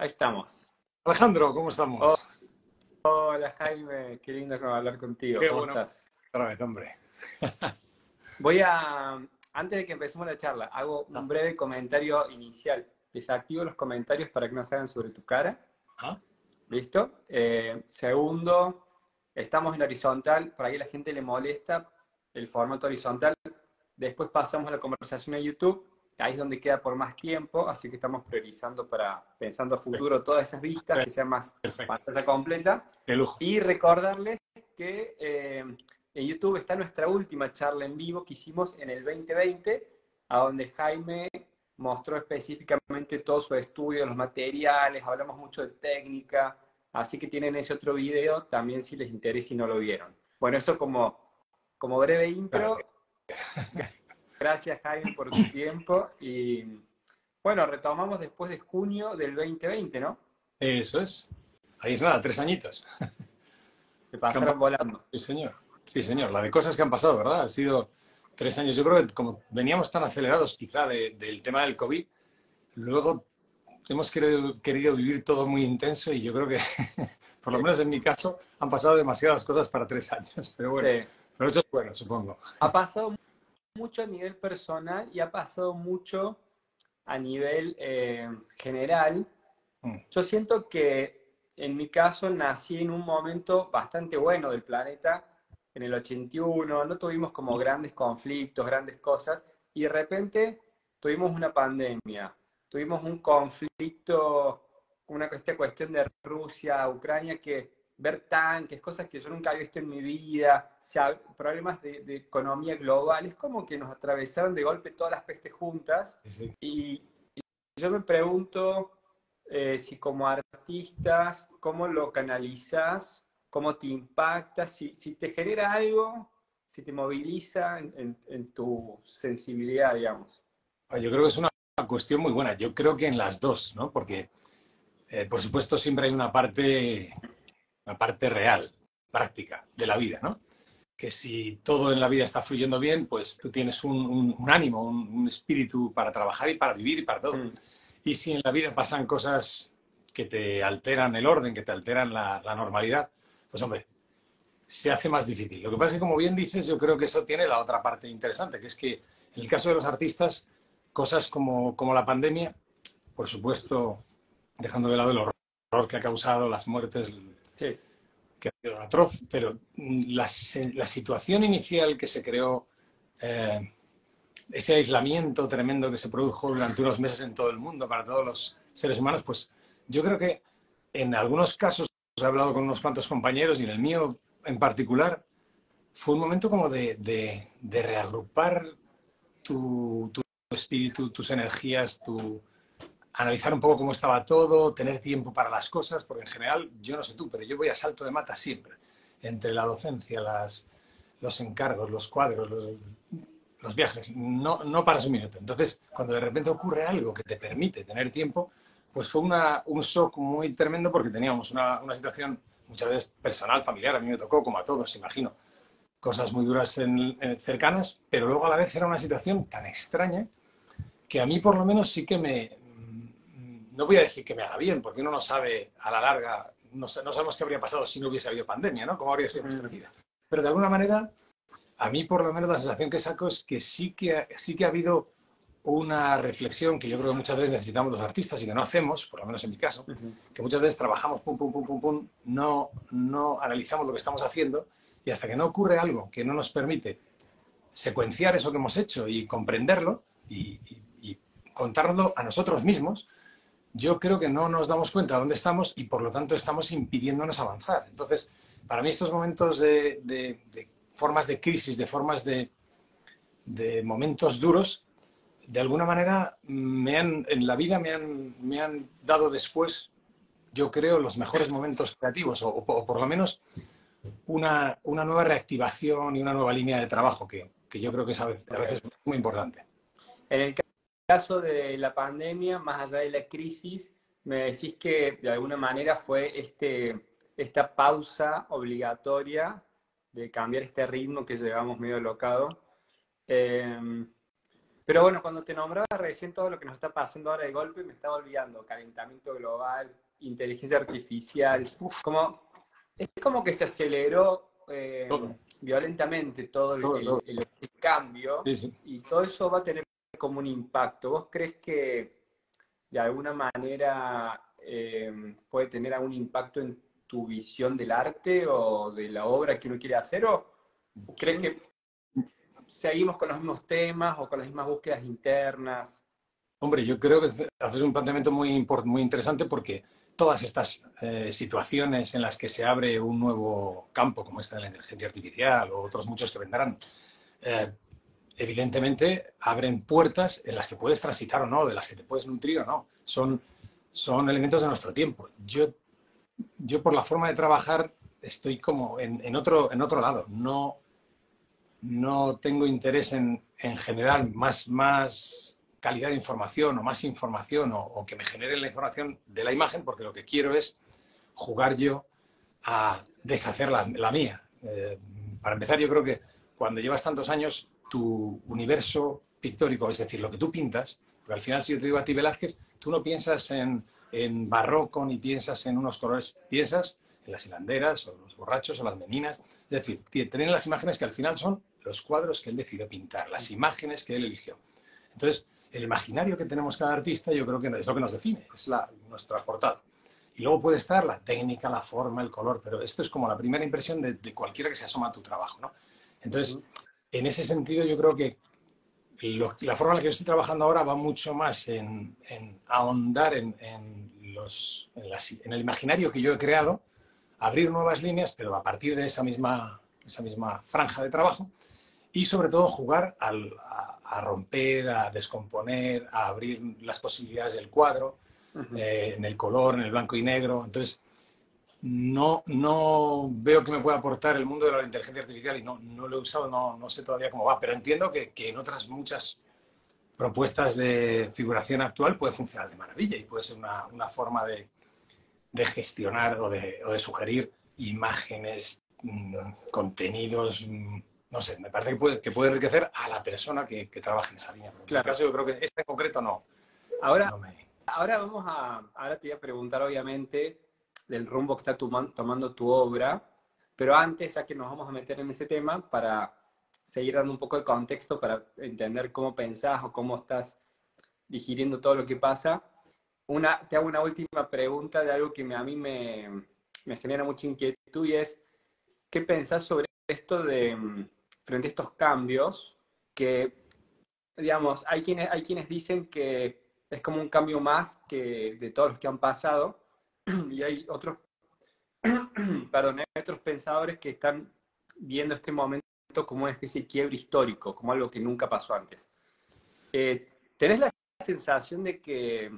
Ahí estamos. Alejandro, ¿cómo estamos? Oh, hola Jaime, qué lindo hablar contigo. Qué ¿Cómo bueno. estás? Otra vez, hombre. Voy a, antes de que empecemos la charla, hago un breve comentario inicial. Desactivo los comentarios para que no se hagan sobre tu cara. Ah, ¿Listo? Eh, segundo, estamos en horizontal, por ahí la gente le molesta el formato horizontal. Después pasamos a la conversación en YouTube, ahí es donde queda por más tiempo, así que estamos priorizando para, pensando a futuro, todas esas vistas, que sean más perfecto. pantalla completa. Qué lujo. Y recordarles que eh, en YouTube está nuestra última charla en vivo que hicimos en el 2020, a donde Jaime mostró específicamente todo su estudio, los materiales, hablamos mucho de técnica, así que tienen ese otro video también si les interesa y no lo vieron. Bueno, eso como, como breve intro. Gracias Jaime por tu tiempo y bueno, retomamos después de junio del 2020, ¿no? Eso es. Ahí es nada, tres añitos. Que pasaron volando. Sí, señor. Sí, señor. La de cosas que han pasado, ¿verdad? Ha sido tres años. Yo creo que como veníamos tan acelerados quizá de- del tema del COVID, luego hemos querido, querido vivir todo muy intenso y yo creo que, por lo menos en mi caso, han pasado demasiadas cosas para tres años. Pero bueno, Sí. pero eso es bueno, supongo. ha pasado mucho a nivel personal y ha pasado mucho a nivel eh, general. Mm. Yo siento que en mi caso nací en un momento bastante bueno del planeta, en el 81, no tuvimos como grandes conflictos, grandes cosas, y de repente tuvimos una pandemia, tuvimos un conflicto, una esta cuestión de Rusia, Ucrania, que ver tanques, cosas que yo nunca había visto en mi vida, o sea, problemas de, de economía global, es como que nos atravesaron de golpe todas las pestes juntas Sí, y, y yo me pregunto eh, si como artistas, ¿cómo lo canalizas? ¿Cómo te impacta? Si, si te genera algo, si te moviliza en, en- en tu sensibilidad, digamos. Ah, Yo creo que es una cuestión muy buena. Yo creo que en las dos, ¿no? Porque, eh, por supuesto, siempre hay una parte, una parte real, práctica de la vida, ¿no? Que si todo en la vida está fluyendo bien, pues tú tienes un, un- un ánimo, un, un espíritu para trabajar y para vivir y para todo. Mm, Y si en la vida pasan cosas que te alteran el orden, que te alteran la, la normalidad, pues hombre, se hace más difícil. Lo que pasa es que, como bien dices, yo creo que eso tiene la otra parte interesante, que es que en el caso de los artistas, cosas como, como la pandemia, por supuesto, dejando de lado el horror que ha causado, las muertes, Sí, que ha sido atroz, pero mm, la, la situación inicial que se creó, eh, ese aislamiento tremendo que se produjo durante unos meses en todo el mundo para todos los seres humanos, pues yo creo que en algunos casos, he hablado con unos cuantos compañeros y en el mío en particular, fue un momento como de, de- de reagrupar tu, tu espíritu, tus energías, tu, analizar un poco cómo estaba todo, tener tiempo para las cosas, porque en general, yo no sé tú, pero yo voy a salto de mata siempre, entre la docencia, las, los encargos, los cuadros, los, los viajes, no, no paras un minuto. Entonces, cuando de repente ocurre algo que te permite tener tiempo, pues fue una, un shock muy tremendo porque teníamos una, una situación muchas veces personal, familiar, a mí me tocó, como a todos, imagino, cosas muy duras en- en- cercanas, pero luego a la vez era una situación tan extraña que a mí por lo menos sí que me, no voy a decir que me haga bien, porque uno no sabe a la larga, no, no sabemos qué habría pasado si no hubiese habido pandemia, ¿no? ¿Cómo habría sido nuestra vida? Pero de alguna manera, a mí por lo menos la sensación que saco es que sí que, sí que ha habido una reflexión que yo creo que muchas veces necesitamos los artistas y que no hacemos, por lo menos en mi caso, ujú, que muchas veces trabajamos pum, pum, pum, pum, pum, no, no analizamos lo que estamos haciendo y hasta que no ocurre algo que no nos permite secuenciar eso que hemos hecho y comprenderlo y, y- y contárnoslo a nosotros mismos, yo creo que no nos damos cuenta de dónde estamos y por lo tanto estamos impidiéndonos avanzar. Entonces, para mí estos momentos de, formas de crisis, de formas de, de momentos duros, de alguna manera me han, en la vida me han, me han dado después, yo creo, los mejores momentos creativos o, o por lo menos una, una nueva reactivación y una nueva línea de trabajo que, que yo creo que es a veces, a muy importante. Caso de la pandemia, más allá de la crisis, me decís que de alguna manera fue este, esta pausa obligatoria de cambiar este ritmo que llevamos medio locado. Eh, Pero bueno, cuando te nombraba recién todo lo que nos está pasando ahora de golpe, me estaba olvidando. Calentamiento global, inteligencia artificial. Como, es como que se aceleró eh, violentamente todo el, cambio y todo eso va a tener como un impacto. ¿Vos crees que de alguna manera eh, puede tener algún impacto en tu visión del arte o de la obra que uno quiere hacer? ¿O crees que seguimos con los mismos temas o con las mismas búsquedas internas? Hombre, yo creo que haces un planteamiento muy, muy interesante porque todas estas eh, situaciones en las que se abre un nuevo campo, como esta de la inteligencia artificial o otros muchos que vendrán, eh, evidentemente abren puertas en las que puedes transitar o no, de las que te puedes nutrir o no. Son, son elementos de nuestro tiempo. Yo, yo por la forma de trabajar estoy como en, otro, en otro lado. No, no tengo interés en, en generar más, más calidad de información o más información o, que me genere la información de la imagen, porque lo que quiero es jugar yo a deshacer la, mía. Eh, para empezar, yo creo que cuando llevas tantos años, tu universo pictórico, es decir, lo que tú pintas, porque al final si yo te digo a ti Velázquez, tú no piensas en, en barroco ni piensas en unos colores, piensas en las hilanderas o los borrachos o las meninas. Es decir, tener las imágenes que al final son los cuadros que él decidió pintar, las imágenes que él eligió. Entonces, el imaginario que tenemos cada artista yo creo que es lo que nos define, es la, nuestra portada. Y luego puede estar la técnica, la forma, el color, pero esto es como la primera impresión de, cualquiera que se asoma a tu trabajo. ¿no? Entonces, en ese sentido yo creo que la forma en la que yo estoy trabajando ahora va mucho más en, ahondar en, los, en, el imaginario que yo he creado, abrir nuevas líneas, pero a partir de esa misma, esa misma franja de trabajo, y sobre todo jugar al, a romper, a descomponer, a abrir las posibilidades del cuadro, eh, en el color, en el blanco y negro. Entonces, no, no veo que me pueda aportar el mundo de la inteligencia artificial y no, no lo he usado, no, no sé todavía cómo va, pero entiendo que, que, en otras muchas propuestas de figuración actual puede funcionar de maravilla y puede ser una, una forma de, de gestionar o de, o de, sugerir imágenes, mm, contenidos, mm, no sé, me parece que puede, que puede enriquecer a la persona que, que trabaja en esa línea. en claro. caso yo creo que este en concreto no. Ahora, ahora vamos a, ahora te voy a preguntar obviamente del rumbo que está tomando tu obra, pero antes, ya que nos vamos a meter en ese tema, para seguir dando un poco de contexto, para entender cómo pensás o cómo estás digiriendo todo lo que pasa, una, te hago una última pregunta de algo que a mí me, me genera mucha inquietud y es, ¿qué pensás sobre esto de frente a estos cambios que, digamos, hay quienes, hay quienes dicen que es como un cambio más que de todos los que han pasado y hay otros, otros pensadores que están viendo este momento como una especie de quiebre histórico, como algo que nunca pasó antes. Eh, ¿Tenés la sensación de que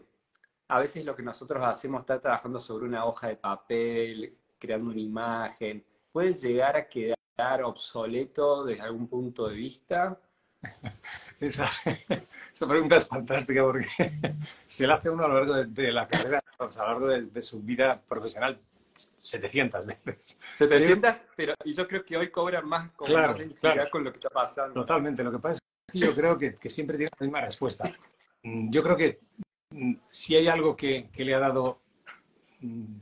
a veces lo que nosotros hacemos está trabajando sobre una hoja de papel, creando una imagen, puede llegar a quedar obsoleto desde algún punto de vista? Esa, pregunta es fantástica porque se la hace uno a lo largo de, la carrera, a lo largo de, su vida profesional 700 veces. 700, pero y yo creo que hoy cobran más, con, claro, con lo que está pasando. Totalmente, lo que pasa es que yo creo que, siempre tiene la misma respuesta. Mm, yo creo que mm, si hay algo que, que le ha dado mm,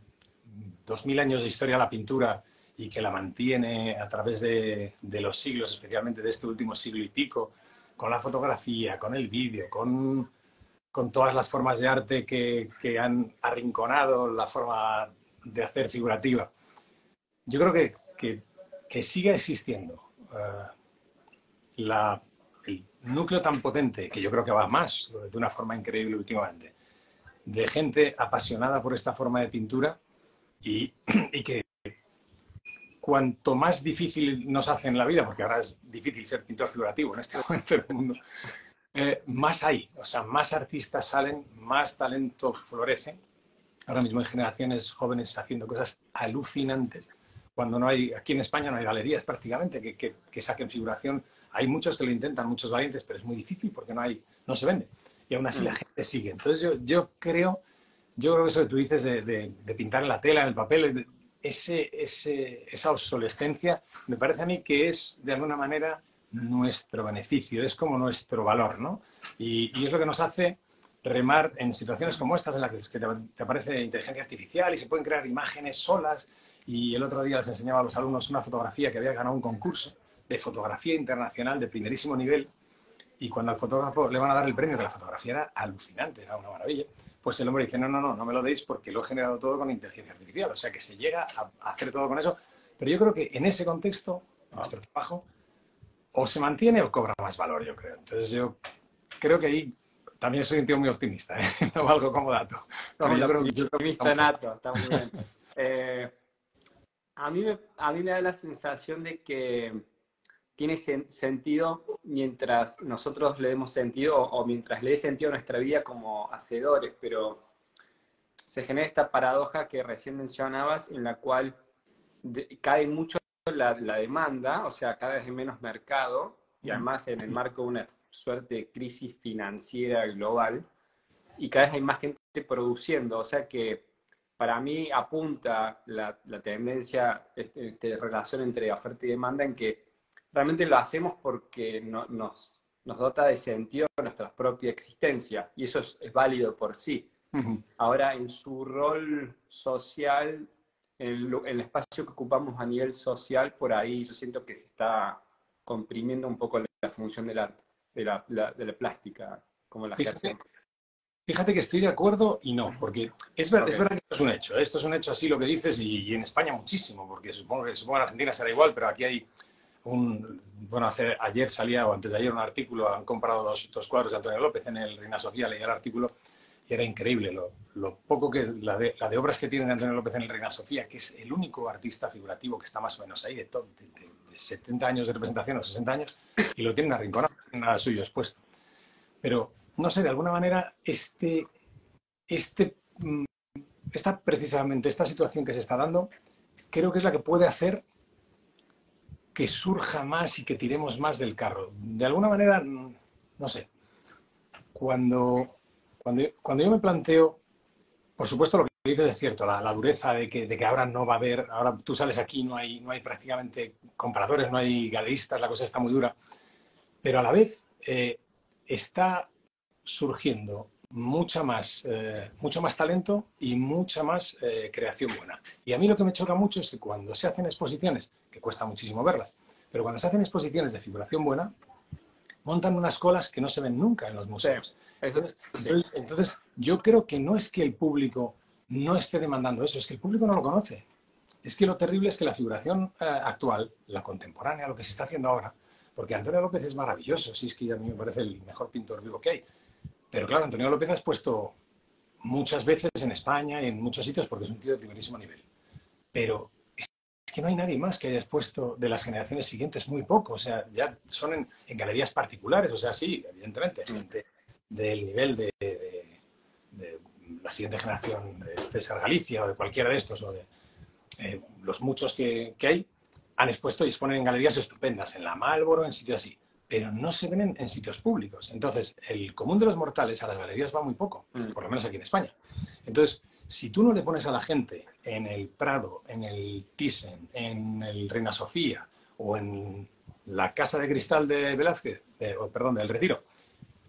dos mil años de historia a la pintura y que la mantiene a través de, los siglos, especialmente de este último siglo y pico, con la fotografía, con el vídeo, con, con todas las formas de arte que, que, han arrinconado la forma de hacer figurativa. Yo creo que, que, que sigue existiendo eh, la, el núcleo tan potente, que yo creo que va más, de una forma increíble últimamente, de gente apasionada por esta forma de pintura y, y que cuanto más difícil nos hace en la vida, porque ahora es difícil ser pintor figurativo en este momento del mundo, eh, más hay, o sea, más artistas salen, más talento florece. Ahora mismo hay generaciones jóvenes haciendo cosas alucinantes. Cuando no hay, aquí en España no hay galerías prácticamente que, que, saquen figuración. Hay muchos que lo intentan, muchos valientes, pero es muy difícil porque no hay, no se vende. Y aún así la mm. gente sigue. Entonces yo, yo creo, yo creo que eso que tú dices de, de, de pintar en la tela, en el papel, esa obsolescencia me parece a mí que es de alguna manera nuestro beneficio, es como nuestro valor, ¿no? Y, y es lo que nos hace remar en situaciones como estas en las que te, te, aparece inteligencia artificial y se pueden crear imágenes solas. Y el otro día les enseñaba a los alumnos una fotografía que había ganado un concurso de fotografía internacional de primerísimo nivel. Y cuando al fotógrafo le van a dar el premio, que la fotografía era alucinante, era una maravilla, pues el hombre dice, no, no, no, no me lo deis porque lo he generado todo con inteligencia artificial. O sea que se llega a hacer todo con eso. Pero yo creo que en ese contexto, nuestro trabajo o se mantiene o cobra más valor, yo creo. Entonces yo creo que ahí también soy un tío muy optimista, ¿eh? no valgo como dato. No, yo creo, yo optimista nato, está muy bien. Eh, a, mí me, a mí me da la sensación de que tiene sentido mientras nosotros le demos sentido o, mientras le dé sentido a nuestra vida como hacedores, pero se genera esta paradoja que recién mencionabas en la cual cae mucho la, la, demanda, o sea, cada vez hay menos mercado y además en el marco de una suerte de crisis financiera global y cada vez hay más gente produciendo, o sea que para mí apunta la, la tendencia este, este, relación entre oferta y demanda en que realmente lo hacemos porque no, nos, nos dota de sentido nuestra propia existencia y eso es, es válido por sí. Ahora, en su rol social, en el, en el, espacio que ocupamos a nivel social, por ahí yo siento que se está comprimiendo un poco la función del arte de la, de la plástica, como la fíjate, fíjate, que estoy de acuerdo y no, porque es, ver, es verdad que esto es un hecho, esto es un hecho así lo que dices y, en España muchísimo, porque supongo que supongo en Argentina será igual, pero aquí hay un, bueno, ayer salía o antes de ayer un artículo, han comprado dos, dos cuadros de Antonio López en el Reina Sofía, leí el artículo y era increíble lo, poco que, la de, obras que tiene Antonio López en el Reina Sofía, que es el único artista figurativo que está más o menos ahí de, todo, de 70 años de representación o 60 años y lo tienen arrinconado, nada suyo expuesto. Pero, no sé, de alguna manera, este, este, mm, esta, precisamente esta situación que se está dando, creo que es la que puede hacer que surja más y que tiremos más del carro. De alguna manera, no sé, cuando, cuando, cuando yo me planteo, por supuesto lo que dices es cierto, la, la dureza de que, de que, ahora no va a haber, ahora tú sales aquí, no hay, no hay prácticamente compradores, no hay galeristas, la cosa está muy dura, pero a la vez eh, está surgiendo mucha más, eh, mucho más talento y mucha más eh, creación buena. Y a mí lo que me choca mucho es que cuando se hacen exposiciones, que cuesta muchísimo verlas, pero cuando se hacen exposiciones de figuración buena, montan unas colas que no se ven nunca en los museos. Entonces, entonces, entonces yo creo que no es que el público no esté demandando eso, es que el público no lo conoce. Es que lo terrible es que la figuración eh, actual, la contemporánea, lo que se está haciendo ahora, porque Antonio López es maravilloso, sí es que a mí me parece el mejor pintor vivo que hay. Pero claro, Antonio López ha expuesto muchas veces en España y en muchos sitios porque es un tío de primerísimo nivel. Pero es que no hay nadie más que haya expuesto de las generaciones siguientes, muy poco. O sea, ya son en, en galerías particulares, o sea, sí, evidentemente, gente del nivel de, de, de la siguiente generación de César Galicia o de cualquiera de estos, o de eh, los muchos que, que, hay, han expuesto y exponen en galerías estupendas, en la Malboro, en sitios así, pero no se ven en, en, sitios públicos. Entonces, el común de los mortales a las galerías va muy poco, mm. por lo menos aquí en España. Entonces, si tú no le pones a la gente en el Prado, en el Thyssen, en el Reina Sofía o en la Casa de Cristal de Velázquez, de, o, perdón, del Retiro,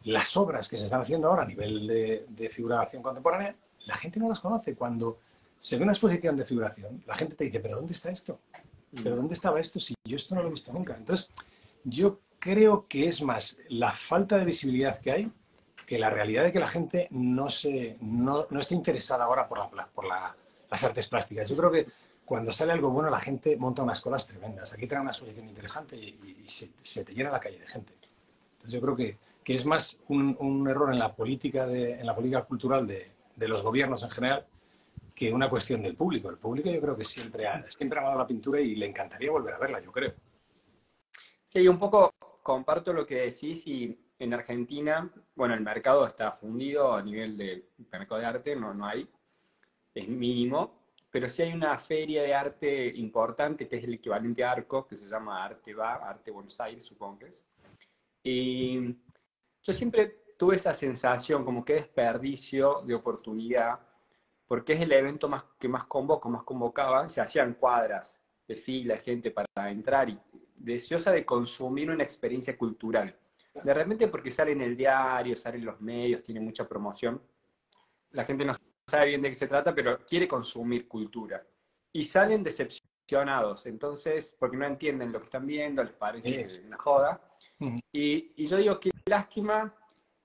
las obras que se están haciendo ahora a nivel de, de, figuración contemporánea, la gente no las conoce. Cuando se ve una exposición de figuración, la gente te dice, pero ¿dónde está esto? ¿Pero dónde estaba esto si yo esto no lo he visto nunca? Entonces, yo creo que es más la falta de visibilidad que hay que la realidad de que la gente no, se, no, no esté interesada ahora por, la, por la, las artes plásticas. Yo creo que cuando sale algo bueno, la gente monta unas colas tremendas. Aquí trae una exposición interesante y, se, te llena la calle de gente. Entonces, yo creo que que es más un, un error en la política, de, en la política cultural de, de, los gobiernos en general que una cuestión del público. El público yo creo que siempre ha, siempre ha amado la pintura y le encantaría volver a verla, yo creo. Sí, un poco comparto lo que decís y en Argentina, bueno, el mercado está fundido a nivel de mercado de arte, no, no hay, es mínimo, pero sí hay una feria de arte importante que es el equivalente a Arco, que se llama Arte Va, Arte Buenos Aires, supongo que es. Y yo siempre tuve esa sensación como que desperdicio de oportunidad, porque es el evento más, que más convoco, más convocaba, se hacían cuadras de fila, gente para entrar y deseosa de consumir una experiencia cultural. De repente porque sale en el diario, sale en los medios, tiene mucha promoción. La gente no sabe bien de qué se trata, pero quiere consumir cultura. Y salen decepcionados, entonces, porque no entienden lo que están viendo, les parece una joda. y, yo digo, qué lástima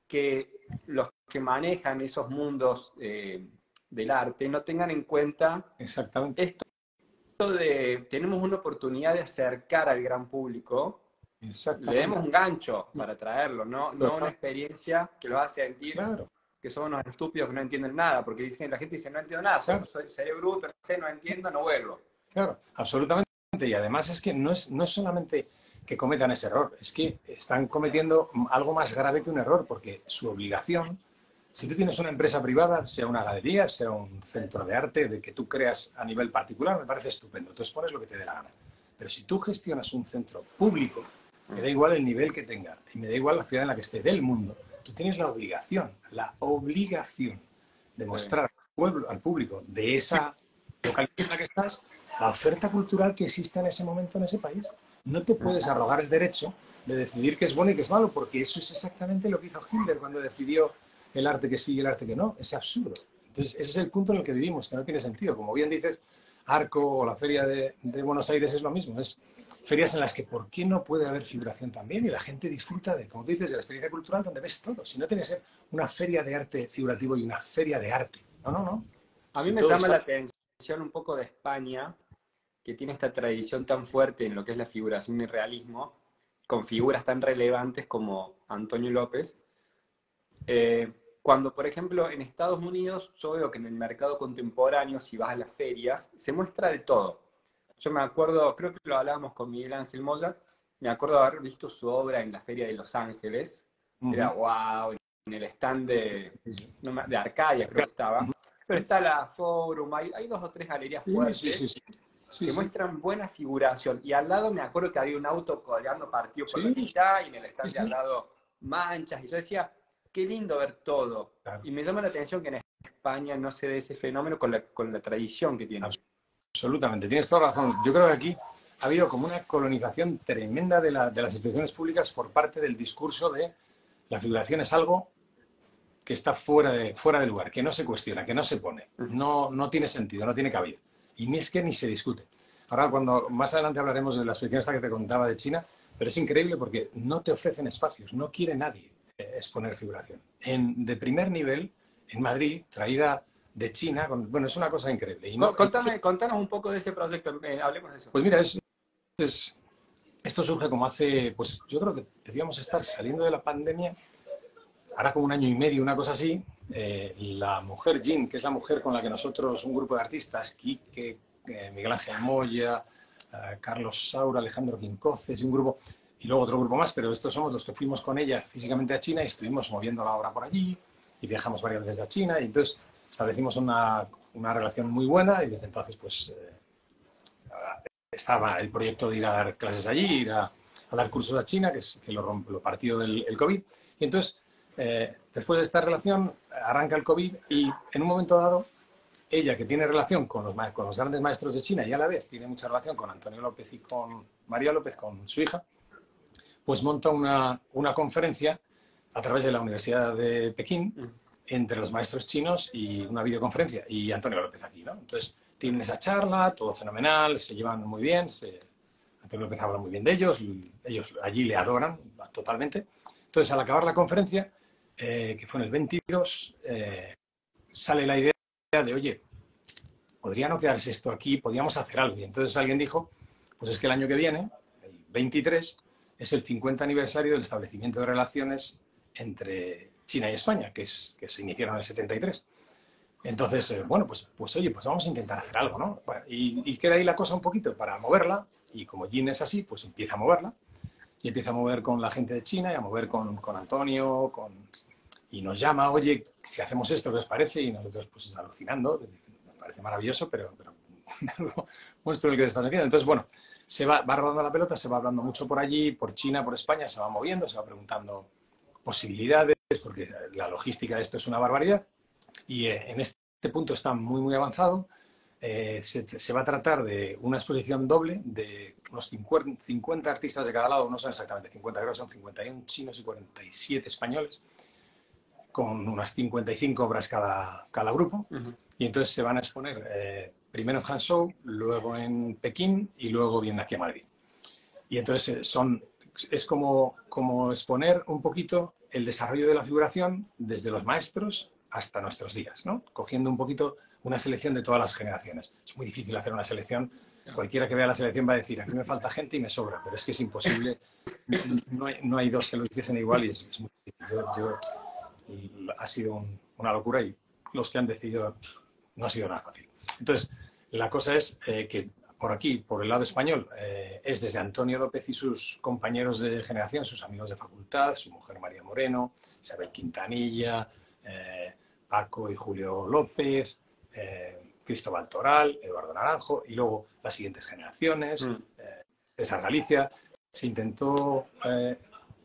que los que manejan esos mundos eh, del arte no tengan en cuenta Exactamente. esto de tenemos una oportunidad de acercar al gran público, le demos un gancho para traerlo, no, no una experiencia que lo hace sentir que son unos estúpidos que no entienden nada, porque dicen, la gente dice, no entiendo nada, soy, seré bruto, no sé, no entiendo, no vuelvo. Claro, absolutamente. Y además es que no es, no es solamente que cometan ese error, es que están cometiendo algo más grave que un error, porque su obligación si tú tienes una empresa privada, sea una galería, sea un centro de arte, de que tú creas a nivel particular, me parece estupendo. Tú expones lo que te dé la gana. Pero si tú gestionas un centro público, me da igual el nivel que tenga y me da igual la ciudad en la que esté del mundo, tú tienes la obligación, la obligación de mostrar al, pueblo, al público de esa localidad en la que estás la oferta cultural que existe en ese momento en ese país. No te puedes arrogar el derecho de decidir qué es bueno y qué es malo, porque eso es exactamente lo que hizo Hitler cuando decidió el arte que sí y el arte que no. Es absurdo. Entonces, ese es el punto en el que vivimos, que no tiene sentido. Como bien dices, Arco o la Feria de, Buenos Aires es lo mismo. Es ferias en las que, ¿por qué no puede haber figuración también? Y la gente disfruta de, como tú dices, de la experiencia cultural donde ves todo. Si no tiene que ser una feria de arte figurativo y una feria de arte. No, no, no. A mí me llama la atención un poco de España, que tiene esta tradición tan fuerte en lo que es la figuración y realismo, con figuras tan relevantes como Antonio López. Eh, cuando, por ejemplo, en Estados Unidos, yo veo que en el mercado contemporáneo, si vas a las ferias, se muestra de todo. Yo me acuerdo, creo que lo hablábamos con Miguel Ángel Moya, me acuerdo haber visto su obra en la Feria de Los Ángeles. Era wow, en el stand de, de Arcadia creo que estaba. Pero está la Forum, hay, dos o tres galerías fuertes que muestran buena figuración. Y al lado me acuerdo que había un auto colgando partido por la mitad y en el stand de al lado manchas. Y yo decía, qué lindo ver todo. Y me llama la atención que en España no se dé ese fenómeno con la, con la tradición que tiene. Absolutamente, tienes toda razón. Yo creo que aquí ha habido como una colonización tremenda de, la, de las instituciones públicas por parte del discurso de la figuración es algo que está fuera de, fuera de lugar, que no se cuestiona, que no se pone, no, no tiene sentido, no tiene cabida. Y ni es que ni se discute. Ahora, cuando más adelante hablaremos de la exposición esta que te contaba de China, pero es increíble porque no te ofrecen espacios, no quiere nadie exponer figuración. En, de primer nivel, en Madrid, traída de China, bueno, es una cosa increíble. Y contanos un poco de ese proyecto, eh, hablemos de eso. Pues mira, es, esto surge como hace, pues yo creo que debíamos estar saliendo de la pandemia, ahora como un año y medio, una cosa así, eh, la mujer Jean, que es la mujer con la que nosotros, un grupo de artistas, Quique, eh, Miguel Ángel Moya, Carlos Saura, Alejandro Quincoces y un grupo, luego otro grupo más, pero estos somos los que fuimos con ella físicamente a China y estuvimos moviendo la obra por allí y viajamos varias veces a China y entonces establecimos una, una relación muy buena y desde entonces pues eh, estaba el proyecto de ir a dar clases allí, ir a, dar cursos a China, que, es, que lo, lo partió el, el, COVID. Y entonces, eh, después de esta relación, arranca el COVID y en un momento dado, ella que tiene relación con los, con los grandes maestros de China y a la vez tiene mucha relación con Antonio López y con María López, con su hija, pues monta una, una conferencia a través de la Universidad de Pekín mm. entre los maestros chinos y una videoconferencia y Antonio López aquí, ¿no? Entonces tienen esa charla, todo fenomenal, se llevan muy bien, Antonio López habla muy bien de ellos, ellos allí le adoran totalmente. Entonces al acabar la conferencia, eh, que fue en el 22, eh, sale la idea de, oye, podría no quedarse esto aquí, podríamos hacer algo. Y entonces alguien dijo, pues es que el año que viene, el 23, es el 50 aniversario del establecimiento de relaciones entre China y España, que, es, que se iniciaron en el 73. Entonces, eh, bueno, pues, pues oye, pues vamos a intentar hacer algo, ¿no? y, queda ahí la cosa un poquito para moverla, y como Jin es así, pues empieza a moverla, y empieza a mover con la gente de China, y a mover con, con Antonio, con... y nos llama, oye, si hacemos esto, ¿qué os parece? Y nosotros, pues alucinando, nos parece maravilloso, pero, pero muestro el que están haciendo. Entonces, bueno, se va, va rodando la pelota, se va hablando mucho por allí, por China, por España, se va moviendo, se va preguntando posibilidades, porque la logística de esto es una barbaridad. Y eh, en este punto está muy, muy avanzado. eh, se, va a tratar de una exposición doble de unos 50 artistas de cada lado, no son exactamente 50, creo que son 51 chinos y 47 españoles, con unas 55 obras cada, cada grupo. Y entonces se van a exponer eh, primero en Hangzhou, luego en Pekín y luego vienen aquí a Madrid. Y entonces eh, son, es como, como exponer un poquito el desarrollo de la figuración desde los maestros hasta nuestros días, ¿no? cogiendo un poquito una selección de todas las generaciones. Es muy difícil hacer una selección. Cualquiera que vea la selección va a decir, aquí me falta gente y me sobra, pero es que es imposible. No hay, dos que lo hiciesen igual y es, muy difícil. ha sido una locura y los que han decidido no ha sido nada fácil. Entonces, la cosa es eh, que por aquí, por el lado español, eh, es desde Antonio López y sus compañeros de generación, sus amigos de facultad, su mujer María Moreno, Isabel Quintanilla, eh, Paco y Julio López, Cristóbal Toral, Eduardo Naranjo, y luego las siguientes generaciones, mm. César Galicia. Se intentó,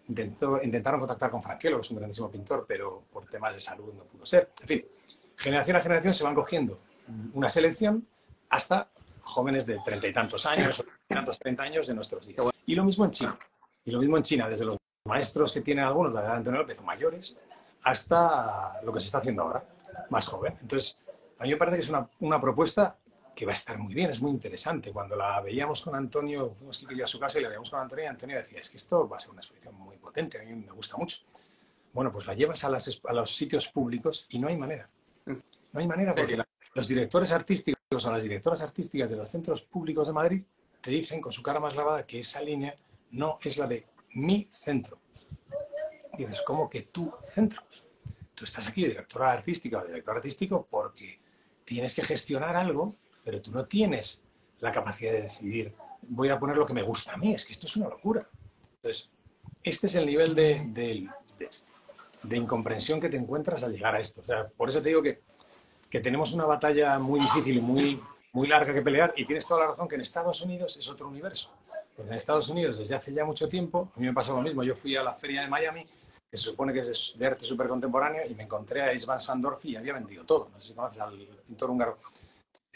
intentó, intentaron contactar con Franquelo, que es un grandísimo pintor, pero por temas de salud no pudo ser. En fin, generación a generación se van cogiendo una selección hasta jóvenes de treinta y tantos años, o tantos treinta años de nuestros días. Y lo mismo en China. Y lo mismo en China, desde los maestros que tienen algunos, la edad de Antonio López, mayores, hasta lo que se está haciendo ahora, más joven. Entonces, a mí me parece que es una, una, propuesta que va a estar muy bien, es muy interesante. Cuando la veíamos con Antonio, fuimos que yo a su casa y la veíamos con Antonio, y Antonio decía, es que esto va a ser una exposición muy potente, a mí me gusta mucho. Bueno, pues la llevas a, las, a los sitios públicos y no hay manera. No hay manera porque los directores artísticos o las directoras artísticas de los centros públicos de Madrid te dicen con su cara más lavada que esa línea no es la de mi centro. Y dices, ¿cómo que tu centro? Tú estás aquí, directora artística o director artístico, porque tienes que gestionar algo, pero tú no tienes la capacidad de decidir, voy a poner lo que me gusta a mí, es que esto es una locura. Entonces, este es el nivel de, de, incomprensión que te encuentras al llegar a esto. O sea, por eso te digo que, que tenemos una batalla muy difícil y muy, muy larga que pelear y tienes toda la razón que en Estados Unidos es otro universo. Porque en Estados Unidos desde hace ya mucho tiempo, a mí me pasa lo mismo, yo fui a la feria de Miami, que se supone que es de, arte súper contemporáneo, y me encontré a Isvan Sandorfi y había vendido todo. No sé si conoces al pintor húngaro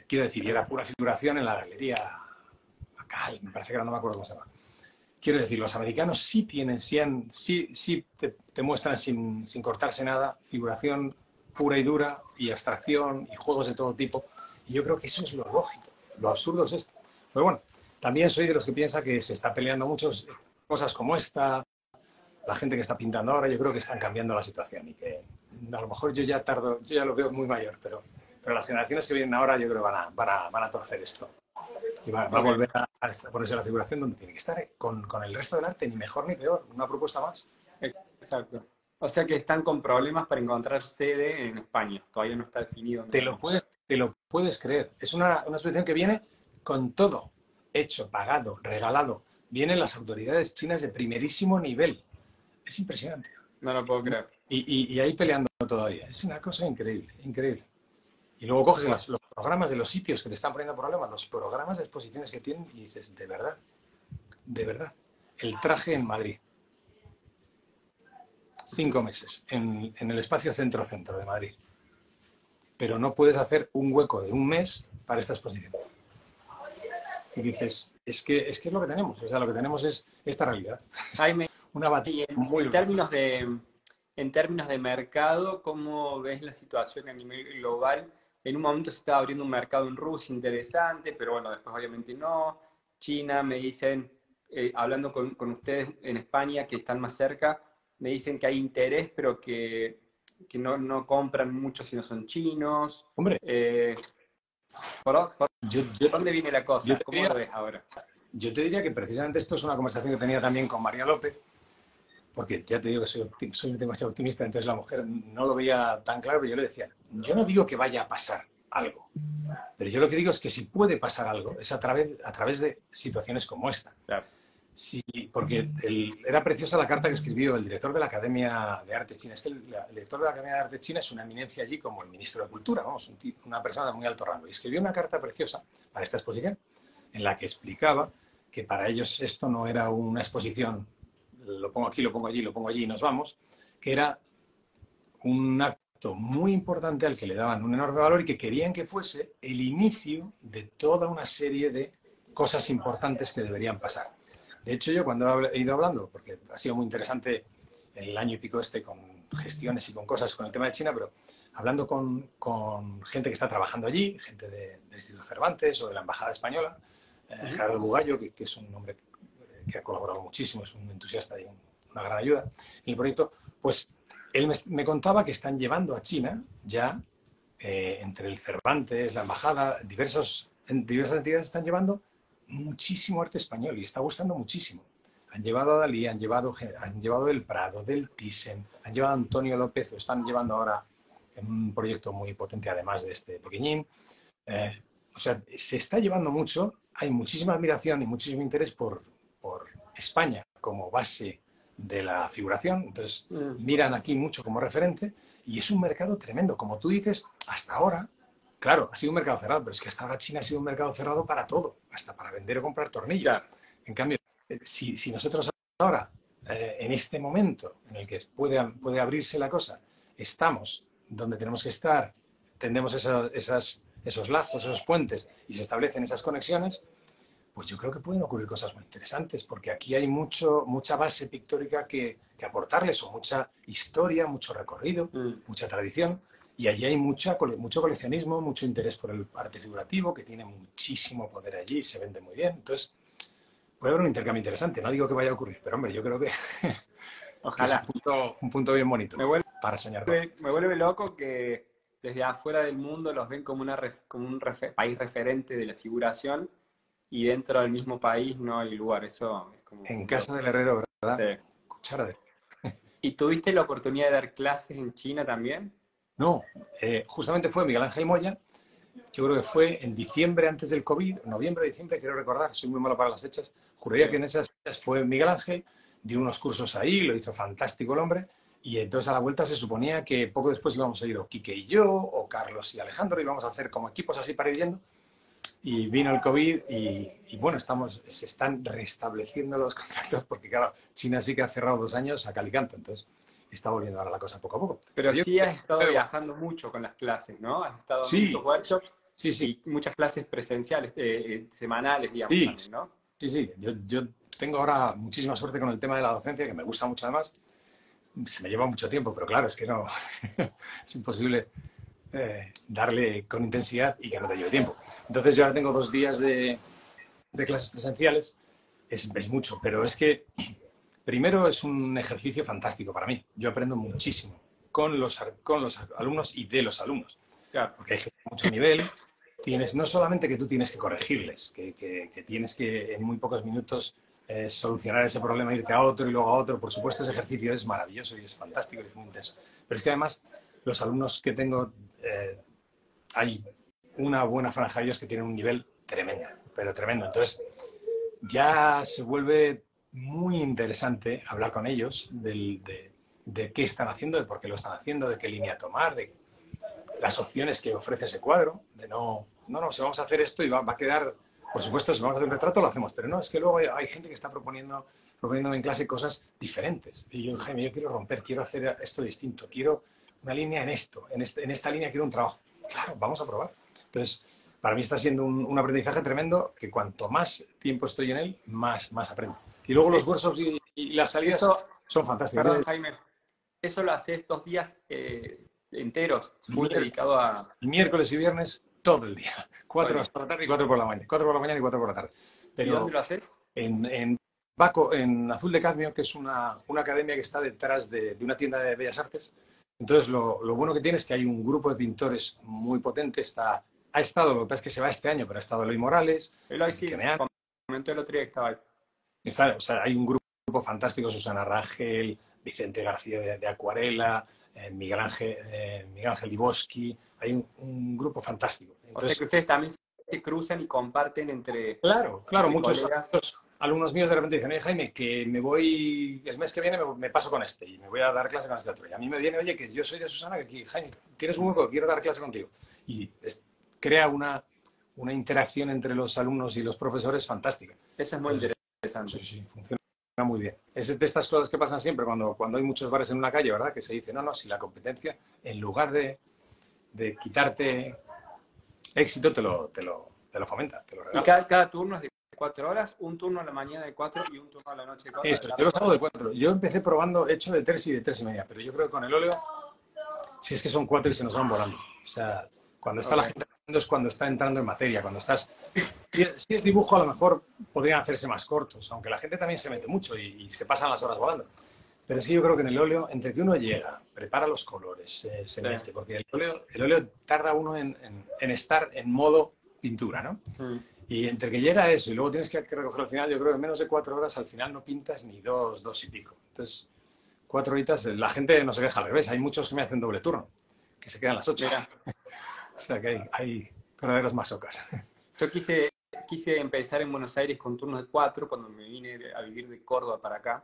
quiero decir, y era pura figuración en la galería Macal, me parece que no me acuerdo cómo se llama. Quiero decir, los americanos sí tienen, sí, sí, te, muestran sin, sin, cortarse nada, figuración pura y dura, y abstracción, y juegos de todo tipo. Y yo creo que eso es lo lógico. Lo absurdo es esto. Pero bueno, también soy de los que piensa que se está peleando muchas cosas como esta, la gente que está pintando ahora, yo creo que están cambiando la situación y que a lo mejor yo ya tardo, yo ya lo veo muy mayor, pero pero las generaciones que vienen ahora yo creo que van a, van a, van a torcer esto. Y va, a volver a, ponerse la figuración donde tiene que estar, ¿eh? con, con, el resto del arte, ni mejor ni peor, una propuesta más. Exacto. O sea que están con problemas para encontrar sede en España, todavía no está definido. Te lo puedes, te lo puedes creer. Es una, una que viene con todo hecho, pagado, regalado. Vienen las autoridades chinas de primerísimo nivel. Es impresionante. No lo puedo creer. Y, y, y ahí peleando todavía. Es una cosa increíble, increíble. Y luego coges los programas de los sitios que te están poniendo problemas, los programas de exposiciones que tienen y dices, de verdad, de verdad, el traje en Madrid. Cinco meses en, el espacio centro-centro de Madrid. Pero no puedes hacer un hueco de un mes para esta exposición. Y dices, es que es, que es lo que tenemos. O sea, lo que tenemos es esta realidad. Jaime, una batalla muy en términos de En términos de mercado, ¿cómo ves la situación a nivel global? En un momento se estaba abriendo un mercado en Rusia interesante, pero bueno, después obviamente no. China, me dicen, eh, hablando con, con, ustedes en España, que están más cerca, me dicen que hay interés, pero que, que no, no, compran mucho si no son chinos. Hombre. Eh, ¿por, dónde viene la cosa? ¿Cómo lo ves ahora? Yo te diría que precisamente esto es una conversación que tenía también con María López, porque ya te digo que soy, soy demasiado optimista, entonces la mujer no lo veía tan claro, pero yo le decía, yo no digo que vaya a pasar algo, pero yo lo que digo es que si puede pasar algo es a través, a través de situaciones como esta. Sí, porque era preciosa la carta que escribió el director de la Academia de Arte China. Es que el, director de la Academia de Arte China es una eminencia allí como el ministro de Cultura, vamos, una persona de muy alto rango. Y escribió una carta preciosa para esta exposición en la que explicaba que para ellos esto no era una exposición lo pongo aquí, lo pongo allí, lo pongo allí y nos vamos, que era un acto muy importante al que le daban un enorme valor y que querían que fuese el inicio de toda una serie de cosas importantes que deberían pasar. De hecho, yo cuando he ido hablando, porque ha sido muy interesante el año y pico este con gestiones y con cosas con el tema de China, pero hablando con, con gente que está trabajando allí, gente de, del Instituto Cervantes o de la Embajada Española, eh, Gerardo Bugallo, que, que, es un hombre que ha colaborado muchísimo, es un entusiasta y un, una gran ayuda en el proyecto, pues él me, me contaba que están llevando a China ya, eh, entre el Cervantes, la Embajada, diversos, en diversas entidades están llevando muchísimo arte español y está gustando muchísimo. Han llevado a Dalí, han llevado, han llevado del Prado, del Thyssen, han llevado a Antonio López, lo están llevando ahora en un proyecto muy potente, además de este pequeñín. Eh, o sea, se está llevando mucho, hay muchísima admiración y muchísimo interés por, por España como base de la figuración. Entonces, mm. miran aquí mucho como referente y es un mercado tremendo. Como tú dices, hasta ahora, claro, ha sido un mercado cerrado, pero es que hasta ahora China ha sido un mercado cerrado para todo, hasta para vender o comprar tornillos. En cambio, eh, si, si nosotros ahora, eh, en este momento en el que puede, puede abrirse la cosa, estamos donde tenemos que estar, tendemos esas, esas, esos lazos, esos puentes y se establecen esas conexiones, pues yo creo que pueden ocurrir cosas muy interesantes, porque aquí hay mucho, mucha base pictórica que, que aportarles, o mucha historia, mucho recorrido, mm. mucha tradición, y allí hay mucha, mucho coleccionismo, mucho interés por el arte figurativo, que tiene muchísimo poder allí, se vende muy bien. Entonces, puede haber un intercambio interesante. No digo que vaya a ocurrir, pero hombre, yo creo que, Ojalá. es un punto, un punto, bien bonito me vuelve, para soñar. Me vuelve loco que desde afuera del mundo los ven como, una, como un refer, país referente de la figuración y dentro del mismo país no hay lugar. Eso es como... En casa del herrero, ¿verdad? Sí. ¿Y tuviste la oportunidad de dar clases en China también? No, eh, justamente fue Miguel Ángel Moya. Yo creo que fue en diciembre antes del COVID, noviembre, diciembre, quiero recordar, soy muy malo para las fechas. Juraría que en esas fechas fue Miguel Ángel, dio unos cursos ahí, lo hizo fantástico el hombre. Y entonces a la vuelta se suponía que poco después íbamos a ir o Quique y yo, o Carlos y Alejandro, íbamos a hacer como equipos así para ir yendo y vino el COVID y, bueno, estamos, se están restableciendo los contactos porque, claro, China sí que ha cerrado dos años a Calicanto, entonces está volviendo ahora la cosa poco a poco. Pero sí has estado viajando mucho con las clases, ¿no? Has estado en muchos workshops sí, sí. y muchas clases presenciales, eh, eh, semanales, digamos, sí, ¿no? Sí, sí, yo, yo tengo ahora muchísima suerte con el tema de la docencia, que me gusta mucho además. Se me lleva mucho tiempo, pero claro, es que no, es imposible eh, darle con intensidad y que no te lleve tiempo. Entonces yo ahora tengo dos días de, de clases presenciales, es, es, mucho, pero es que primero es un ejercicio fantástico para mí. Yo aprendo muchísimo con los, con los alumnos y de los alumnos, claro. porque hay mucho nivel. Tienes no solamente que tú tienes que corregirles, que, que, que tienes que en muy pocos minutos eh, solucionar ese problema, irte a otro y luego a otro. Por supuesto, ese ejercicio es maravilloso y es fantástico y es muy intenso. Pero es que además los alumnos que tengo eh, hay una buena franja de ellos que tienen un nivel tremendo, pero tremendo. Entonces, ya se vuelve muy interesante hablar con ellos del, de, de, qué están haciendo, de por qué lo están haciendo, de qué línea tomar, de las opciones que ofrece ese cuadro, de no, no, no, si vamos a hacer esto y va, va a quedar, por supuesto, si vamos a hacer un retrato lo hacemos, pero no, es que luego hay, gente que está proponiendo, proponiéndome en clase cosas diferentes. Y yo, Jaime, yo quiero romper, quiero hacer esto distinto, quiero una línea en esto, en, este, en esta línea quiero un trabajo. Claro, vamos a probar. Entonces, para mí está siendo un, un, aprendizaje tremendo que cuanto más tiempo estoy en él, más, más aprendo. Y luego los workshops y, y las salidas eso, son fantásticas. Perdón, Jaime, eso lo hace estos días eh, enteros, muy dedicado a... Miércoles y viernes, todo el día. Cuatro horas por la tarde y cuatro por la mañana. Cuatro por la mañana y cuatro por la tarde. Pero ¿Y dónde lo haces? En, en Baco, en Azul de Cadmio, que es una, una academia que está detrás de, de una tienda de Bellas Artes entonces, lo, lo, bueno que tiene es que hay un grupo de pintores muy potente. Está, ha estado, lo que pasa es que se va este año, pero ha estado Eloy Morales. Eloy sí, comentó el otro día que estaba o sea, hay un grupo, fantástico, Susana Rangel, Vicente García de, de Acuarela, eh, Miguel, Ángel, eh, Miguel Ángel Diboski. Hay un, un, grupo fantástico. Entonces, o sea que ustedes también se cruzan y comparten entre... Claro, claro, muchos, muchos alumnos míos de repente dicen, oye Jaime, que me voy, el mes que viene me, me, paso con este y me voy a dar clase con este otro. Y a mí me viene, oye, que yo soy de Susana, que aquí, Jaime, tienes un hueco, quiero dar clase contigo. Y es, crea una, una interacción entre los alumnos y los profesores fantástica. Eso es muy Entonces, interesante. Sí, sí, funciona muy bien. Es de estas cosas que pasan siempre cuando, cuando hay muchos bares en una calle, ¿verdad? Que se dice, no, no, si la competencia, en lugar de, de quitarte éxito, te lo, te lo, te lo fomenta, te lo regala. Y cada, cada turno es de cuatro horas, un turno a la mañana de cuatro y un turno a la noche de cuatro. Eso, yo los hago de cuatro. Yo empecé probando hecho de tres y de tres y media, pero yo creo que con el óleo, si es que son cuatro y se nos van volando. O sea, cuando está la Ok. gente haciendo es cuando está entrando en materia, cuando estás... Si es- dibujo, a lo mejor podrían hacerse más cortos, aunque la gente también se mete mucho y, y se pasan las horas volando. Pero es que yo creo que en el óleo, entre que uno llega, prepara los colores, eh, se mete, porque el óleo, el óleo tarda uno en, en- en estar en modo pintura, ¿no? Mm. Y entre que llega eso y luego tienes que recoger al final, yo creo que en menos de cuatro horas al final no pintas ni dos, dos y pico. Entonces, cuatro horitas, la gente no se queja al revés. Hay muchos que me hacen doble turno, que se quedan las ocho. Mira. O sea que hay, hay verdaderos masocas. Yo quise, quise empezar en Buenos Aires con turnos de cuatro cuando me vine a vivir de Córdoba para acá.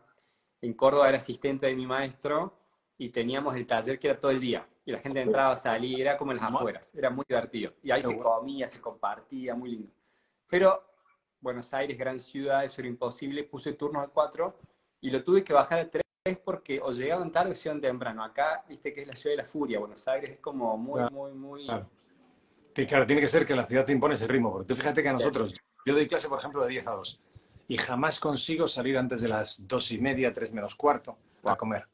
En Córdoba era asistente de mi maestro y teníamos el taller que era todo el día. Y la gente entraba, salía, era como en las afueras. Era muy divertido. Y ahí se bueno. comía, se compartía, muy lindo. Pero Buenos Aires, gran ciudad, eso era imposible. Puse turnos de cuatro y lo tuve que bajar a tres porque o llegaban tarde o se iban temprano. Acá, viste que es la ciudad de la furia. Buenos Aires es como muy, Claro. muy, muy... Claro. Claro, tiene que ser que la ciudad te impone ese ritmo. Porque tú fíjate que a nosotros, yo doy clase, por ejemplo, de 10 a 2 y jamás consigo salir antes de las dos y media, tres menos cuarto a comer.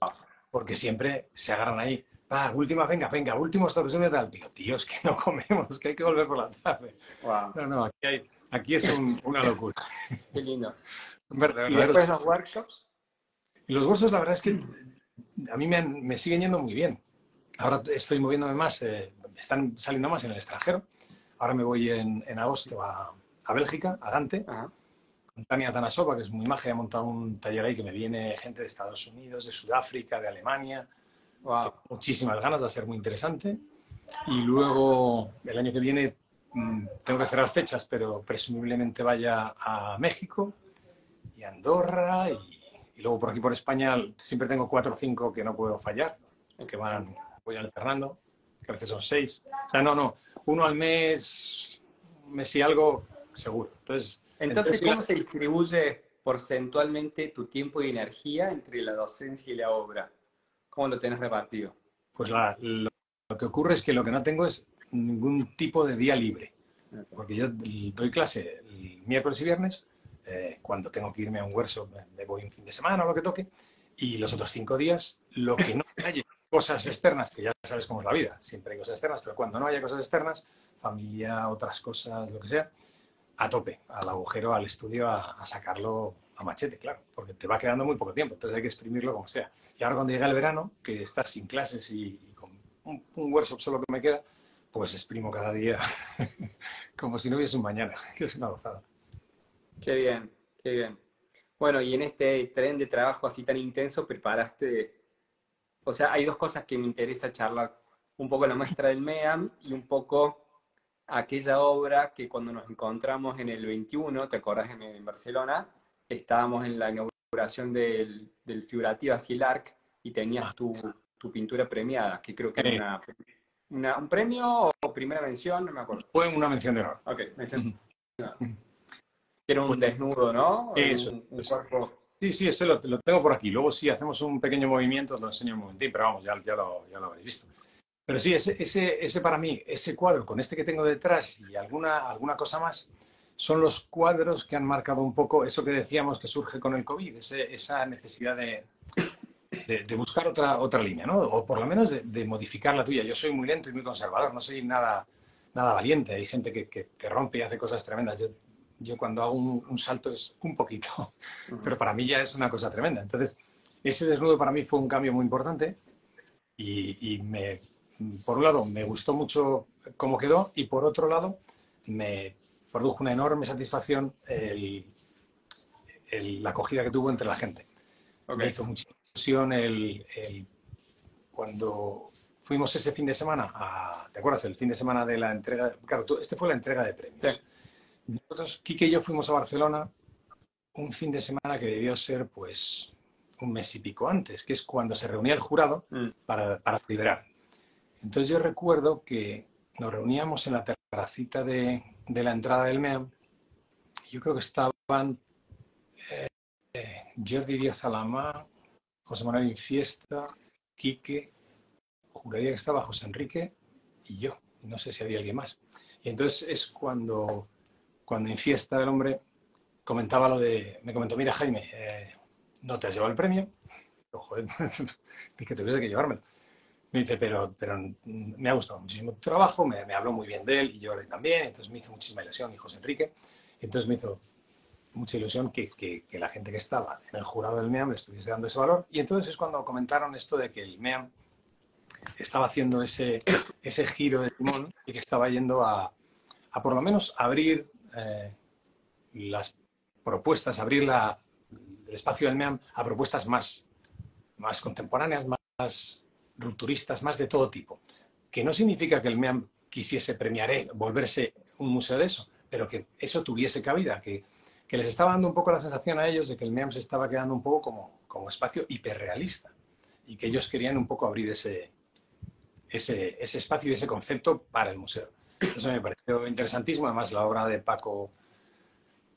Porque siempre se agarran ahí. Va, última, venga, venga, último stop, y tal. Digo, tío, es que no comemos, que hay que volver por la tarde. Wow, No, no, aquí, hay- aquí es un- una locura. qué lindo. Y después los workshops. Y los bolsos, la verdad es que a mí me, han- me siguen yendo muy bien. Ahora estoy moviéndome más, eh, están saliendo más en el extranjero. Ahora me voy en, en agosto a, a Bélgica, a Dante, Ajá. con Tania Tanasova, que es muy magia, ha montado un taller ahí que me viene gente de Estados Unidos, de Sudáfrica, de Alemania. Wow. Tengo muchísimas ganas, va a ser muy interesante. Y luego, el año que viene, mm, tengo que cerrar fechas, pero presumiblemente vaya a México y Andorra. Y, y luego por aquí, por España, siempre tengo cuatro o cinco que no puedo fallar, que van, voy alternando, que a veces son seis. O sea, no, no, uno al mes, un mes y algo, seguro. Entonces, Entonces, ¿cómo se distribuye porcentualmente tu tiempo y energía entre la docencia y la obra? ¿Cómo lo tenés repartido? Pues la- lo, lo que ocurre es que lo que no tengo es ningún tipo de día libre, porque yo doy clase el miércoles y viernes, eh, cuando tengo que irme a un me- me voy un fin de semana o lo que toque, y los otros cinco días lo que no haya cosas externas, que ya sabes cómo es la vida, siempre hay cosas externas, pero cuando no haya cosas externas, familia, otras cosas, lo que sea, a tope, al agujero, al estudio, a, sacarlo a machete, claro, porque te va quedando muy poco tiempo, entonces hay que exprimirlo como sea. Y ahora cuando llega el verano, que estás sin clases y, y con un, un workshop solo que me queda, pues exprimo cada día como si no hubiese un mañana, que es una gozada. Qué bien, qué bien. Bueno, y en este tren de trabajo así tan intenso, preparaste, o sea, hay dos cosas que me interesa charlar, un poco la muestra del MEAM y un poco aquella obra que cuando nos encontramos en el 21, ¿te acordás en, en Barcelona? Estábamos en la inauguración del, del figurativo así el ARC y tenías tu, tu pintura premiada, que creo que era una, una- un premio o primera mención, no me acuerdo. Fue una mención de honor. Ok, mención. Era un desnudo, ¿no? Eso, Un, un eso. cuerpo. Sí, sí, ese lo, lo tengo por aquí. Luego sí, hacemos un pequeño movimiento, lo enseño un momentín, pero vamos, ya, ya, lo, ya lo habréis visto. Pero sí, ese, ese, ese para mí, ese cuadro con este que tengo detrás y alguna, alguna cosa más, son los cuadros que han marcado un poco eso que decíamos que surge con el COVID, ese- esa necesidad de, de, de buscar otra, otra línea, ¿no? O por lo menos de, de modificar la tuya. Yo soy muy lento y muy conservador, no soy nada, nada valiente. Hay gente que, que- que rompe y hace cosas tremendas. Yo, yo cuando hago un, un salto es un poquito, pero para mí ya es una cosa tremenda. Entonces, ese desnudo para mí fue un cambio muy importante y, y me, por un lado me gustó mucho cómo quedó y por otro lado me produjo una enorme satisfacción el- el- la acogida que tuvo entre la gente. Ok. Me hizo mucha ilusión el, el- cuando fuimos ese fin de semana, a, ¿te acuerdas? El fin de semana de la entrega, claro, tú- este fue la entrega de premios. Sí. Nosotros, Quique y yo fuimos a Barcelona un fin de semana que debió ser pues un mes y pico antes, que es cuando se reunía el jurado Mm. para, para liberar. Entonces yo recuerdo que nos reuníamos en la terracita de, de la entrada del MEAM. Yo creo que estaban eh, Jordi Díaz Alamá, José Manuel Infiesta, Quique, juraría que estaba José Enrique y yo. No sé si había alguien más. Y entonces es cuando, cuando Infiesta el hombre comentaba lo de, me comentó, mira Jaime, eh, no te has llevado el premio. Ni que tuviese que llevármelo. Me dice, pero, pero me ha gustado muchísimo tu trabajo, me, me habló muy bien de él y yo también, entonces me hizo muchísima ilusión y José Enrique. Entonces me hizo mucha ilusión que, que, que, la gente que estaba en el jurado del MEAM le estuviese dando ese valor. Y entonces es cuando comentaron esto de que el MEAM estaba haciendo ese, ese giro de timón y que estaba yendo a, a por lo menos abrir eh, las propuestas, abrir el espacio del MEAM a propuestas más, más contemporáneas, más rupturistas, más de todo tipo. Que no significa que el MEAM quisiese premiar, eh, volverse un museo de eso, pero que eso tuviese cabida, que, que, les estaba dando un poco la sensación a ellos de que el MEAM se estaba quedando un poco como, como espacio hiperrealista y que ellos querían un poco abrir ese, ese, ese espacio y ese concepto para el museo. Eso me pareció interesantísimo. Además, la obra de Paco,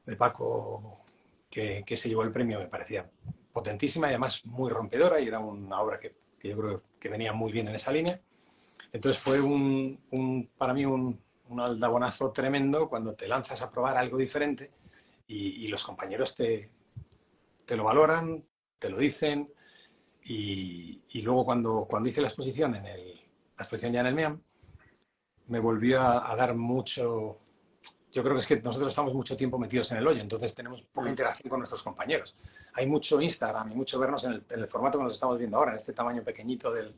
de Paco que, se llevó el premio me parecía potentísima y además muy rompedora y era una obra que, que yo creo que venía muy bien en esa línea. Entonces fue un, para mí un, un, aldabonazo tremendo cuando te lanzas a probar algo diferente y, los compañeros te, lo valoran, te lo dicen y, luego cuando, cuando hice la exposición en el, la exposición ya en el MEAM, me volvió a, a, dar mucho... Yo creo que es que nosotros estamos mucho tiempo metidos en el hoyo, entonces tenemos poca interacción con nuestros compañeros. Hay mucho Instagram y mucho vernos en el, en el formato que nos estamos viendo ahora, en este tamaño pequeñito del,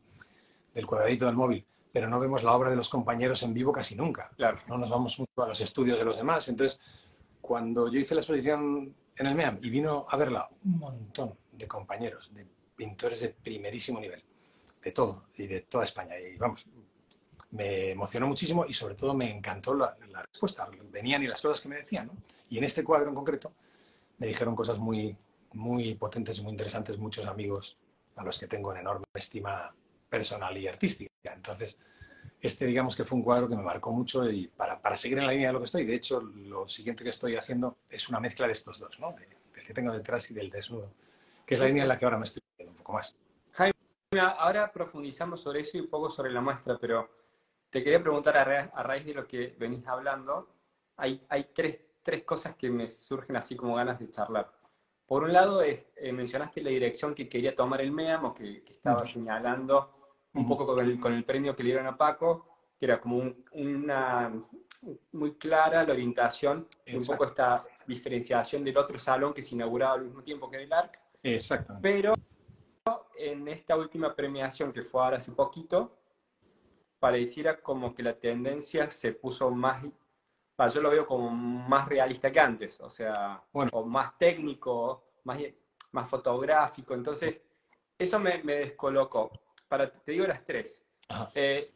del, cuadradito del móvil, pero no vemos la obra de los compañeros en vivo casi nunca. Claro. No nos vamos mucho a los estudios de los demás. Entonces, cuando yo hice la exposición en el MEAM y vino a verla un montón de compañeros, de pintores de primerísimo nivel, de todo y de toda España. Y vamos, me emocionó muchísimo y sobre todo me encantó la, la respuesta. Venían y las cosas que me decían. ¿no? Y en este cuadro en concreto me dijeron cosas muy, muy potentes y muy interesantes muchos amigos a los que tengo en enorme estima personal y artística. Entonces, este digamos que fue un cuadro que me marcó mucho y para, para seguir en la línea de lo que estoy, de hecho, lo siguiente que estoy haciendo es una mezcla de estos dos, ¿no? del que tengo detrás y del desnudo, que es la línea en la que ahora me estoy viendo un poco más. Ahora profundizamos sobre eso y un poco sobre la muestra, pero te quería preguntar a, ra a raíz de lo que venís hablando, hay, hay tres, tres, cosas que me surgen así como ganas de charlar. Por un lado, es, eh, mencionaste la dirección que quería tomar el MEAM o que, que estaba uh -huh. señalando un poco con el, con el, premio que le dieron a Paco, que era como un, una muy clara la orientación, Exacto. un poco esta diferenciación del otro salón que se inauguraba al mismo tiempo que del ARC. Exacto. Pero en esta última premiación que fue ahora hace poquito, pareciera como que la tendencia se puso más, yo lo veo como más realista que antes, o sea, bueno. o más técnico, más, más fotográfico, entonces eso me, me descolocó. Para, te digo las tres. Eh,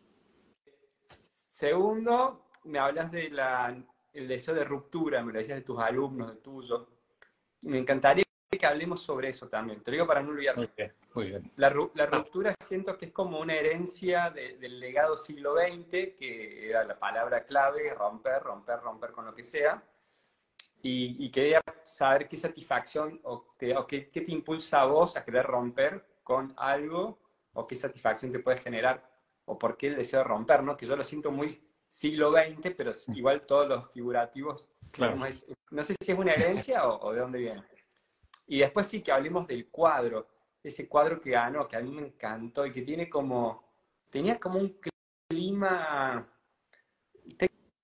segundo, me hablas de la, el deseo de ruptura, me lo decías de tus alumnos, de tuyo. Me encantaría que hablemos sobre eso también. Te lo digo para no olvidarme. Muy bien. La, la, ruptura siento que es como una herencia de, del legado siglo XX, que era la palabra clave, romper, romper, romper con lo que sea. Y, y quería saber qué satisfacción o, te, o qué, qué, te impulsa a vos a querer romper con algo o qué satisfacción te puede generar o por qué el deseo de romper, ¿no? Que yo lo siento muy siglo XX, pero igual todos los figurativos, claro. no, es, no sé si es una herencia o, o de dónde viene. Y después sí que hablemos del cuadro, ese cuadro que ganó, que a mí me encantó y que tiene como, tenía como un clima,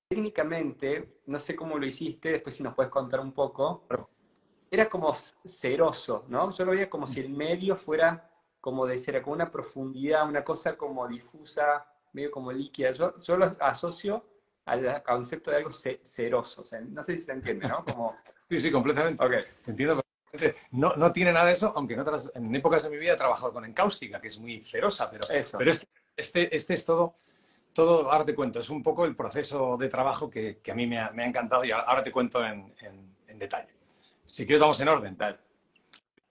técnicamente, no sé cómo lo hiciste, después si nos puedes contar un poco, era como ceroso, ¿no? Yo lo veía como si el medio fuera como de cera, con una profundidad, una cosa como difusa, medio como líquida. Yo, yo lo asocio al concepto de algo ceroso, o sea, no sé si se entiende, ¿no? Como... Sí, sí, completamente. Okay. Te entiendo no, no, tiene nada de eso, aunque en, otras, en épocas de mi vida he trabajado con encáustica, que es muy cerosa, pero, pero este, este, este, es todo, todo, ahora te cuento, es un poco el proceso de trabajo que, que a mí me ha, me ha, encantado y ahora te cuento en, en, en, detalle. Si quieres, vamos en orden. Tal.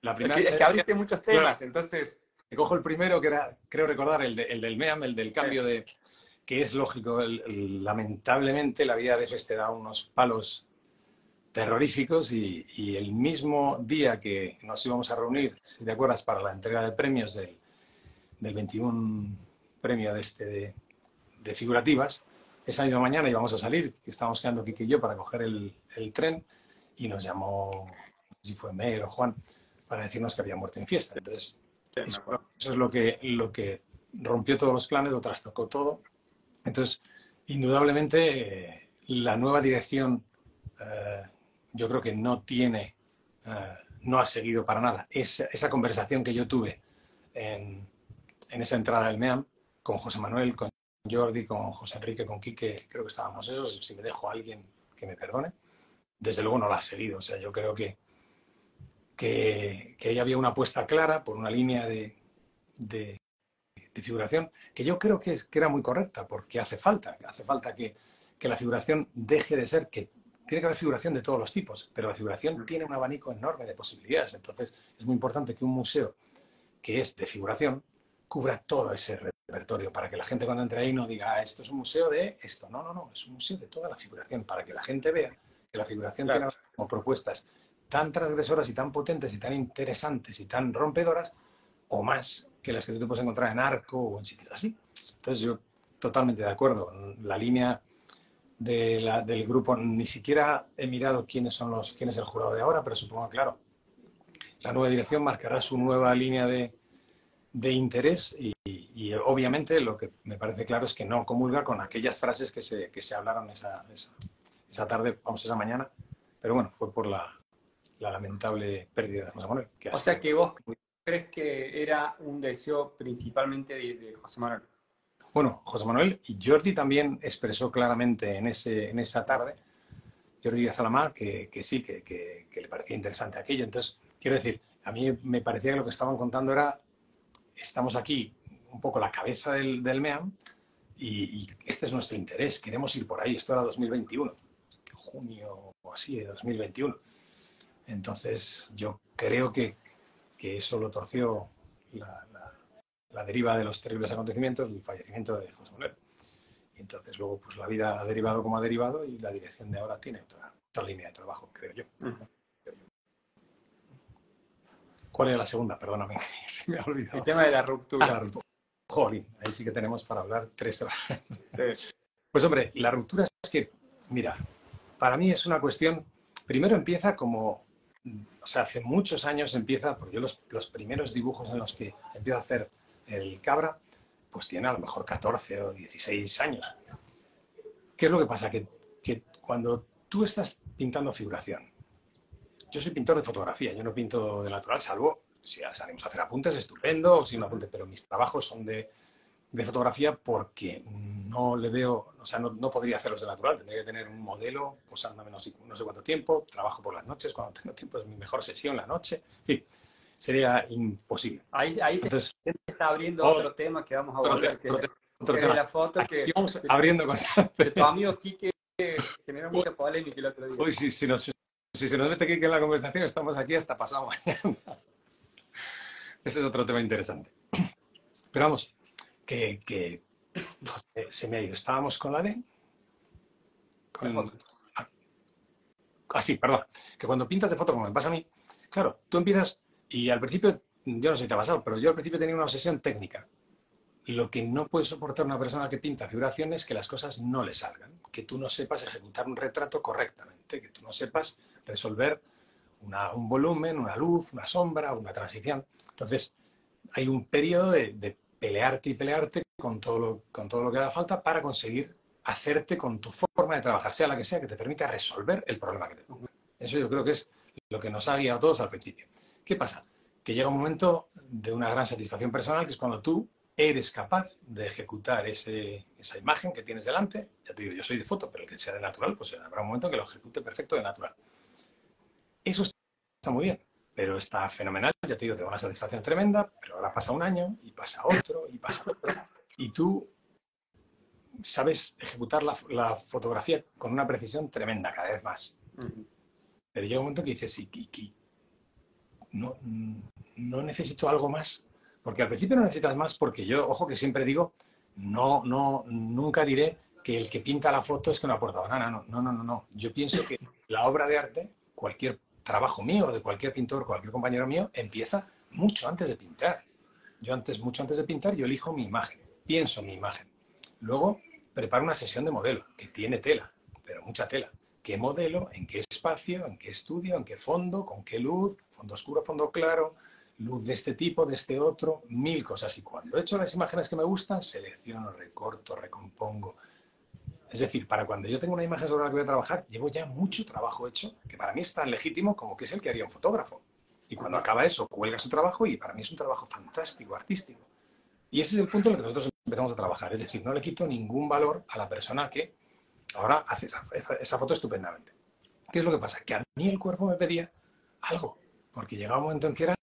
La primera, es, que, es que abriste muchos temas, claro, entonces... Te cojo el primero, que era, creo recordar, el, de, el del MEAM, el del cambio sí. de... que es lógico, el, lamentablemente la vida a veces te da unos palos terroríficos y, el mismo día que nos íbamos a reunir, si te acuerdas, para la entrega de premios del, del 21 premio de, este, de, figurativas, esa misma mañana íbamos a salir, que estábamos quedando Kike y yo para coger el, el tren y nos llamó, si fue Mer o Juan, para decirnos que había muerto en fiesta. Entonces, eso, es lo que, lo que rompió todos los planes, lo trastocó todo. Entonces, indudablemente, eh, la nueva dirección eh, yo creo que no tiene, eh, no ha seguido para nada. Esa, esa conversación que yo tuve en, en, esa entrada del MEAM con José Manuel, con Jordi, con José Enrique, con Quique, creo que estábamos esos, si me dejo a alguien que me perdone, desde luego no la ha seguido. O sea, yo creo que, que, que ahí había una apuesta clara por una línea de, de, de figuración que yo creo que, que, era muy correcta, porque hace falta, hace falta que, que la figuración deje de ser que tiene que haber figuración de todos los tipos, pero la figuración tiene un abanico enorme de posibilidades. Entonces, es muy importante que un museo que es de figuración cubra todo ese repertorio para que la gente cuando entre ahí no diga, ah, esto es un museo de esto. No, no, no, es un museo de toda la figuración para que la gente vea que la figuración tiene como propuestas tan transgresoras y tan potentes y tan interesantes y tan rompedoras o más que las que tú te puedes encontrar en arco o en sitios así. Entonces yo totalmente de acuerdo. La línea del grupo. Ni siquiera he mirado quiénes son los, quién es el jurado de ahora, pero supongo, claro, la nueva dirección marcará su nueva línea de, de interés y, obviamente lo que me parece claro es que no comulga con aquellas frases que se, que se hablaron esa, esa, tarde, vamos, esa mañana, pero bueno, fue por la, la lamentable pérdida de José Manuel. o sea que vos crees que era un deseo principalmente de José Manuel. Bueno, José Manuel y Jordi también expresó claramente en, esa tarde, Jordi Díaz que, sí, que, le parecía interesante aquello. Entonces, quiero decir, a mí me parecía que lo que estaban contando era, estamos aquí un poco la cabeza del, del MEAM y, este es nuestro interés, queremos ir por ahí. Esto era 2021, junio o así de 2021. Entonces, yo creo que, eso lo torció la deriva de los terribles acontecimientos, el fallecimiento de José Manuel. Y entonces luego pues la vida ha derivado como ha derivado y la dirección de ahora tiene otra, otra línea de trabajo, creo yo. ¿Cuál era la segunda? Perdóname, se me ha olvidado. El tema de la ruptura. Ah, la ruptura. Jolín, ahí sí que tenemos para hablar tres horas. Pues hombre, la ruptura es que, mira, para mí es una cuestión, primero empieza como, o sea, hace muchos años empieza, porque yo los, los primeros dibujos en los que empiezo a hacer el cabra, pues tiene a lo mejor 14 o 16 años. ¿Qué es lo que pasa? Que, cuando tú estás pintando figuración, yo soy pintor de fotografía, yo no pinto de natural, salvo si salimos a hacer apuntes, estupendo, o sin apunte, pero mis trabajos son de, de, fotografía porque no le veo, o sea, no, no, podría hacerlos de natural, tendría que tener un modelo posándome no no sé cuánto tiempo, trabajo por las noches, cuando tengo tiempo es mi mejor sesión la noche, en fin, sería imposible. Ahí, ahí Entonces, se está abriendo otro, tema que vamos a volver. que, otro, tema. la foto que, vamos abriendo constante. tu amigo Quique genera mucha polémica el otro día. Uy, si, si, nos, si se nos mete Quique en la conversación, estamos aquí hasta pasado mañana. Ese es otro tema interesante. Pero vamos, que, que se me ha ido. Estábamos con la de... Con, ah, sí, perdón. Que cuando pintas de foto, como me pasa a mí, claro, tú empiezas y al principio, yo no sé si te ha pasado, pero yo al principio tenía una obsesión técnica. Lo que no puede soportar una persona que pinta figuración es que las cosas no le salgan, que tú no sepas ejecutar un retrato correctamente, que tú no sepas resolver un volumen, una luz, una sombra, una transición. Entonces, hay un periodo de, pelearte y pelearte con todo, lo, con todo lo que haga falta para conseguir hacerte con tu forma de trabajar, sea la que sea, que te permita resolver el problema que te ponga. Eso yo creo que es lo que nos ha guiado a todos al principio. ¿Qué pasa? Que llega un momento de una gran satisfacción personal, que es cuando tú eres capaz de ejecutar ese, esa imagen que tienes delante. Ya te digo, yo soy de foto, pero el que sea de natural, pues habrá un momento que lo ejecute perfecto de natural. Eso está muy bien, pero está fenomenal. Ya te digo, te da una satisfacción tremenda, pero ahora pasa un año y pasa otro y pasa otro. Y tú sabes ejecutar la, la fotografía con una precisión tremenda, cada vez más. Pero llega un momento que dices, ¿y, y, no, no necesito algo más. Porque al principio no necesitas más porque yo, ojo que siempre digo, no, no, nunca diré que el que pinta la foto es que no aporta banana. No, no, no, no, no. Yo pienso que la obra de arte, cualquier trabajo mío, de cualquier pintor, cualquier compañero mío, empieza mucho antes de pintar. Yo antes, mucho antes de pintar, yo elijo mi imagen, pienso mi imagen. Luego preparo una sesión de modelo, que tiene tela, pero mucha tela. ¿Qué modelo? ¿En qué espacio? ¿En qué estudio? ¿En qué fondo? ¿Con qué luz? ¿Fondo oscuro? ¿Fondo claro? luz de este tipo, de este otro, mil cosas. Y cuando he hecho las imágenes que me gustan, selecciono, recorto, recompongo. Es decir, para cuando yo tengo una imagen sobre la que voy a trabajar, llevo ya mucho trabajo hecho, que para mí es tan legítimo como que es el que haría un fotógrafo. Y cuando acaba eso, cuelga su trabajo y para mí es un trabajo fantástico, artístico. Y ese es el punto en el que nosotros empezamos a trabajar. Es decir, no le quito ningún valor a la persona que ahora hace esa, esa foto estupendamente. ¿Qué es lo que pasa? Que a mí el cuerpo me pedía algo, porque llegaba un momento en que era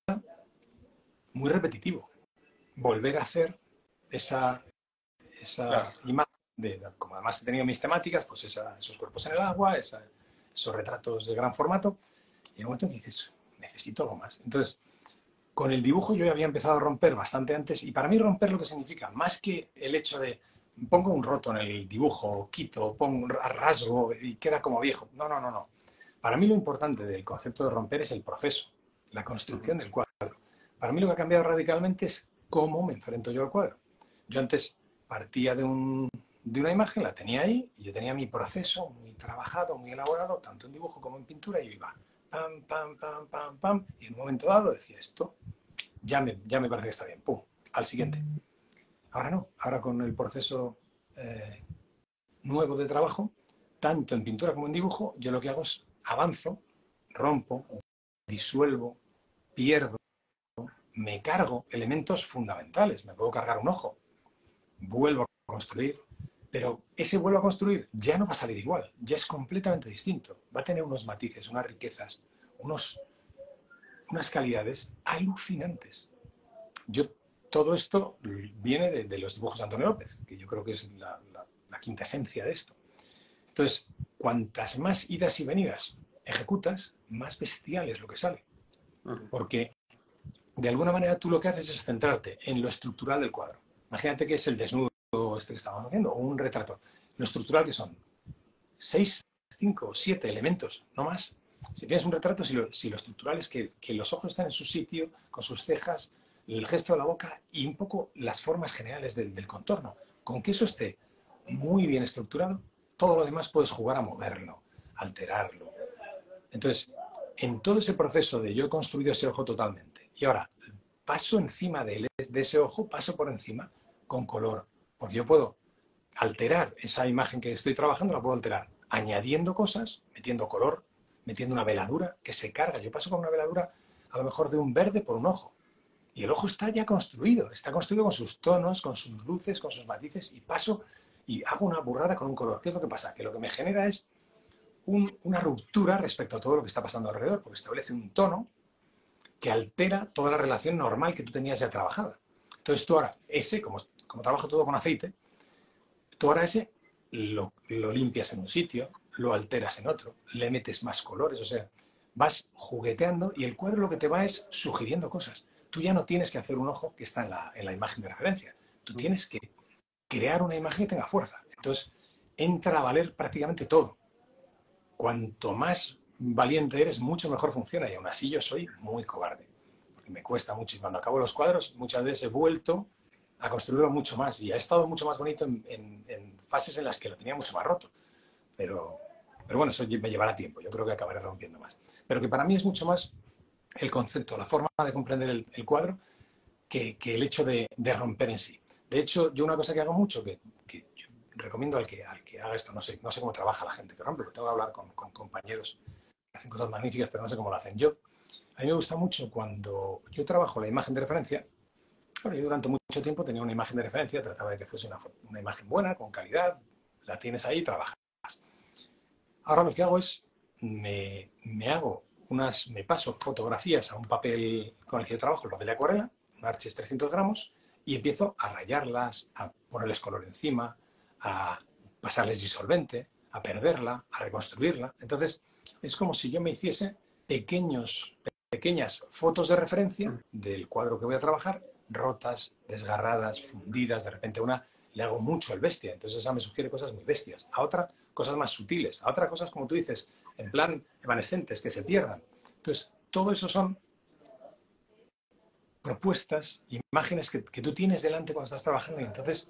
muy repetitivo. Volver a hacer esa, esa imagen, de, como además he tenido mis temáticas, pues esos cuerpos en el agua, esos retratos de gran formato, y en un momento que dices, necesito algo más. Entonces, con el dibujo yo ya había empezado a romper bastante antes, y para mí romper lo que significa, más que el hecho de pongo un roto en el dibujo, quito, pongo un rasgo y queda como viejo. No, no, no, no. Para mí lo importante del concepto de romper es el proceso, la construcción del cuadro. Para mí lo que ha cambiado radicalmente es cómo me enfrento yo al cuadro. Yo antes partía de, una imagen, la tenía ahí, y yo tenía mi proceso muy trabajado, muy elaborado, tanto en dibujo como en pintura, y yo iba pam, pam, pam, pam, pam, y en un momento dado decía esto, ya me, ya me parece que está bien, pum, al siguiente. Ahora no, ahora con el proceso eh, nuevo de trabajo, tanto en pintura como en dibujo, yo lo que hago es avanzo, rompo, disuelvo, pierdo, me cargo elementos fundamentales. Me puedo cargar un ojo, vuelvo a construir, pero ese vuelvo a construir ya no va a salir igual, ya es completamente distinto. Va a tener unos matices, unas riquezas, unos, unas calidades alucinantes. Yo, todo esto viene de, los dibujos de Antonio López, que yo creo que es la, la quinta esencia de esto. Entonces, cuantas más idas y venidas ejecutas, más bestial es lo que sale. Porque de alguna manera tú lo que haces es centrarte en lo estructural del cuadro. Imagínate que es el desnudo este que estábamos haciendo, o un retrato. Lo estructural que son seis, cinco, siete elementos, no más. Si tienes un retrato, si lo, estructural es que, los ojos están en su sitio, con sus cejas, el gesto de la boca y un poco las formas generales del, del contorno. Con que eso esté muy bien estructurado, todo lo demás puedes jugar a moverlo, alterarlo. Entonces, en todo ese proceso de yo construido ese ojo totalmente, y ahora, paso encima de, ese ojo, paso por encima con color. Porque yo puedo alterar esa imagen que estoy trabajando, la puedo alterar añadiendo cosas, metiendo color, metiendo una veladura que se carga. Yo paso con una veladura a lo mejor de un verde por un ojo. Y el ojo está ya construido, está construido con sus tonos, con sus luces, con sus matices, y paso y hago una burrada con un color. ¿Qué es lo que pasa? Que lo que me genera es una ruptura respecto a todo lo que está pasando alrededor, porque establece un tono que altera toda la relación normal que tú tenías ya trabajada. Entonces tú ahora, ese, como, como trabajo todo con aceite, tú ahora ese lo, lo limpias en un sitio, lo alteras en otro, le metes más colores, o sea, vas jugueteando y el cuadro lo que te va es sugiriendo cosas. Tú ya no tienes que hacer un ojo que está en la, en la imagen de referencia. Tú tienes que crear una imagen que tenga fuerza. Entonces, entra a valer prácticamente todo. Cuanto más valiente eres, mucho mejor funciona. Y aún así yo soy muy cobarde, porque me cuesta mucho. Y cuando acabo los cuadros, muchas veces he vuelto a construirlo mucho más. Y ha estado mucho más bonito en, fases en las que lo tenía mucho más roto. Pero, pero bueno, eso me llevará tiempo. Yo creo que acabaré rompiendo más. Pero que para mí es mucho más el concepto, la forma de comprender el, cuadro, que, el hecho de, romper en sí. De hecho, yo una cosa que hago mucho, que, recomiendo al que, al que haga esto, no sé, no sé cómo trabaja la gente que rompe, pero tengo que hablar con, compañeros hacen cosas magníficas, pero no sé cómo lo hacen. Yo, a mí me gusta mucho cuando yo trabajo la imagen de referencia. Bueno, yo durante mucho tiempo tenía una imagen de referencia, trataba de que fuese una, una imagen buena, con calidad, la tienes ahí y trabajas. Ahora lo que hago es, me, me, hago unas, me paso fotografías a un papel con el que yo trabajo, el papel de acuarela, un Arches 300 gramos, y empiezo a rayarlas, a ponerles color encima, a pasarles disolvente, a perderla, a reconstruirla. Entonces, es como si yo me hiciese pequeños, pequeñas fotos de referencia del cuadro que voy a trabajar, rotas, desgarradas, fundidas, de repente una le hago mucho el bestia. Entonces esa me sugiere cosas muy bestias. A otra, cosas más sutiles. A otra, cosas, como tú dices, en plan evanescentes, que se pierdan. Entonces, todo eso son propuestas, imágenes que, que tú tienes delante cuando estás trabajando y entonces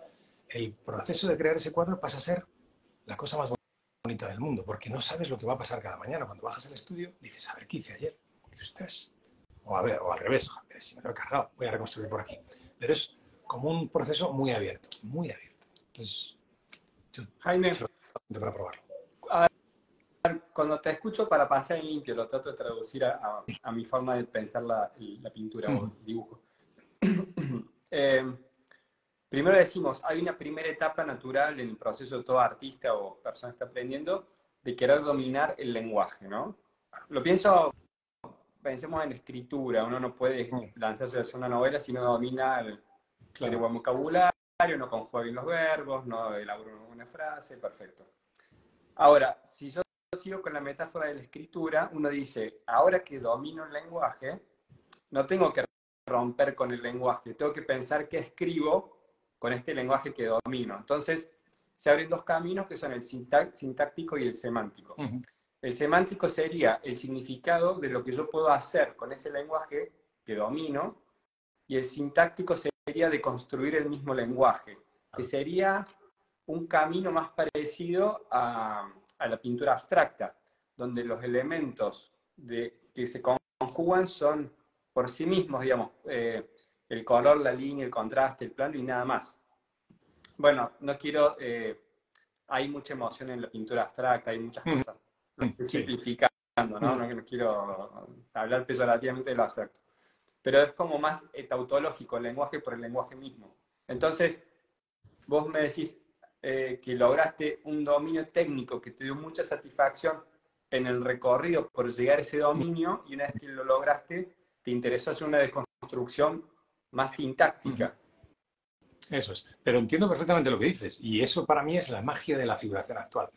el proceso de crear ese cuadro pasa a ser la cosa más bonita del mundo, porque no sabes lo que va a pasar cada mañana. Cuando bajas al estudio, dices, a ver, ¿qué hice ayer? Dices, O, a ver, o al revés, si me lo he cargado, voy a reconstruir por aquí. Pero es como un proceso muy abierto, muy abierto. Entonces, yo Jaime, para probarlo. cuando te escucho para pasar en limpio, lo trato de traducir a, mi forma de pensar la, pintura o el dibujo. eh, Primero decimos, hay una primera etapa natural en el proceso de todo artista o persona que está aprendiendo de querer dominar el lenguaje, ¿no? Lo pienso, pensemos en escritura, uno no puede lanzarse a hacer una novela si no domina el, buen vocabulario, no conjuga bien los verbos, no elabora una frase, perfecto. Ahora, si yo sigo con la metáfora de la escritura, uno dice, ahora que domino el lenguaje, no tengo que romper con el lenguaje, tengo que pensar qué escribo con este lenguaje que domino. Entonces, se abren dos caminos que son el sintáctico y el semántico. El semántico sería el significado de lo que yo puedo hacer con ese lenguaje que domino, y el sintáctico sería de construir el mismo lenguaje, que sería un camino más parecido a, la pintura abstracta, donde los elementos de, que se conjugan son por sí mismos, digamos, eh, el color, la línea, el contraste, el plano y nada más. Bueno, no quiero, eh, hay mucha emoción en la pintura abstracta, hay muchas mm. cosas. simplificando, ¿no? Mm. ¿no? quiero hablar peyorativamente de lo abstracto. Pero es como más tautológico, el lenguaje por el lenguaje mismo. Entonces, vos me decís eh, que lograste un dominio técnico que te dio mucha satisfacción en el recorrido por llegar a ese dominio y una vez que lo lograste, te interesó hacer una deconstrucción más sintáctica. Eso es. Pero entiendo perfectamente lo que dices. Y eso para mí es la magia de la figuración actual.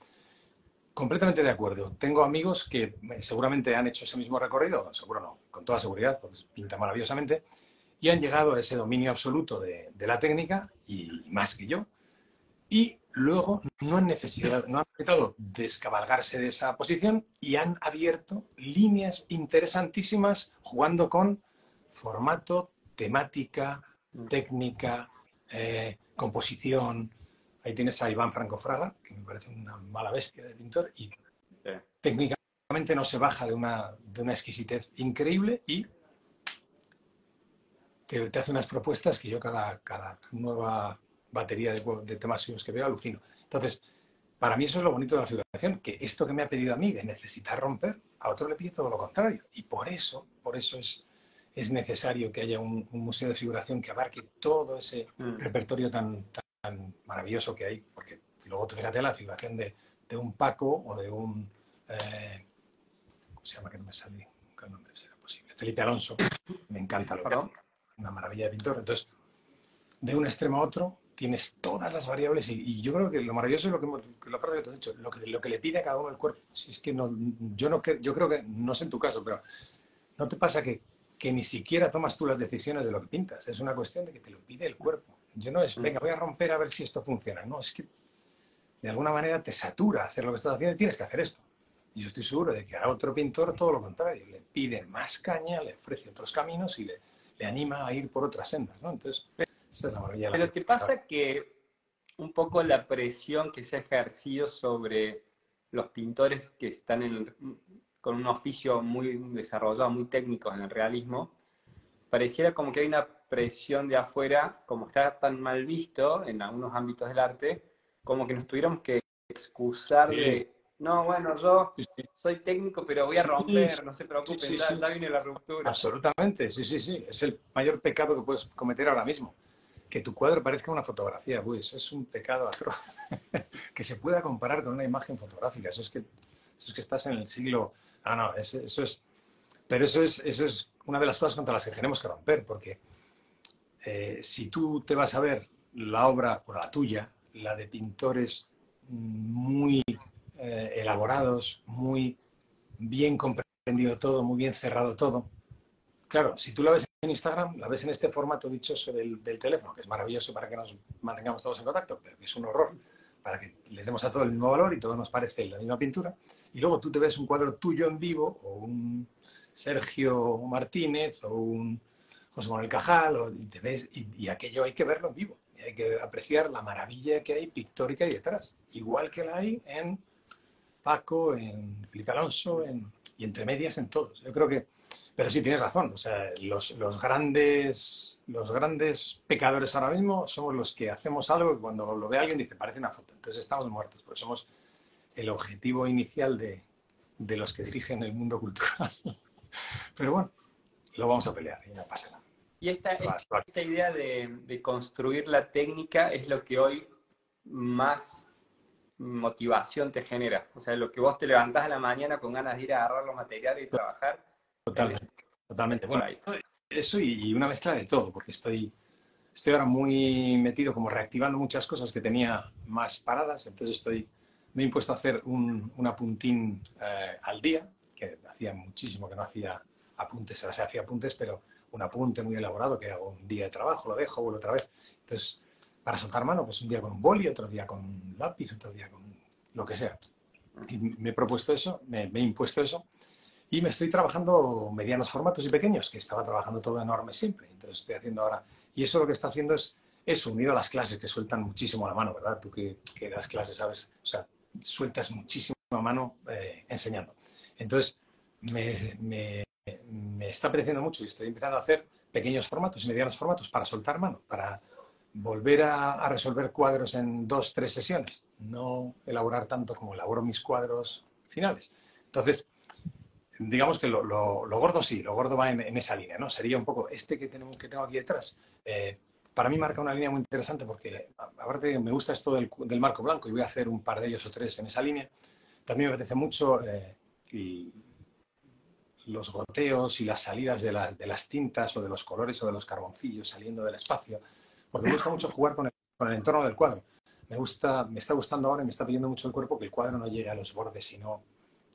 Completamente de acuerdo. Tengo amigos que seguramente han hecho ese mismo recorrido, seguro no, con toda seguridad, porque pinta maravillosamente, y han llegado a ese dominio absoluto de, la técnica, y más que yo, y luego no han, necesidad, no han necesitado descabalgarse de esa posición y han abierto líneas interesantísimas jugando con formato, temática, mm. técnica, eh, composición. Ahí tienes a Iván Franco Fraga, que me parece una mala bestia de pintor, y técnicamente no se baja de una, de una exquisitez increíble y te, te, hace unas propuestas que yo cada, cada nueva batería de, de temas que veo alucino. Entonces, para mí eso es lo bonito de la figuración, que esto que me ha pedido a mí de necesitar romper, a otro le pide todo lo contrario. Y por eso, por eso es es necesario que haya un, museo de figuración que abarque todo ese mm. repertorio tan, tan, maravilloso que hay, porque luego te fíjate la figuración de, de un Paco o de un... Eh, ¿Cómo se llama? Que no me sale qué nombre será posible. Felipe Alonso, me encanta lo que una maravilla de pintor. Entonces, de un extremo a otro tienes todas las variables y, yo creo que lo maravilloso es lo que, la frase que te has dicho, lo que, lo que le pide a cada uno el cuerpo. Si es que no, yo, no, yo creo que, no sé en tu caso, pero ¿no te pasa que que ni siquiera tomas tú las decisiones de lo que pintas. Es una cuestión de que te lo pide el cuerpo. Yo no es, venga, voy a romper a ver si esto funciona. No, es que de alguna manera te satura hacer lo que estás haciendo y tienes que hacer esto. Y yo estoy seguro de que a otro pintor todo lo contrario. Le pide más caña, le ofrece otros caminos y le, le anima a ir por otras sendas. ¿no? Entonces, esa es la maravilla. Pero te pasa que un poco la presión que se ha ejercido sobre los pintores que están en, con un oficio muy desarrollado, muy técnico en el realismo, pareciera como que hay una presión de afuera, como está tan mal visto en algunos ámbitos del arte, como que nos tuviéramos que excusar de, no, bueno, yo soy técnico, pero voy a romper, no se preocupen, ya, viene la ruptura. Absolutamente, sí, sí, sí, es el mayor pecado que puedes cometer ahora mismo. Que tu cuadro parezca una fotografía, pues es un pecado atroz. que se pueda comparar con una imagen fotográfica, eso es que, eso es que estás en el siglo Ah, no, eso, es. Pero eso es, eso es una de las cosas contra las que tenemos que romper, porque eh, si tú te vas a ver la obra, por la tuya, la de pintores muy eh, elaborados, muy bien comprendido todo, muy bien cerrado todo, claro, si tú la ves en Instagram, la ves en este formato dichoso del, del teléfono, que es maravilloso para que nos mantengamos todos en contacto, pero que es un horror para que le demos a todo el mismo valor y todo nos parece la misma pintura. Y luego tú te ves un cuadro tuyo en vivo, o un Sergio Martínez, o un José Manuel Cajal, y, aquello hay que verlo en vivo. Hay que apreciar la maravilla que hay pictórica ahí detrás. Igual que la hay en Paco, en Felipe Alonso, y entre medias en todos. Yo creo que pero sí, tienes razón. O sea, los, grandes, los grandes pecadores ahora mismo somos los que hacemos algo que cuando lo ve alguien dice, parece una foto. Entonces estamos muertos, porque somos el objetivo inicial de, los que dirigen el mundo cultural. Pero bueno, lo vamos a pelear y no pasa nada. Y esta, esta idea de, de, construir la técnica es lo que hoy más motivación te genera. O sea, lo que vos te levantás a la mañana con ganas de ir a agarrar los materiales y trabajar Totalmente, totalmente. Bueno, eso y, una mezcla de todo, porque estoy, estoy ahora muy metido como reactivando muchas cosas que tenía más paradas, entonces estoy, me he impuesto a hacer un, un apuntín eh, al día, que hacía muchísimo que no hacía apuntes, o sea, hacía apuntes, pero un apunte muy elaborado que hago un día de trabajo, lo dejo, vuelvo otra vez. Entonces, para soltar mano, pues un día con un boli, otro día con un lápiz, otro día con lo que sea. Y me he propuesto eso, me, me he impuesto eso y me estoy trabajando medianos formatos y pequeños, que estaba trabajando todo enorme siempre. Entonces estoy haciendo ahora. Y eso lo que está haciendo es eso, unido a las clases que sueltan muchísimo la mano, ¿verdad? Tú que, que das clases, ¿sabes? O sea, sueltas muchísimo la mano eh, enseñando. Entonces, me, me, me, está pareciendo mucho y estoy empezando a hacer pequeños formatos y medianos formatos para soltar mano, para volver a, a resolver cuadros en dos, tres sesiones, no elaborar tanto como elaboro mis cuadros finales. Entonces, digamos que lo, gordo sí, lo gordo va en, esa línea, ¿no? Sería un poco este que, tenemos, que tengo aquí detrás. Eh, para mí marca una línea muy interesante porque, aparte, me gusta esto del, marco blanco y voy a hacer un par de ellos o tres en esa línea. También me apetece mucho eh, los goteos y las salidas de, las tintas o de los colores o de los carboncillos saliendo del espacio, porque me gusta mucho jugar con el, con el entorno del cuadro. Me, gusta, me está gustando ahora y me está pidiendo mucho el cuerpo que el cuadro no llegue a los bordes, sino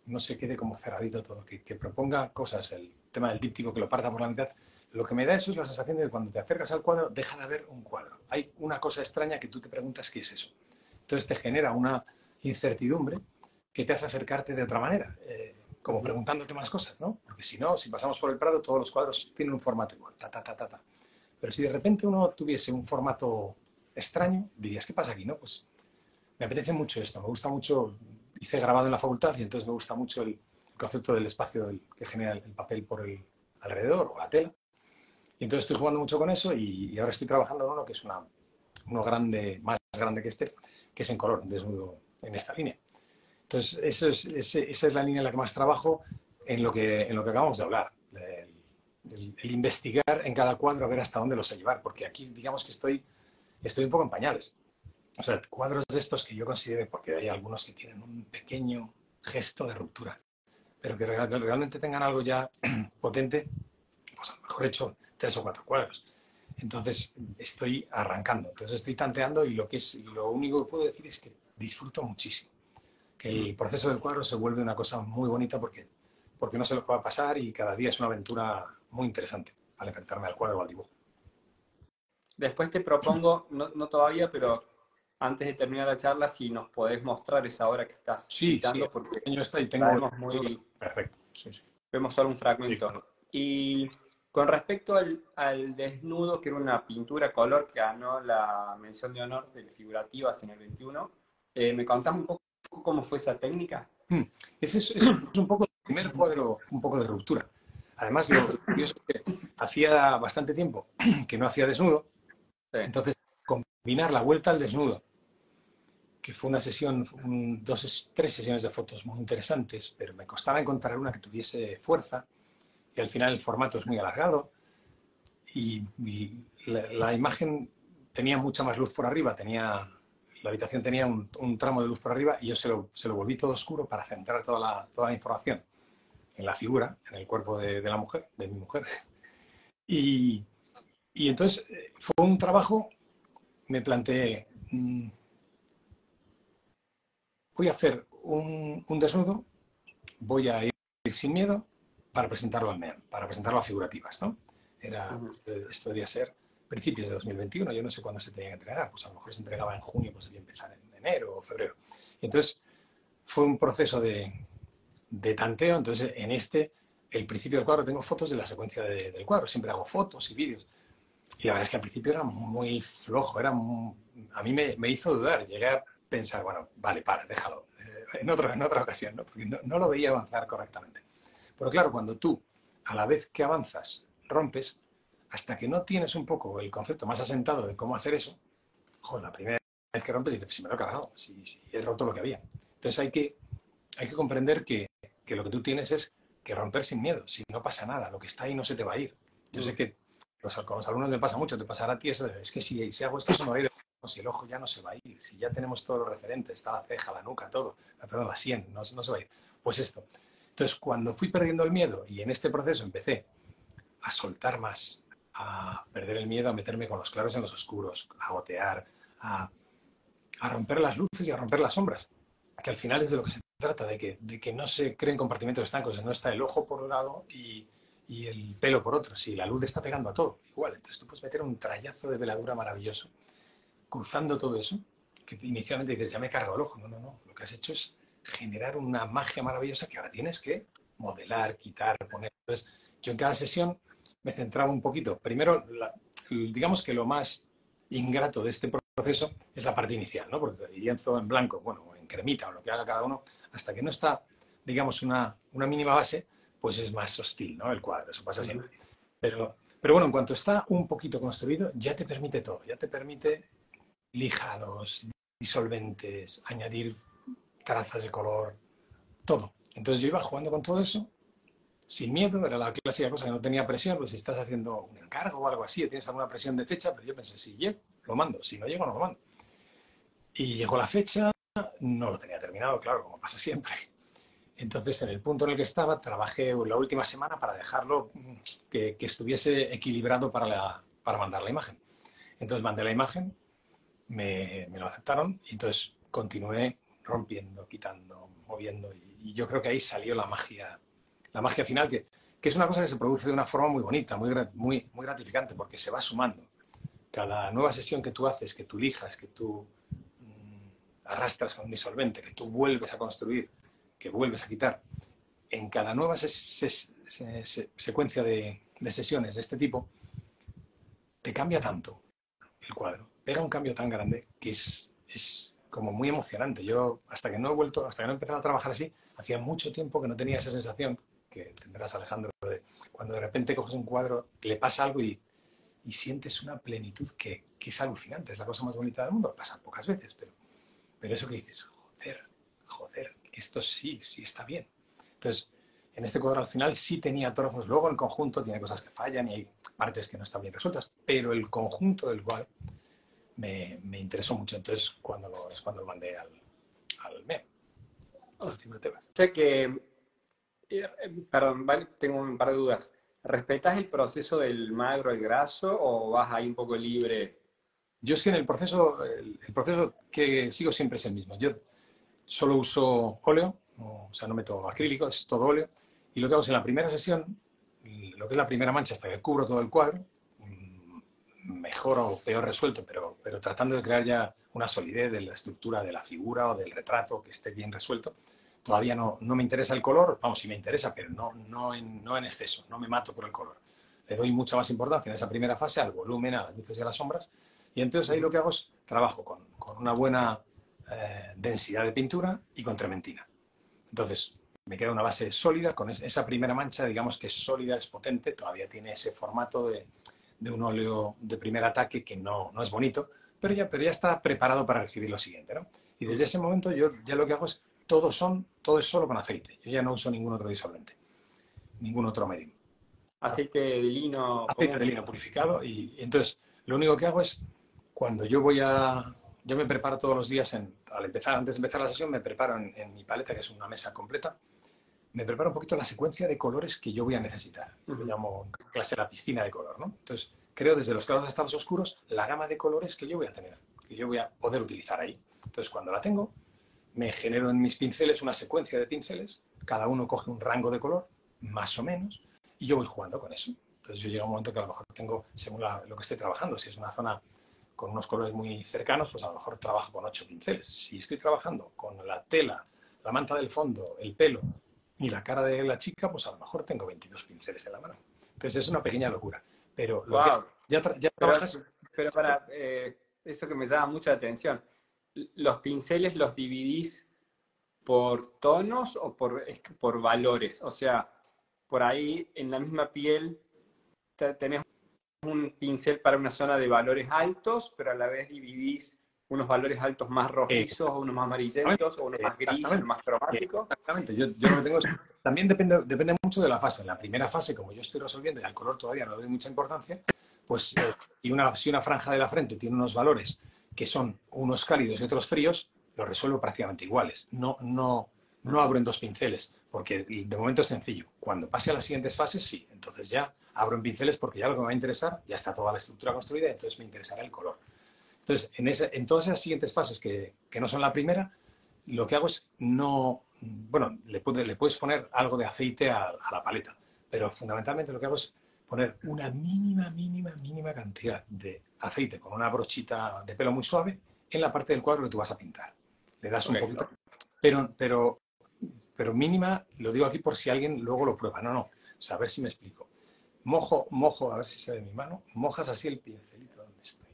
no se quede como cerradito todo, que, proponga cosas, el tema del díptico, que lo parta por la mitad. Lo que me da eso es la sensación de que cuando te acercas al cuadro, deja de haber un cuadro. Hay una cosa extraña que tú te preguntas qué es eso. Entonces te genera una incertidumbre que te hace acercarte de otra manera, eh, como preguntándote más cosas, ¿no? Porque si no, si pasamos por el Prado, todos los cuadros tienen un formato igual, ta, ta, ta, ta, ta. Pero si de repente uno tuviese un formato extraño, dirías, ¿qué pasa aquí? No, pues me apetece mucho esto, me gusta mucho hice grabado en la facultad y entonces me gusta mucho el concepto del espacio que genera el papel por el alrededor o la tela. Y entonces estoy jugando mucho con eso y, ahora estoy trabajando en uno que es una, uno grande, más grande que este, que es en color, desnudo en esta línea. Entonces, eso es, esa es la línea en la que más trabajo en lo que, en lo que acabamos de hablar. El, el, investigar en cada cuadro a ver hasta dónde lo sé llevar, porque aquí digamos que estoy, estoy un poco en pañales. O sea, cuadros de estos que yo considero, porque hay algunos que tienen un pequeño gesto de ruptura, pero que realmente tengan algo ya potente, pues a lo mejor he hecho tres o cuatro cuadros. Entonces estoy arrancando, entonces estoy tanteando y lo, que es, lo único que puedo decir es que disfruto muchísimo. Que el proceso del cuadro se vuelve una cosa muy bonita porque, porque no sé lo que va a pasar y cada día es una aventura muy interesante al enfrentarme al cuadro o al dibujo. Después te propongo, no, no todavía, pero antes de terminar la charla, si nos podés mostrar esa obra que estás sí, citando, sí, porque está y tengo muy... Perfecto, Vemos solo un fragmento. Y con respecto al, al, desnudo, que era una pintura color que ganó la mención de honor de figurativas en el 21, eh, ¿me contás un poco cómo fue esa técnica? Hmm. Ese es, es, un poco el primer cuadro, un poco de ruptura. Además, lo curioso es que hacía bastante tiempo que no hacía desnudo, entonces combinar la vuelta al desnudo fue una sesión, dos, tres sesiones de fotos muy interesantes, pero me costaba encontrar una que tuviese fuerza y al final el formato es muy alargado y, la, imagen tenía mucha más luz por arriba, tenía, la habitación tenía un, tramo de luz por arriba y yo se lo, se lo, volví todo oscuro para centrar toda la, toda la información en la figura, en el cuerpo de, de la mujer, de mi mujer. Y, y entonces eh, fue un trabajo, me planteé, mm, voy a hacer un, desnudo, voy a ir sin miedo para presentarlo al MEAN, para presentarlo a figurativas, ¿no? Era, Esto debería ser principios de 2021, yo no sé cuándo se tenía que entregar, pues a lo mejor se entregaba en junio, pues debía empezar en enero o febrero. Y entonces fue un proceso de, de tanteo, entonces en este, el principio del cuadro, tengo fotos de la secuencia del cuadro, siempre hago fotos y vídeos. Y la verdad es que al principio era muy flojo, era a mí me, me, hizo dudar, llegué a pensar, bueno, vale, para, déjalo, eh, en, otro, en otra ocasión, ¿no? porque no, no lo veía avanzar correctamente. Pero claro, cuando tú, a la vez que avanzas, rompes, hasta que no tienes un poco el concepto más asentado de cómo hacer eso, joder, la primera vez que rompes dices, si me lo he cargado, si, he roto lo que había. Entonces hay que, hay que comprender que, que, lo que tú tienes es que romper sin miedo, si no pasa nada, lo que está ahí no se te va a ir. Yo sé mm. que los, con los alumnos me pasa mucho, te pasará a ti eso es que si, si hago esto se me va a ir, si el ojo ya no se va a ir, si ya tenemos todos los referentes, está la ceja, la nuca, todo, perdón, la sien, no, no se va a ir. Pues esto. Entonces, cuando fui perdiendo el miedo y en este proceso empecé a soltar más, a perder el miedo, a meterme con los claros en los oscuros, a gotear, a, romper las luces y a romper las sombras. Que al final es de lo que se trata, de que, de que no se creen compartimentos estancos, no está el ojo por un lado y, y el pelo por otro. Si la luz está pegando a todo, igual. Entonces tú puedes meter un trayazo de veladura maravilloso, cruzando todo eso, que inicialmente dices, ya me he cargado el ojo. No, no, no. Lo que has hecho es generar una magia maravillosa que ahora tienes que modelar, quitar, poner. Entonces, yo en cada sesión me centraba un poquito. Primero, digamos que lo más ingrato de este proceso es la parte inicial, ¿no? Porque el lienzo en blanco, bueno, en cremita o lo que haga cada uno, hasta que no está, digamos, una, una mínima base, pues es más hostil, ¿no? El cuadro, eso pasa siempre. Pero, pero bueno, en cuanto está un poquito construido, ya te permite todo, ya te permite lijados, disolventes, añadir trazas de color, todo. Entonces yo iba jugando con todo eso sin miedo, era la clásica cosa que no tenía presión, pues si estás haciendo un encargo o algo así, tienes alguna presión de fecha, pero yo pensé, si llego, lo mando, si no llego, no lo mando. Y llegó la fecha, no lo tenía terminado, claro, como pasa siempre. Entonces, en el punto en el que estaba, trabajé la última semana para dejarlo mm, que, estuviese equilibrado para, para mandar la imagen. Entonces mandé la imagen, me, lo aceptaron y entonces continué rompiendo, quitando, moviendo y, y yo creo que ahí salió la magia la magia final, que, que, es una cosa que se produce de una forma muy bonita, muy, muy, muy gratificante, porque se va sumando. Cada nueva sesión que tú haces, que tú lijas, que tú mm, arrastras con un disolvente, que tú vuelves a construir, que vuelves a quitar, en cada nueva secuencia de, de, sesiones de este tipo, te cambia tanto el cuadro, pega un cambio tan grande que es, es como muy emocionante. Yo, hasta que no he vuelto, hasta que no he empezado a trabajar así, hacía mucho tiempo que no tenía esa sensación que tendrás, Alejandro, de cuando de repente coges un cuadro, le pasa algo y, y sientes una plenitud que, que, es alucinante, es la cosa más bonita del mundo. Pasa pocas veces, pero, pero eso que dices, joder, joder, esto sí, sí está bien. Entonces, en este cuadro al final sí tenía trozos, luego el conjunto tiene cosas que fallan y hay partes que no están bien resueltas, pero el conjunto del cuadro me, me interesó mucho. Entonces, cuando lo, es cuando lo mandé al, al MEM. O sea que eh, perdón, tengo un par de dudas. ¿Respetas el proceso del magro al graso o vas ahí un poco libre? Yo es que en el proceso, el, proceso que sigo siempre es el mismo. Yo solo uso óleo, o sea, no meto acrílico, es todo óleo. Y lo que hago es en la primera sesión, lo que es la primera mancha hasta que cubro todo el cuadro, mm, mejor o peor resuelto, pero, pero tratando de crear ya una solidez de la estructura de la figura o del retrato que esté bien resuelto todavía no, no me interesa el color, vamos, sí me interesa, pero no, no, en, no en exceso, no me mato por el color. Le doy mucha más importancia en esa primera fase al volumen, a las luces y a las sombras, y entonces ahí lo que hago es trabajo con, con una buena eh, densidad de pintura y con trementina. Entonces, me queda una base sólida, con esa primera mancha, digamos que es sólida, es potente, todavía tiene ese formato de, de un óleo de primer ataque que no, no es bonito, pero ya, pero ya está preparado para recibir lo siguiente. ¿no? Y desde ese momento yo ya lo que hago es todos son, todo es solo con aceite. Yo ya no uso ningún otro disolvente, ningún otro medio. Aceite de lino. Aceite de lino purificado. Y, entonces, lo único que hago es, cuando yo voy a. Yo me preparo todos los días, en, al empezar, antes de empezar la sesión, me preparo en, mi paleta, que es una mesa completa, me preparo un poquito la secuencia de colores que yo voy a necesitar. Lo llamo en clase la piscina de color, ¿no? Entonces, creo desde los claros hasta los oscuros la gama de colores que yo voy a tener, que yo voy a poder utilizar ahí. Entonces, cuando la tengo, me genero en mis pinceles una secuencia de pinceles, cada uno coge un rango de color, más o menos, y yo voy jugando con eso. Entonces yo llega un momento que a lo mejor tengo, según lo que esté trabajando, si es una zona con unos colores muy cercanos, pues a lo mejor trabajo con ocho pinceles. Si estoy trabajando con la tela, la manta del fondo, el pelo y la cara de la chica, pues a lo mejor tengo 22 pinceles en la mano. Entonces es una pequeña locura. Pero ya, trabajas... Pero, para eh, eso que me llama mucha atención, ¿los pinceles los dividís por tonos o por, por valores? O sea, por ahí en la misma piel tenés un pincel para una zona de valores altos, pero a la vez dividís unos valores altos más rojizos, o unos más amarillentos, o unos más grises, más cromáticos. Exactamente, yo, yo lo tengo También depende, depende mucho de la fase. En la primera fase, como yo estoy resolviendo y al color todavía no le doy mucha importancia, pues eh, y una, si una franja de la frente tiene unos valores que son unos cálidos y otros fríos, lo resuelvo prácticamente iguales. No, no, no abro en dos pinceles, porque de momento es sencillo. Cuando pase a las siguientes fases, sí. Entonces ya abro en pinceles porque ya lo que me va a interesar, ya está toda la estructura construida, entonces me interesará el color. Entonces, en, ese, en todas esas siguientes fases que, que, no son la primera, lo que hago es no, bueno, le, le puedes poner algo de aceite a, a, la paleta, pero fundamentalmente lo que hago es poner una mínima, mínima, mínima cantidad de aceite con una brochita de pelo muy suave en la parte del cuadro que tú vas a pintar. Le das un poquito, pero, pero, pero mínima, lo digo aquí por si alguien luego lo prueba. No, no, o sea, a ver si me explico mojo, mojo, a ver si se ve mi mano, mojas así el pincelito donde estoy.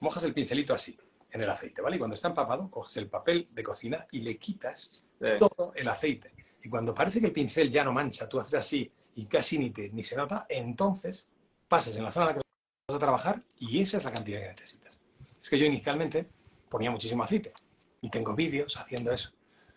Mojas el pincelito así, en el aceite, ¿vale? Y cuando está empapado, coges el papel de cocina y le quitas todo el aceite. Y cuando parece que el pincel ya no mancha, tú haces así y casi ni, te, ni se nota, entonces pasas en la zona en la que vas a trabajar y esa es la cantidad que necesitas. Es que yo inicialmente ponía muchísimo aceite y tengo vídeos haciendo eso.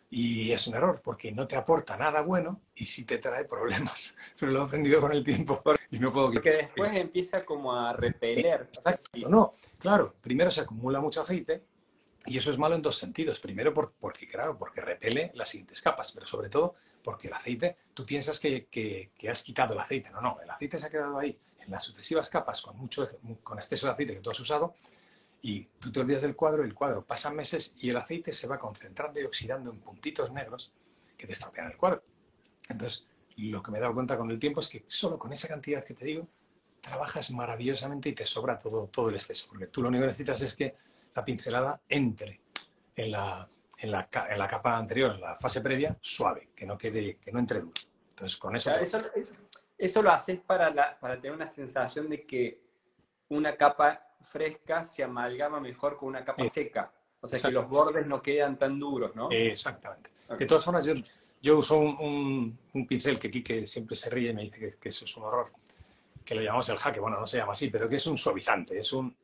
Y es un error porque no te aporta nada bueno y sí te trae problemas. Pero lo he aprendido con el tiempo y no puedo... Porque después empieza como a repeler. Exacto. No, claro, primero se acumula mucho aceite y eso es malo en dos sentidos. Primero porque, claro, porque repele las siguientes capas, pero sobre todo porque el aceite, tú piensas que, que, que, has quitado el aceite. No, no, el aceite se ha quedado ahí en las sucesivas capas con, mucho, con exceso de aceite que tú has usado y tú te olvidas del cuadro, el cuadro pasa meses y el aceite se va concentrando y oxidando en puntitos negros que te estropean el cuadro. Entonces, lo que me he dado cuenta con el tiempo es que solo con esa cantidad que te digo, trabajas maravillosamente y te sobra todo, todo el exceso, porque tú lo único que necesitas es que la pincelada entre en la, en la, en la capa anterior, en la fase previa, suave, que no quede, que no entre duro. Entonces, con eso... eso, eso, lo haces para, para tener una sensación de que una capa fresca se amalgama mejor con una capa eh, seca. O sea, que los bordes no quedan tan duros, ¿no? exactamente. De todas formas, yo, yo uso un, un, pincel que Quique siempre se ríe y me dice que, eso es un horror, que lo llamamos el jaque. Bueno, no se llama así, pero que es un suavizante. Es un,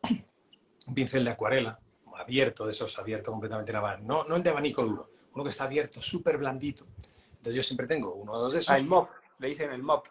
un pincel de acuarela, abierto, de esos abiertos completamente nada No, no el de abanico duro, uno que está abierto, súper blandito. Entonces yo siempre tengo uno o dos de esos. Ah, el mop, le dicen el mop.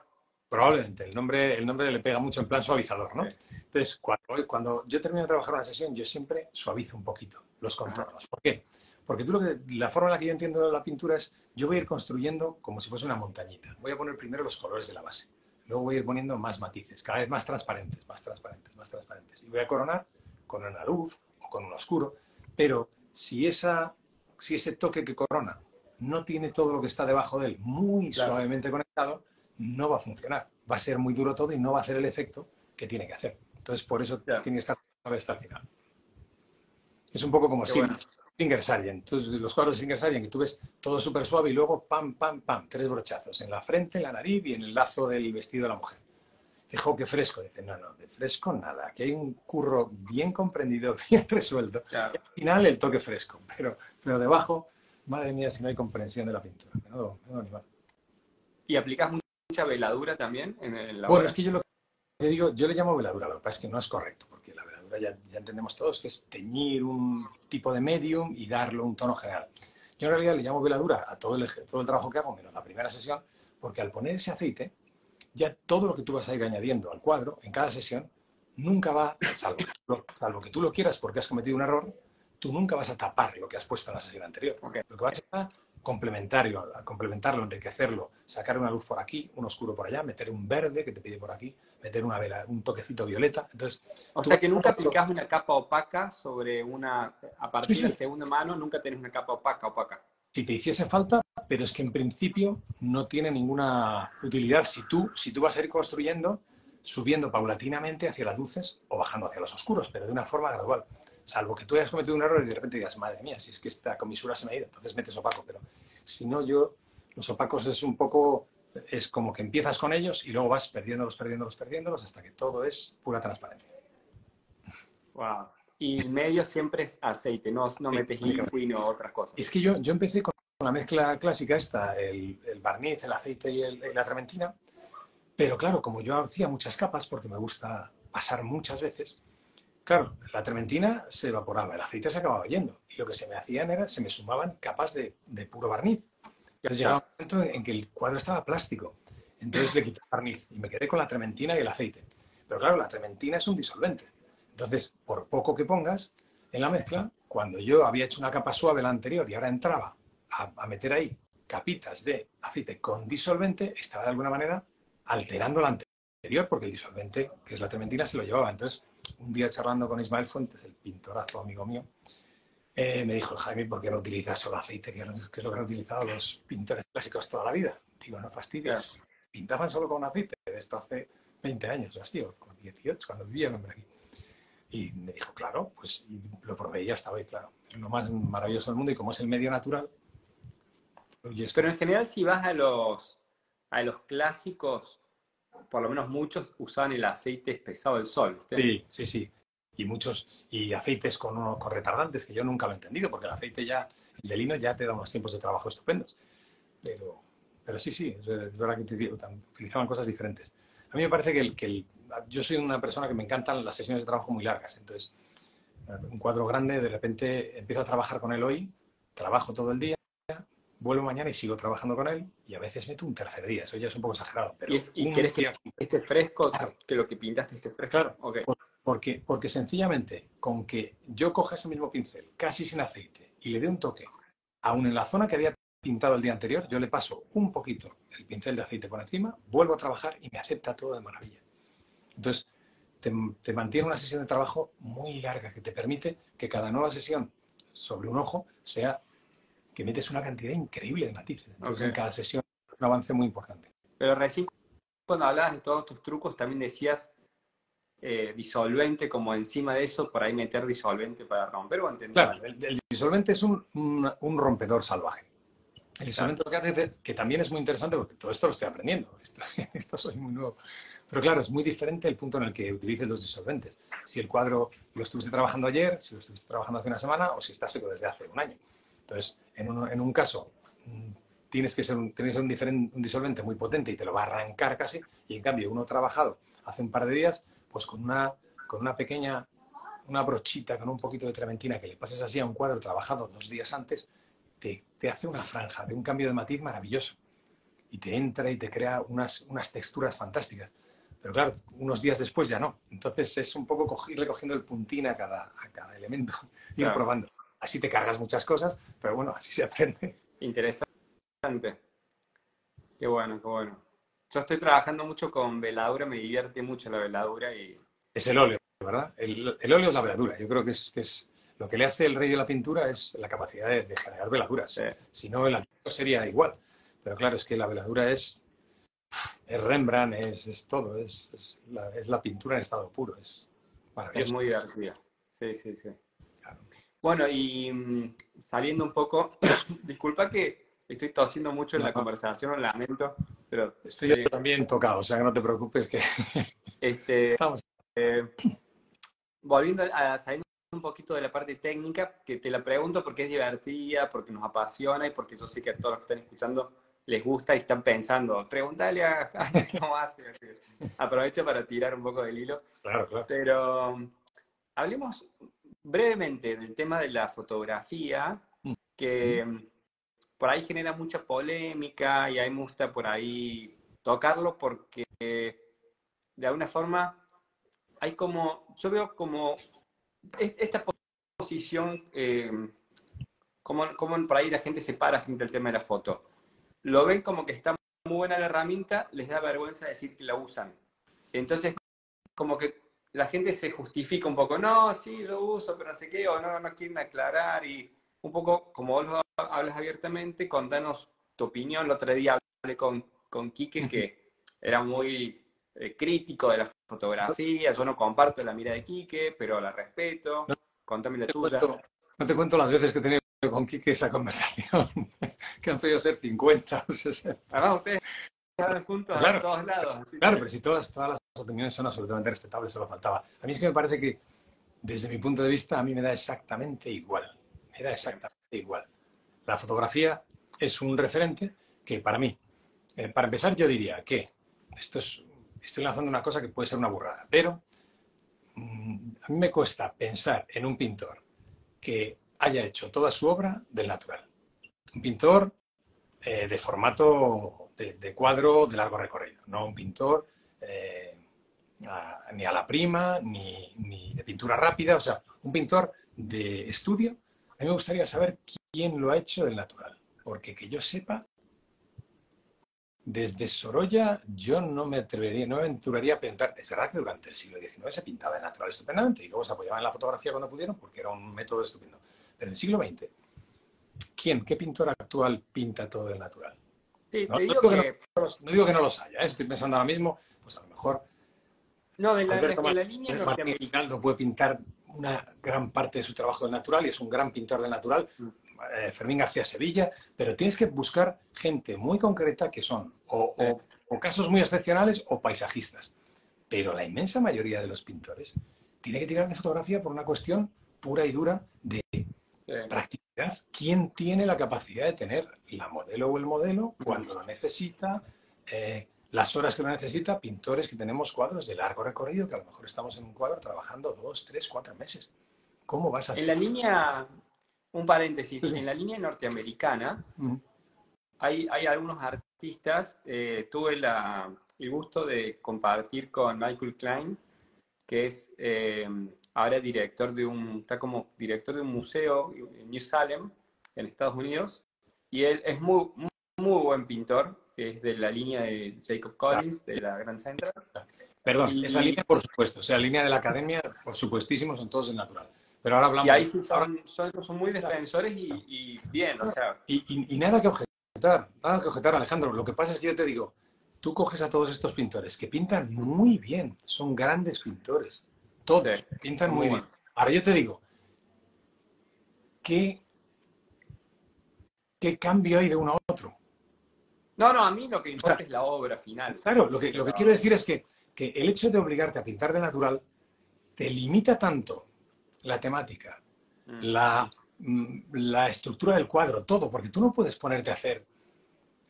Probablemente, el nombre, el nombre le pega mucho en plan suavizador, ¿no? Entonces, cuando, cuando yo termino de trabajar una sesión, yo siempre suavizo un poquito los contornos. ¿Por qué? Porque tú lo que, la forma en la que yo entiendo la pintura es, yo voy a ir construyendo como si fuese una montañita. Voy a poner primero los colores de la base. Luego voy a ir poniendo más matices, cada vez más transparentes, más transparentes, más transparentes. Y voy a coronar con una luz o con un oscuro. Pero si, esa, si ese toque que corona no tiene todo lo que está debajo de él muy suavemente conectado, no va a funcionar. Va a ser muy duro todo y no va a hacer el efecto que tiene que hacer. Entonces, por eso tiene que estar hasta el final. Es un poco como Singer Sargent. Entonces, los cuadros de Singer Sargent, que tú ves todo súper suave y luego pam, pam, pam, tres brochazos en la frente, en la nariz y en el lazo del vestido de la mujer. Dijo que fresco. Dice, no, no, de fresco nada. Aquí hay un curro bien comprendido, bien resuelto. Y al final el toque fresco. Pero, pero debajo, madre mía, si no hay comprensión de la pintura. animal. ¿Y aplicas mucha veladura también en el Bueno, es que yo lo que digo, yo le llamo veladura, lo que pasa es que no es correcto, la ya, ya entendemos todos que es teñir un tipo de medium y darle un tono general. Yo en realidad le llamo veladura a todo el, todo el trabajo que hago, menos la primera sesión, porque al poner ese aceite, ya todo lo que tú vas a ir añadiendo al cuadro en cada sesión, nunca va, salvo que lo, salvo que tú lo quieras porque has cometido un error, tú nunca vas a tapar lo que has puesto en la sesión anterior. Lo que vas a complementario, complementarlo, enriquecerlo, sacar una luz por aquí, un oscuro por allá, meter un verde que te pide por aquí, meter una vela, un toquecito violeta. Entonces, o sea que nunca aplicas una capa opaca sobre una, a partir de segunda mano, nunca tienes una capa opaca, opaca. si te hiciese falta, pero es que en principio no tiene ninguna utilidad si tú, si tú vas a ir construyendo, subiendo paulatinamente hacia las luces o bajando hacia los oscuros, pero de una forma gradual. Salvo que tú hayas cometido un error y de repente digas, madre mía, si es que esta comisura se me ha ido, entonces metes opaco. Pero si no, yo, los opacos es un poco, es como que empiezas con ellos y luego vas perdiéndolos, perdiéndolos, perdiéndolos hasta que todo es pura transparencia. Wow. Y el medio siempre es aceite, no, no metes liquid o otras cosas. Es que yo, yo empecé con la mezcla clásica esta, el, el barniz, el aceite y, el, la trementina, pero claro, como yo hacía muchas capas, porque me gusta pasar muchas veces, claro, la trementina se evaporaba, el aceite se acababa yendo, y lo que se me hacían era, se me sumaban capas de, de puro barniz. Entonces llegaba un momento en que el cuadro estaba plástico, entonces le quité el barniz y me quedé con la trementina y el aceite. Pero claro, la trementina es un disolvente. Entonces, por poco que pongas en la mezcla, cuando yo había hecho una capa suave la anterior y ahora entraba a, meter ahí capitas de aceite con disolvente, estaba de alguna manera alterando la anterior, porque el disolvente, que es la trementina, se lo llevaba. Entonces, un día charlando con Ismael Fuentes, el pintorazo amigo mío, eh, me dijo, Jaime, ¿por qué no utilizas solo aceite, que es lo que han utilizado los pintores clásicos toda la vida? Digo, no fastidies, pintaban solo con aceite, esto hace 20 años o así, o 18, cuando vivía el hombre aquí. Y me dijo, claro, pues lo probé y ya estaba ahí, claro. Es lo más maravilloso del mundo y como es el medio natural. Pero en general, si vas a los, a los clásicos, por lo menos muchos usaban el aceite pesado del sol. Sí, sí, sí. Y muchos, y aceites con, con retardantes, que yo nunca lo he entendido, porque el aceite ya, el de lino ya te da unos tiempos de trabajo estupendos. Pero, pero sí, sí, es verdad que utilizaban cosas diferentes. A mí me parece que que el yo soy una persona que me encantan las sesiones de trabajo muy largas. Entonces, un cuadro grande, de repente empiezo a trabajar con él hoy, trabajo todo el día, vuelvo mañana y sigo trabajando con él y a veces meto un tercer día. Eso ya es un poco exagerado. Pero ¿Y, quieres que esté fresco, que lo que pintaste esté fresco? Claro, porque, porque sencillamente con que yo coja ese mismo pincel, casi sin aceite, y le dé un toque, aún en la zona que había pintado el día anterior, yo le paso un poquito el pincel de aceite por encima, vuelvo a trabajar y me acepta todo de maravilla. Entonces, te, mantiene una sesión de trabajo muy larga que te permite que cada nueva sesión sobre un ojo sea que metes una cantidad increíble de matices. Entonces, en cada sesión un avance muy importante. Pero recién cuando hablabas de todos tus trucos, también decías eh, disolvente, como encima de eso, por ahí meter disolvente para romper o entender. Claro, el, disolvente es un, rompedor salvaje. El disolvente lo que hace, que también es muy interesante, porque todo esto lo estoy aprendiendo, esto, esto soy muy nuevo, pero claro, es muy diferente el punto en el que utilices los disolventes. Si el cuadro lo estuviste trabajando ayer, si lo estuviste trabajando hace una semana o si está seco desde hace un año. Entonces, en, en un caso mm, tienes que ser un, tienes un, un, disolvente muy potente y te lo va a arrancar casi, y en cambio uno trabajado hace un par de días, pues con una, con una pequeña, una brochita, con un poquito de trementina que le pases así a un cuadro trabajado dos días antes, te, te hace una franja de un cambio de matiz maravilloso. Y te entra y te crea unas, unas texturas fantásticas. Pero claro, unos días después ya no. Entonces es un poco irle cogiendo el puntín a cada, a cada elemento, ir probando. Así te cargas muchas cosas, pero bueno, así se aprende. Interesante. Qué bueno, qué bueno. Yo estoy trabajando mucho con veladura, me divierte mucho la veladura y... Es el óleo, ¿verdad? El, el óleo es la veladura. Yo creo que es, que es lo que le hace el rey de la pintura es la capacidad de, generar veladuras. Si no, el acrílico sería igual. Pero claro, es que la veladura es es Rembrandt, es, todo, es, la, pintura en estado puro, es Es muy divertida, sí, sí, sí. Bueno, y mm, saliendo un poco, disculpa que estoy tosiendo mucho en la conversación, lamento, pero... Estoy eh, también tocado, o sea que no te preocupes que... este, eh, volviendo a salir un poquito de la parte técnica, que te la pregunto porque es divertida, porque nos apasiona y porque yo sé que a todos los que están escuchando les gusta y están pensando, pregúntale a cómo hace. Aprovecho para tirar un poco del hilo. Claro, claro. Pero hablemos brevemente del tema de la fotografía, mm. que por ahí genera mucha polémica y a mí me gusta por ahí tocarlo porque de alguna forma hay como, yo veo como esta posición, eh, como, como por ahí la gente se para frente al tema de la foto lo ven como que está muy buena la herramienta, les da vergüenza decir que la usan. Entonces, como que la gente se justifica un poco, no, sí, yo uso, pero no sé qué, o no, no quieren aclarar, y un poco, como vos hablas abiertamente, contanos tu opinión. El otro día hablé con, con Quique, que era muy eh, crítico de la fotografía. Yo no comparto la mira de Quique, pero la respeto. Contame la tuya. no te cuento las veces que he tenido con Quique esa conversación, que han podido ser 50 o 60. Además, ustedes juntos Claro. a todos lados. así Claro, pero si todas, todas las opiniones son absolutamente respetables, solo faltaba. A mí es que me parece que, desde mi punto de vista, a mí me da exactamente igual. Me da exactamente igual. La fotografía es un referente que para mí, eh, para empezar, yo diría que esto es, estoy lanzando una cosa que puede ser una burrada, pero mm, a mí me cuesta pensar en un pintor que haya hecho toda su obra del natural. Un pintor eh, de formato de, cuadro de largo recorrido, no un pintor eh, ni a la prima, ni, ni de pintura rápida, o sea, un pintor de estudio. A mí me gustaría saber quién lo ha hecho del natural, porque que yo sepa, desde Sorolla yo no me atrevería, no me aventuraría a pintar. Es verdad que durante el siglo XIX se pintaba de natural estupendamente y luego se apoyaban en la fotografía cuando pudieron porque era un método estupendo. Pero en el siglo XX, ¿quién, qué pintor actual pinta todo del natural? Sí, No, te no digo digo que que. No los- no digo que no los haya, ¿eh? estoy pensando ahora mismo, pues a lo mejor No, de la, Alberto de la Mar- línea Martín. Rinaldo puede pintar una gran parte de su trabajo del natural y es un gran pintor del natural. Mm. Eh, Fermín García Sevilla, pero tienes que buscar gente muy concreta que son o, o- o casos muy excepcionales o paisajistas. Pero la inmensa mayoría de los pintores tiene que tirar de fotografía por una cuestión pura y dura de Sí. practicidad. ¿Quién tiene la capacidad de tener la modelo o el modelo cuando lo necesita? eh, las horas que lo necesita, pintores que tenemos cuadros de largo recorrido, que a lo mejor estamos en un cuadro trabajando dos, tres, cuatro meses. ¿Cómo vas a En la línea, un paréntesis, sí. en la línea norteamericana Mm, hay, hay algunos artistas, eh, tuve la- el gusto de compartir con Michael Klein, que es eh, ahora director de un, está como director de un museo en New Salem, en Estados Unidos, y él es muy, muy, muy buen pintor, es de la línea de Jacob Collins, de la Grand Central. Perdón, Y- esa línea, por supuesto, o sea, la línea de la academia, por supuestísimo, son todos del natural. Pero ahora hablamos... Y ahí sí son, son, son muy defensores y, y bien, o sea, y- y nada que objetar, nada que objetar, Alejandro. Lo que pasa es que yo te digo, tú coges a todos estos pintores que pintan muy bien, son grandes pintores, todos Sí, pintan muy muy bien. Ahora yo te digo, ¿qué, ¿qué cambio hay de uno a otro? No, no, a mí lo que importa es la obra final. Claro, lo que, lo que quiero decir es que, que el hecho de obligarte a pintar de natural te limita tanto la temática, Mm. la, mm, la estructura del cuadro, todo, porque tú no puedes ponerte a hacer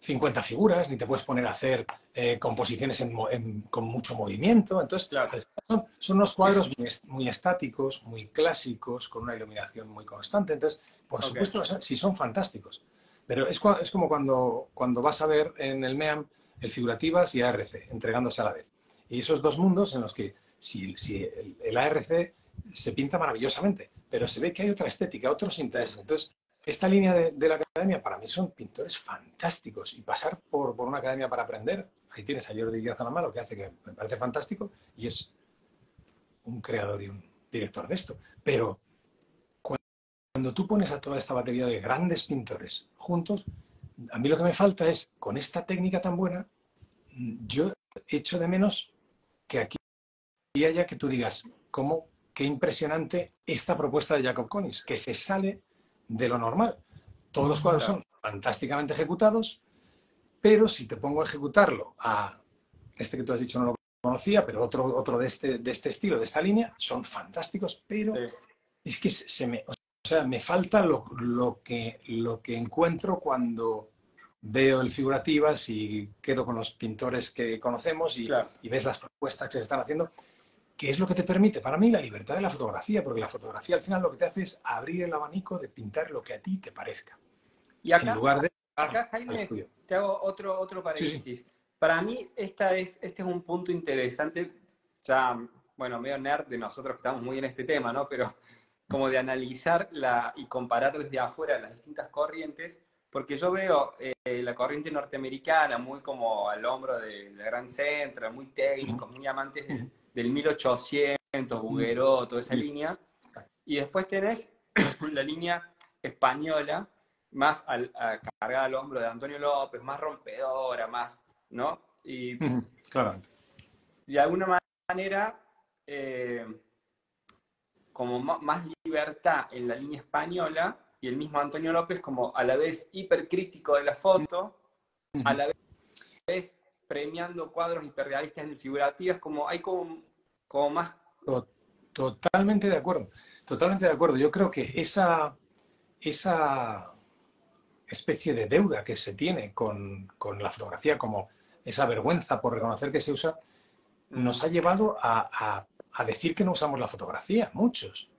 50 figuras, ni te puedes poner a hacer eh, composiciones en mo- en- con mucho movimiento. Entonces, Claro. son, son unos cuadros muy, est- muy estáticos, muy clásicos, con una iluminación muy constante. Entonces, por supuesto, son- sí son fantásticos. Pero es, es como cuando, cuando vas a ver en el MEAM el figurativas y ARC, entregándose a la vez. Y esos dos mundos en los que si, si el, el ARC se pinta maravillosamente, pero se ve que hay otra estética, otros intereses. Entonces, esta línea de, la academia para mí son pintores fantásticos y pasar por, por una academia para aprender, ahí tienes a Jordi Díaz Anamá, lo que hace que me parece fantástico y es un creador y un director de esto. Pero cuando, tú pones a toda esta batería de grandes pintores juntos, a mí lo que me falta es, con esta técnica tan buena, yo echo de menos que aquí haya que tú digas, ¿cómo? Qué impresionante esta propuesta de Jacob Konis, que se sale de lo normal. Todos los cuadros son fantásticamente ejecutados, pero si te pongo a ejecutarlo a este que tú has dicho no lo conocía, pero otro, otro de, este, de este estilo, de esta línea, son fantásticos, pero Sí. es que se se me, o sea, me falta lo, lo que, lo que encuentro cuando veo el figurativas y quedo con los pintores que conocemos y, Claro. y ves las propuestas que se están haciendo, que es lo que te permite, para mí, la libertad de la fotografía, porque la fotografía al final lo que te hace es abrir el abanico de pintar lo que a ti te parezca, Y acá, en lugar de acá, Jaime, te hago otro, otro paréntesis. Para mí, esta es, este es un punto interesante, ya, bueno, medio nerd de nosotros que estamos muy en este tema, ¿no? Pero como de analizar la, y comparar desde afuera las distintas corrientes, porque yo veo eh, la corriente norteamericana muy como al hombro de la Gran Central, muy técnicos, muy amantes Ujú. Del 1800, Bouguereau, toda esa Sí. línea. Y después tenés la línea española, más al, a cargar al hombro de Antonio López, más rompedora, más, ¿no? Y claro. de alguna manera, eh, como más libertad en la línea española y el mismo Antonio López como a la vez hipercrítico de la foto, a la vez premiando cuadros hiperrealistas en figurativas, como hay como, como más... Totalmente de acuerdo, totalmente de acuerdo. Yo creo que esa, esa especie de deuda que se tiene con, con la fotografía, como esa vergüenza por reconocer que se usa, nos ha llevado a, a, decir que no usamos la fotografía, muchos.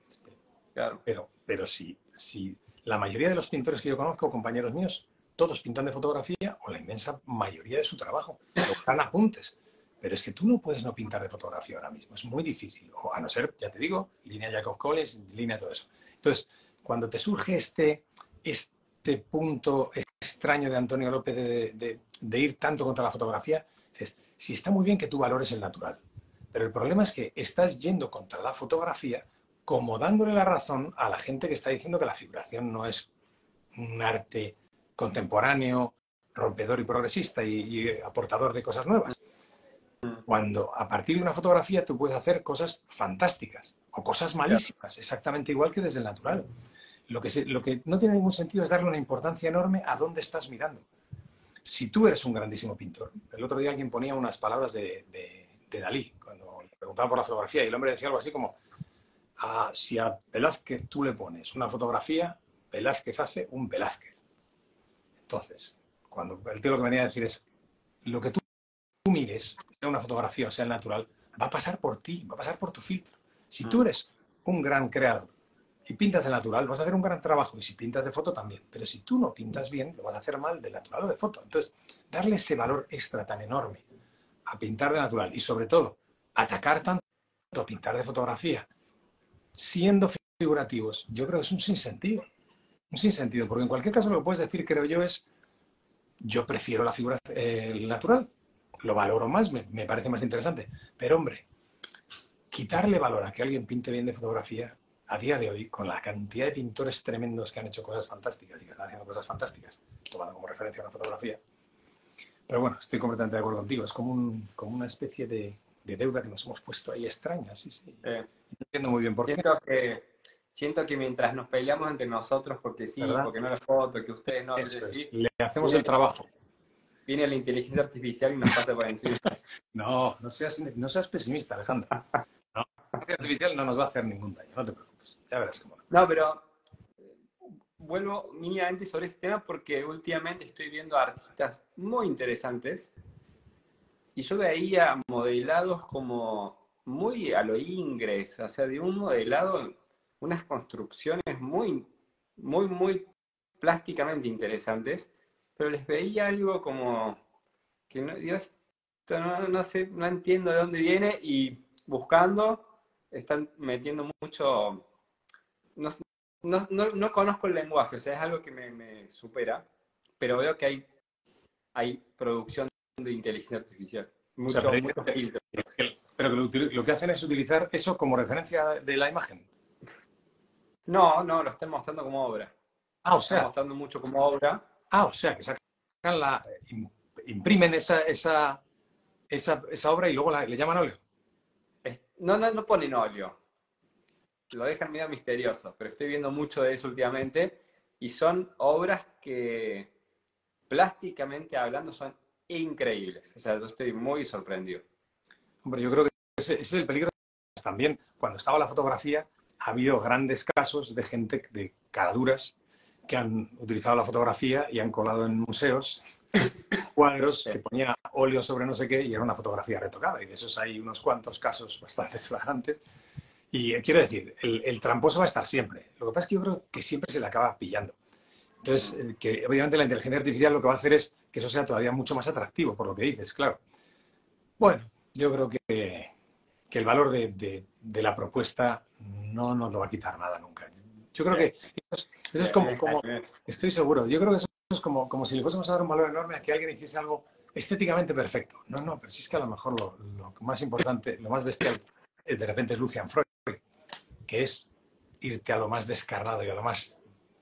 Claro. Pero, pero si, si la mayoría de los pintores que yo conozco, compañeros míos, todos pintan de fotografía o la inmensa mayoría de su trabajo, dan apuntes. Pero es que tú no puedes no pintar de fotografía ahora mismo, es muy difícil. O a no ser, ya te digo, línea Jacob Collins, línea todo eso. Entonces, cuando te surge este, este punto extraño de Antonio López de, ir tanto contra la fotografía, dices, sí está muy bien que tú valores el natural, pero el problema es que estás yendo contra la fotografía como dándole la razón a la gente que está diciendo que la figuración no es un arte contemporáneo, rompedor y progresista y, aportador de cosas nuevas. Cuando a partir de una fotografía tú puedes hacer cosas fantásticas o cosas malísimas, exactamente igual que desde el natural. Lo que, lo que no tiene ningún sentido es darle una importancia enorme a dónde estás mirando. Si tú eres un grandísimo pintor, el otro día alguien ponía unas palabras de, de, Dalí, cuando le preguntaba por la fotografía, y el hombre decía algo así como, ah, si a Velázquez tú le pones una fotografía, Velázquez hace un Velázquez. Entonces, cuando el tío lo que venía a decir es, lo que tú mires, sea una fotografía o sea el natural, va a pasar por ti, va a pasar por tu filtro. Si tú mm. eres un gran creador y pintas de natural, vas a hacer un gran trabajo. Y si pintas de foto, también. Pero si tú no pintas bien, lo vas a hacer mal de natural o de foto. Entonces, darle ese valor extra tan enorme a pintar de natural y, sobre todo, atacar tanto a pintar de fotografía, siendo figurativos, yo creo que es un sinsentido. Un sinsentido, porque en cualquier caso lo que puedes decir, creo yo, es yo prefiero la figura eh, natural, lo valoro más, me, me, parece más interesante. Pero hombre, quitarle valor a que alguien pinte bien de fotografía a día de hoy, con la cantidad de pintores tremendos que han hecho cosas fantásticas y que están haciendo cosas fantásticas, tomando como referencia una fotografía. Pero bueno, estoy completamente de acuerdo contigo. Es como, un, como una especie de, de, deuda que nos hemos puesto ahí extraña, sí, sí. no entiendo muy bien por qué. Que, siento que mientras nos peleamos entre nosotros, porque sí, porque no la foto, que ustedes no... Le hacemos el trabajo. Viene la inteligencia artificial y nos pasa por encima. no, no seas, no seas pesimista, Alejandro. No, la inteligencia artificial no nos va a hacer ningún daño, no te preocupes. No, pero eh, vuelvo mínimamente sobre este tema porque últimamente estoy viendo artistas muy interesantes y yo veía modelados como muy a lo ingres, o sea, de un modelado, unas construcciones muy, muy, muy plásticamente interesantes, pero les veía algo como que no, no, no sé, no entiendo de dónde viene y buscando están metiendo mucho no, no, conozco el lenguaje, o sea, es algo que me, supera, pero veo que hay, hay producción de inteligencia artificial. Mucho, pero, lo, que hacen es utilizar eso como referencia de la imagen. No, no, lo están mostrando como obra. Ah, o sea. Están mostrando mucho como obra. Ah, o sea, que sacan la. imprimen esa, esa, esa, esa obra y luego la, le llaman óleo. No, no, no ponen óleo lo dejan medio misterioso, pero estoy viendo mucho de eso últimamente y son obras que plásticamente hablando son increíbles. O sea, yo estoy muy sorprendido. Hombre, yo creo que ese, es el peligro. También, cuando estaba la fotografía, ha habido grandes casos de gente de caraduras que han utilizado la fotografía y han colado en museos cuadros que ponía óleo sobre no sé qué y era una fotografía retocada. Y de esos hay unos cuantos casos bastante flagrantes y quiero decir, el, tramposo va a estar siempre. Lo que pasa es que yo creo que siempre se le acaba pillando. Entonces, eh, que obviamente la inteligencia artificial lo que va a hacer es que eso sea todavía mucho más atractivo, por lo que dices, claro. Bueno, yo creo que, que el valor de, de, la propuesta no nos lo va a quitar nada nunca. Yo creo que eso es, como, como, estoy seguro, yo creo que eso es como, como si le fuésemos a dar un valor enorme a que alguien hiciese algo estéticamente perfecto. No, no, pero sí es que a lo mejor lo, lo más importante, lo más bestial, eh, de repente es Lucian Freud que es irte a lo más descarnado y a lo más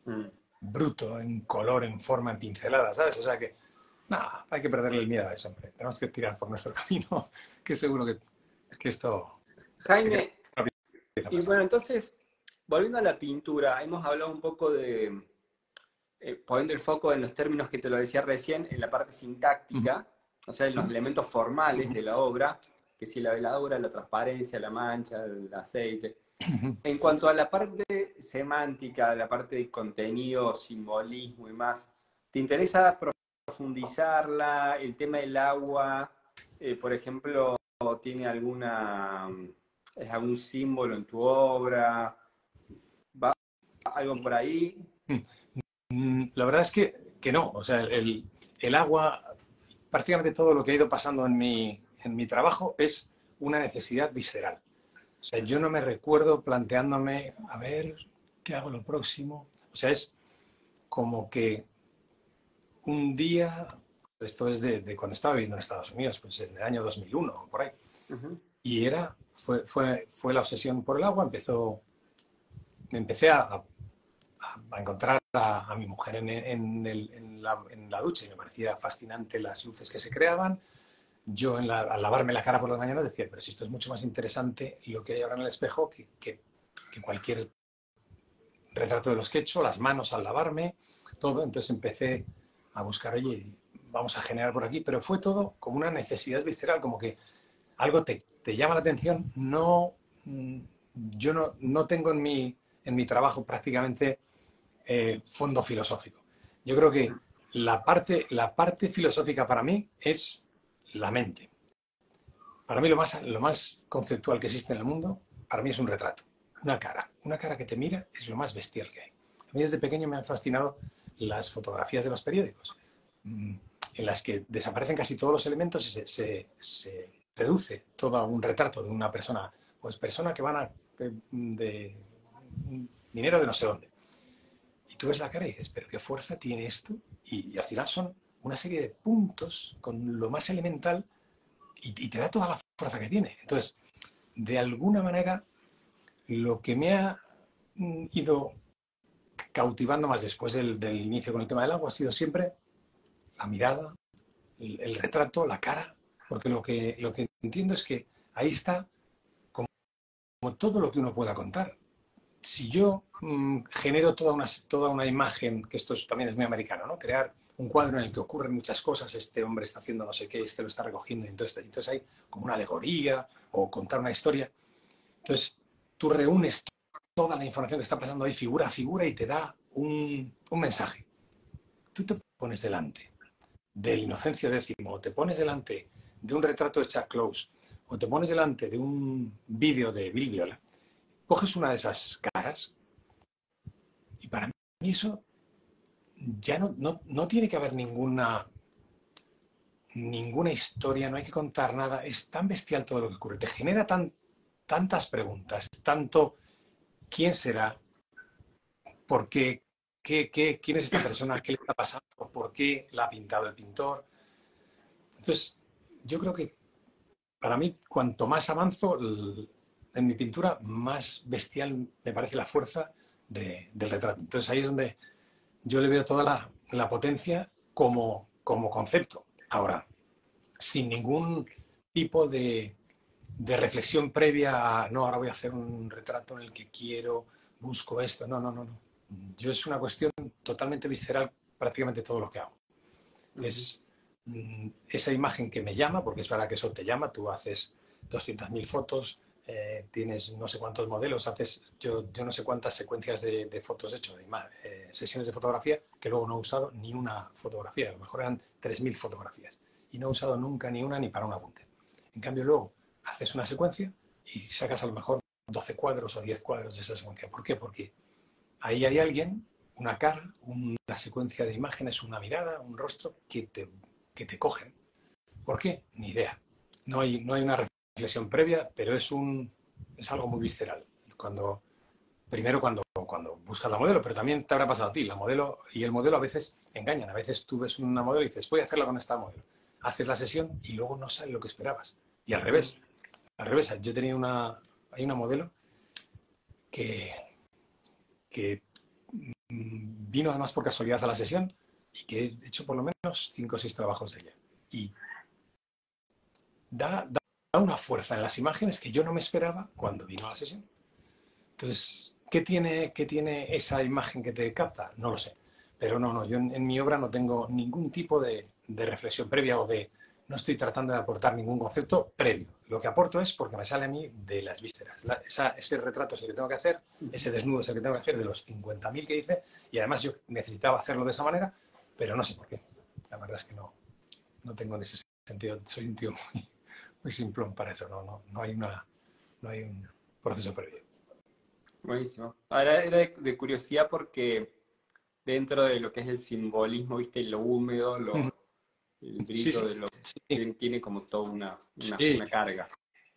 mm. bruto, en color, en forma, en pincelada, ¿sabes? O sea que, nada, hay que perderle el miedo a eso, hombre. Tenemos que tirar por nuestro camino, que seguro que, que esto... Jaime, y bueno, entonces, volviendo a la pintura, hemos hablado un poco de, eh, poniendo el foco en los términos que te lo decía recién, en la parte sintáctica, o sea, en los elementos formales de la obra, que si la veladura, la transparencia, la mancha, el aceite. En cuanto a la parte semántica, la parte de contenido, simbolismo y más, ¿te interesa profundizarla? El tema del agua, eh, por ejemplo, ¿tiene alguna, es algún símbolo en tu obra? ¿Va algo por ahí? Mm, la verdad es que, que no. O sea, el, el, agua, prácticamente todo lo que ha ido pasando en mi, en mi trabajo es una necesidad visceral. O sea, yo no me recuerdo planteándome, a ver, ¿qué hago lo próximo? O sea, es como que un día, esto es de, cuando estaba viviendo en Estados Unidos, pues en el año 2001 o por ahí, y era, fue, fue, fue la obsesión por el agua, empezó, me empecé a, a, encontrar a, mi mujer en, en, la, en, ducha y me parecía fascinante las luces que se creaban. Yo al lavarme la cara por las mañanas decía, pero si esto es mucho más interesante lo que hay ahora en el espejo que, que, que cualquier retrato de los que he hecho, las manos al lavarme, todo. Entonces empecé a buscar, oye, vamos a generar por aquí, pero fue todo como una necesidad visceral, como que algo te, llama la atención. No, mm, yo no, no tengo en mi, en mi trabajo prácticamente eh, fondo filosófico. Yo creo que la parte, la parte filosófica para mí es la mente. Para mí lo más, lo más conceptual que existe en el mundo, para mí es un retrato, una cara. Una cara que te mira es lo más bestial que hay. A mí desde pequeño me han fascinado las fotografías de los periódicos, mm, en las que desaparecen casi todos los elementos y se, reduce todo un retrato de una persona, pues persona que van a, de, de dinero de no sé dónde y tú ves la cara y dices, pero qué fuerza tiene esto. Y, al final son una serie de puntos con lo más elemental y, te da toda la fuerza que tiene. Entonces, de alguna manera, lo que me ha mm, ido cautivando más después del, inicio con el tema del agua ha sido siempre la mirada, el, retrato, la cara, porque lo que, lo que entiendo es que ahí está como todo lo que uno pueda contar si yo mm, genero toda una, toda una imagen, que esto también es muy americano, ¿no? Crear un cuadro en el que ocurren muchas cosas, este hombre está haciendo no sé qué, este lo está recogiendo, entonces, entonces hay como una alegoría o contar una historia. Entonces, tú reúnes toda la información que está pasando ahí figura a figura y te da un, un mensaje. Tú te pones delante del Inocencio décimo, o te pones delante de un retrato de Chuck Close, o te pones delante de un vídeo de Bill Viola, coges una de esas caras y para mí eso ya no, no, tiene que haber ninguna, ninguna historia, no hay que contar nada. Es tan bestial todo lo que ocurre. Te genera tan, tantas preguntas, tanto quién será, por qué, qué, qué, quién es esta persona, qué le está pasando, por qué la ha pintado el pintor. Entonces, yo creo que para mí, cuanto más avanzo, en mi pintura más bestial me parece la fuerza del retrato. Entonces ahí es donde yo le veo toda la, potencia como, como, concepto. Ahora, sin ningún tipo de, de, reflexión previa a, no, ahora voy a hacer un retrato en el que quiero, busco esto. No, no, no, no. Yo es una cuestión totalmente visceral prácticamente todo lo que hago. Es esa imagen que me llama, porque es para que eso te llama, tú haces 200.000 fotos, eh, tienes no sé cuántos modelos, haces yo, yo no sé cuántas secuencias de, fotos hecho, de eh, sesiones de fotografía, que luego no he usado ni una fotografía, a lo mejor eran 3.000 fotografías, y no he usado nunca ni una ni para un apunte. En cambio, luego haces una secuencia y sacas a lo mejor 12 cuadros o 10 cuadros de esa secuencia. ¿Por qué? Porque ahí hay alguien, una cara, una secuencia de imágenes, una mirada, un rostro que te, que te cogen. ¿Por qué? Ni idea. No hay, no hay una reflexión previa, pero es, un, es algo muy visceral. Cuando, primero cuando, cuando buscas la modelo, pero también te habrá pasado a ti, la modelo y el modelo a veces engañan. A veces tú ves una modelo y dices, voy a hacerla con esta modelo. Haces la sesión y luego no sale lo que esperabas. Y al revés. Al revés, yo tenido una, hay una modelo que, que mm, vino además por casualidad a la sesión y que he hecho por lo menos cinco o seis trabajos de ella. Y da, da una fuerza en las imágenes que yo no me esperaba cuando vino a la sesión. Entonces, ¿qué tiene, qué tiene esa imagen que te capta? No lo sé. Pero no, no, yo en, mi obra no tengo ningún tipo de, de, reflexión previa o de... No estoy tratando de aportar ningún concepto previo. Lo que aporto es porque me sale a mí de las vísceras. ese retrato es el que tengo que hacer, ese desnudo es el que tengo que hacer de los 50.000 que hice y además yo necesitaba hacerlo de esa manera, pero no sé por qué. La verdad es que no, no tengo en ese sentido. Soy un tío muy, muy simplón para eso. No, no, no, hay, una, no hay un proceso previo. Buenísimo. Ahora era de, curiosidad porque dentro de lo que es el simbolismo, viste, lo húmedo, lo, el brillo de lo tiene como toda una, una, carga.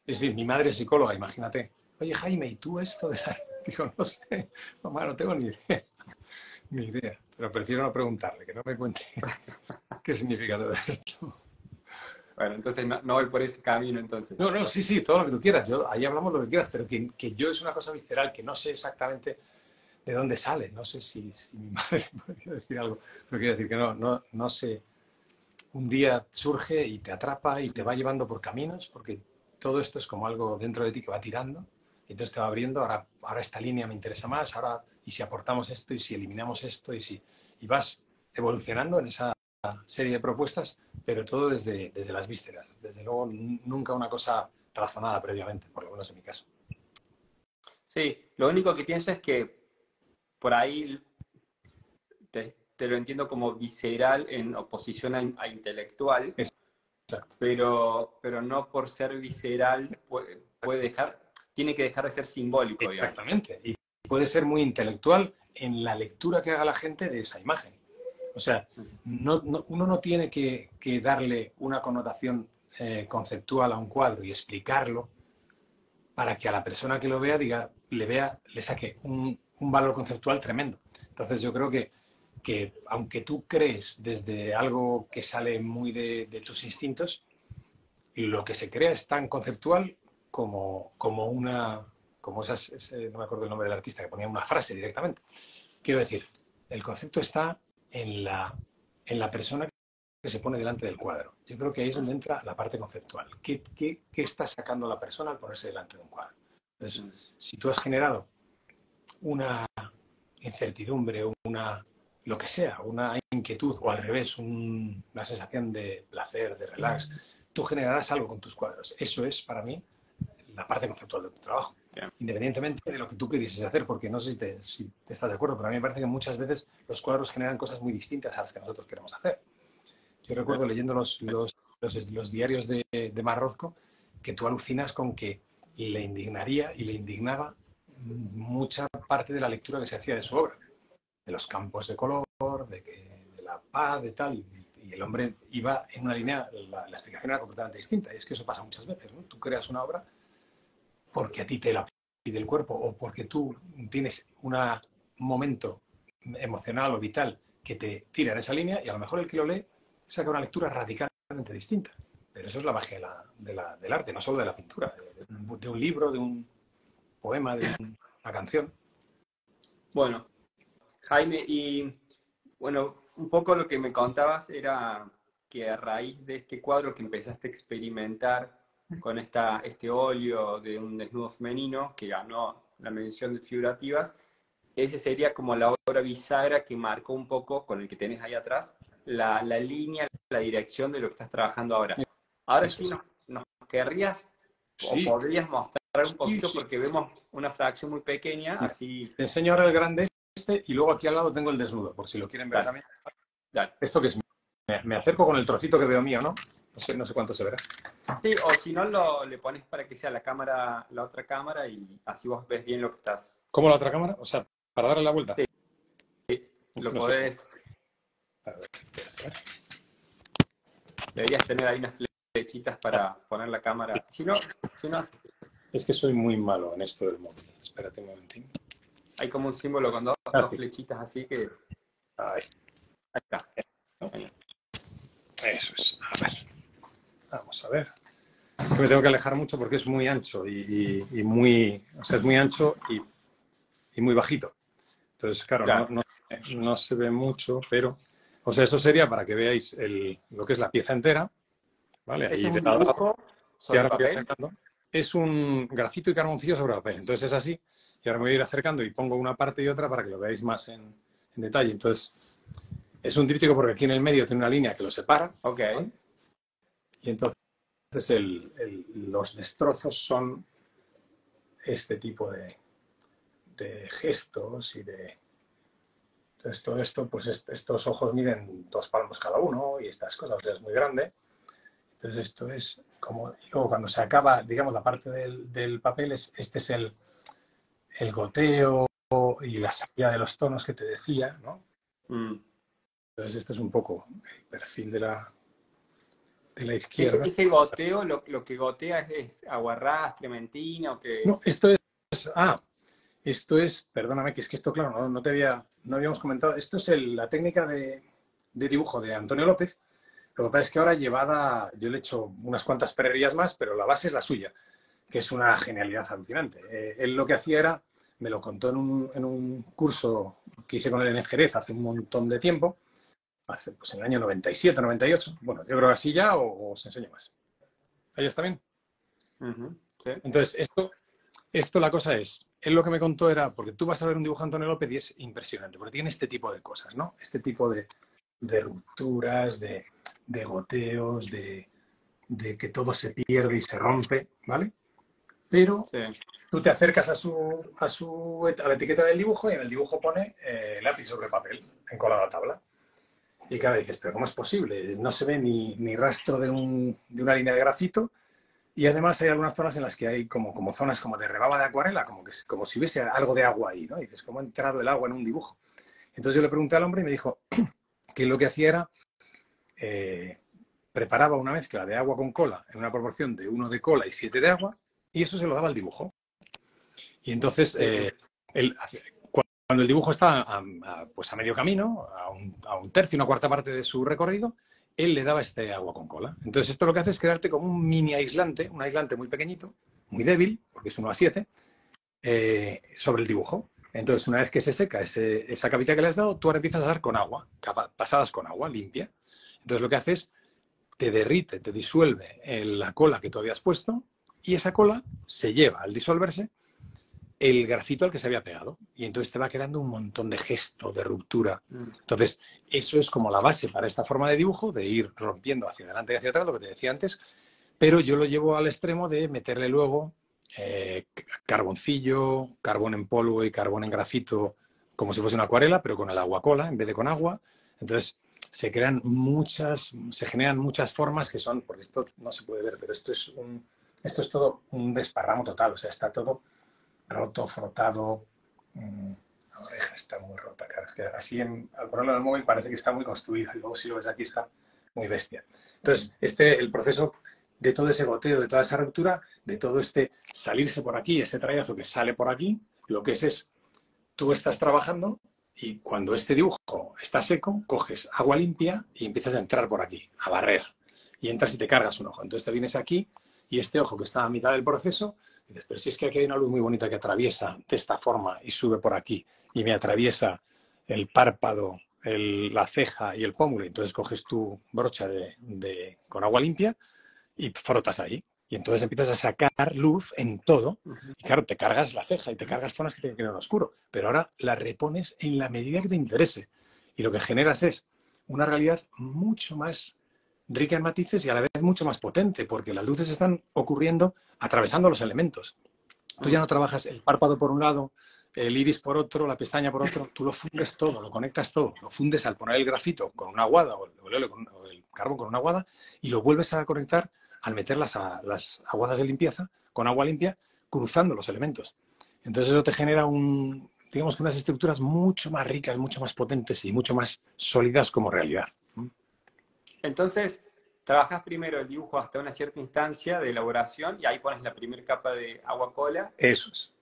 Sí, sí, mi madre es psicóloga, imagínate. Oye, Jaime, ¿y tú esto de la... Digo, no sé, mamá, no tengo ni idea. ni idea. Pero prefiero no preguntarle, que no me cuente qué significa todo esto. Bueno, entonces no, voy por ese camino entonces. No, no, sí, sí, todo lo que tú quieras. Yo, ahí hablamos lo que quieras, pero que, que yo es una cosa visceral que no sé exactamente de dónde sale. No sé si, si mi madre podría decir algo, pero quiero decir que no, no, no sé. Un día surge y te atrapa y te va llevando por caminos, porque todo esto es como algo dentro de ti que va tirando, y entonces te va abriendo, ahora, ahora esta línea me interesa más, ahora, y si aportamos esto, y si eliminamos esto, y si, y vas evolucionando en esa serie de propuestas, pero todo desde, desde las vísceras. Desde luego, nunca una cosa razonada previamente, por lo menos en mi caso. Sí, lo único que pienso es que por ahí te, lo entiendo como visceral en oposición a, intelectual, Exacto. Pero, pero no por ser visceral puede, dejar, tiene que dejar de ser simbólico. Exactamente, y puede ser muy intelectual en la lectura que haga la gente de esa imagen. O sea, uno no tiene que, darle una connotación eh, conceptual a un cuadro y explicarlo para que a la persona que lo vea diga, le vea, le saque un, valor conceptual tremendo. Entonces yo creo que, que, aunque tú crees desde algo que sale muy de, tus instintos, lo que se crea es tan conceptual como, como una, como esas, no me acuerdo el nombre del artista, que ponía una frase directamente. Quiero decir, el concepto está en la, en la persona que se pone delante del cuadro. Yo creo que ahí es donde entra la parte conceptual. ¿Qué, qué, qué está sacando la persona al ponerse delante de un cuadro? Entonces, mm. si tú has generado una incertidumbre, una lo que sea, una inquietud o al revés, una sensación de placer, de relax, mm. tú generarás algo con tus cuadros. Eso es para mí la parte conceptual de tu trabajo. Independientemente de lo que tú quisieras hacer, porque no sé si te, si te, estás de acuerdo, pero a mí me parece que muchas veces los cuadros generan cosas muy distintas a las que nosotros queremos hacer. Yo recuerdo leyendo los, los, los, diarios de, de Marrozco que tú alucinas con que le indignaría y le indignaba mucha parte de la lectura que se hacía de su obra, de los campos de color, de, que, de la paz, de tal, y, el hombre iba en una línea, la, la, explicación era completamente distinta, y es que eso pasa muchas veces, ¿no? Tú creas una obra porque a ti te la pide el cuerpo o porque tú tienes un momento emocional o vital que te tira en esa línea y a lo mejor el que lo lee saca una lectura radicalmente distinta. Pero eso es la magia del arte, no solo de la pintura, de, un libro, de un poema, de una canción. Bueno, Jaime, y bueno, un poco lo que me contabas era que a raíz de este cuadro que empezaste a experimentar con esta, este óleo de un desnudo femenino que ganó la mención de figurativas, ese sería como la obra bisagra que marcó un poco, con el que tenés ahí atrás, la, la línea, la dirección de lo que estás trabajando ahora. Ahora sí nos, nos querrías o podrías mostrar un poquito porque vemos una fracción muy pequeña, así... Te enseño ahora el grande este y luego aquí al lado tengo el desnudo, por si lo quieren ver también. Esto que es... Me, acerco con el trocito que veo mío, ¿no? No sé, no sé cuánto se verá. Sí, o si no, lo, le pones para que sea la cámara, la otra cámara y así vos ves bien lo que estás. ¿Cómo la otra cámara? O sea, para darle la vuelta. Sí. Lo podés. Deberías tener ahí unas flechitas para poner la cámara. Si no, si no. Es que soy muy malo en esto del móvil. Espérate un momentín. Hay como un símbolo con dos, ah, flechitas así que. Ahí. Ahí está. Eso es. A ver. Vamos a ver. me tengo que alejar mucho porque es muy ancho y, muy. O sea, es muy ancho y, muy bajito. Entonces, claro, No, no se ve mucho, pero, o sea, eso sería para que veáis lo que es la pieza entera, ¿vale? Ahí un dibujo sobre papel? Es un grafito y carboncillo sobre papel, entonces es así, y ahora me voy a ir acercando y pongo una parte y otra para que lo veáis más en, en detalle. Entonces, es un tríptico porque aquí en el medio tiene una línea que lo separa. Ok. Y entonces los destrozos son este tipo de, gestos y de... Entonces todo esto, pues estos ojos miden dos palmos cada uno y estas cosas, o sea, es muy grande. Entonces esto es como... Y luego cuando se acaba, digamos, la parte del, papel, es, este es el, el goteo y la salida de los tonos que te decía, ¿no? Mm. Entonces este es un poco el perfil de la, de la izquierda. ¿Ese, goteo, lo, que gotea es, aguarrás, trementina o que...? No, esto es... Ah, esto es... Perdóname, que es que esto, claro, no, te había... No habíamos comentado. Esto es la técnica de, dibujo de Antonio López. Lo que pasa es que ahora llevada... Yo le he hecho unas cuantas perrerías más, pero la base es la suya, que es una genialidad alucinante. Eh, él lo que hacía era... Me lo contó en un, en un curso que hice con él en Jerez hace un montón de tiempo hace, pues en el año 97, 98. Bueno, yo creo que así ya o, os enseño más. Ahí está bien. Entonces, esto, esto la cosa es, él lo que me contó era, porque tú vas a ver un dibujo de Antonio López y es impresionante, porque tiene este tipo de cosas, ¿no? Este tipo de, rupturas, de, goteos, de, que todo se pierde y se rompe, ¿vale? Pero tú te acercas a su, a su a la etiqueta del dibujo y en el dibujo pone eh, lápiz sobre papel, encolado a tabla. Y claro, dices, pero ¿cómo es posible? No se ve ni, ni rastro de, un, de, una línea de grafito y además hay algunas zonas en las que hay como, como zonas como de rebaba de acuarela, como, que, como si hubiese algo de agua ahí, ¿no? Y dices, ¿cómo ha entrado el agua en un dibujo? Entonces yo le pregunté al hombre y me dijo que lo que hacía era, eh, preparaba una mezcla de agua con cola en una proporción de uno de cola y siete de agua y eso se lo daba al dibujo. Y entonces eh, él cuando el dibujo está a, pues a medio camino, a un, tercio, una cuarta parte de su recorrido, él le daba este agua con cola. Entonces esto lo que hace es crearte como un mini aislante, un aislante muy pequeñito, muy débil, porque es 1 a 7, eh, sobre el dibujo. Entonces, una vez que se seca esa capita que le has dado, tú ahora empiezas a dar con agua, pasadas con agua limpia. Entonces, lo que haces, te derrite, te disuelve la cola que tú habías puesto y esa cola se lleva al disolverse el grafito al que se había pegado. Y entonces te va quedando un montón de gesto, de ruptura. Mm. Entonces, eso es como la base para esta forma de dibujo, de ir rompiendo hacia adelante y hacia atrás, lo que te decía antes, pero yo lo llevo al extremo de meterle luego eh, carboncillo, carbón en polvo y carbón en grafito, como si fuese una acuarela, pero con el agua cola en vez de con agua. Entonces, se crean muchas, se generan muchas formas que son, porque esto no se puede ver, pero esto es un, esto es todo un desparramo total, o sea, está todo roto, frotado. Mm, la oreja está muy rota, claro. Es que así en, al ponerlo en el móvil parece que está muy construido y luego si lo ves aquí está muy bestia. Entonces, este, el proceso de todo ese goteo, de toda esa ruptura, de todo este salirse por aquí, ese trayazo que sale por aquí, lo que es es, tú estás trabajando y cuando este dibujo está seco, coges agua limpia y empiezas a entrar por aquí, a barrer. Y entras y te cargas un ojo. Entonces te vienes aquí y este ojo que está a mitad del proceso pero si es que aquí hay una luz muy bonita que atraviesa de esta forma y sube por aquí y me atraviesa el párpado, la ceja y el pómulo, entonces coges tu brocha de, con agua limpia y frotas ahí. Y entonces empiezas a sacar luz en todo. Y claro, te cargas la ceja y te cargas zonas que tienen que ir en oscuro. Pero ahora la repones en la medida que te interese. Y lo que generas es una realidad mucho más rica en matices y a la vez mucho más potente, porque las luces están ocurriendo atravesando los elementos. Tú ya no trabajas el párpado por un lado, el iris por otro, la pestaña por otro, tú lo fundes todo, lo conectas todo, lo fundes al poner el grafito con una aguada o el, carbón con una aguada y lo vuelves a conectar al meter las, las aguadas de limpieza con agua limpia cruzando los elementos. Entonces eso te genera un, digamos que unas estructuras mucho más ricas, mucho más potentes y mucho más sólidas como realidad. Entonces, trabajas primero el dibujo hasta una cierta instancia de elaboración y ahí pones la primera capa de agua cola. Eso es.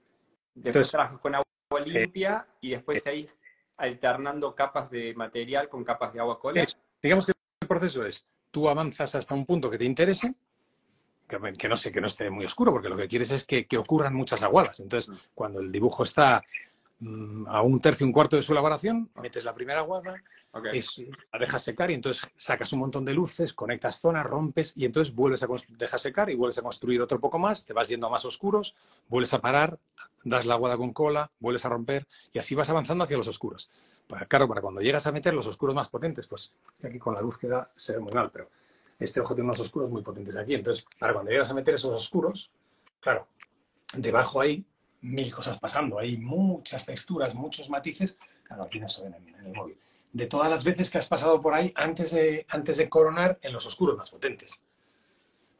Después trabajas con agua limpia y después eh, ahí alternando capas de material con capas de agua cola. Digamos que el proceso es, tú avanzas hasta un punto que te interese, que, no sé, que no esté muy oscuro, porque lo que quieres es que, ocurran muchas aguadas. Entonces, mm. cuando el dibujo está a un tercio, un cuarto de su elaboración, metes la primera guada, Ok. es- la dejas secar y entonces sacas un montón de luces, conectas zonas, rompes y entonces vuelves a dejas secar y vuelves a construir otro poco más, te vas yendo a más oscuros, vuelves a parar, das la guada con cola, vuelves a romper y así vas avanzando hacia los oscuros. Para, claro, para cuando llegas a meter los oscuros más potentes, pues aquí con la luz que da se ve muy mal, pero este ojo tiene unos oscuros muy potentes aquí. Entonces, para cuando llegas a meter esos oscuros, claro, debajo hay mil cosas pasando, hay muchas texturas, muchos matices, claro, aquí no se ven en, en el móvil. De todas las veces que has pasado por ahí antes de, antes de coronar en los oscuros más potentes.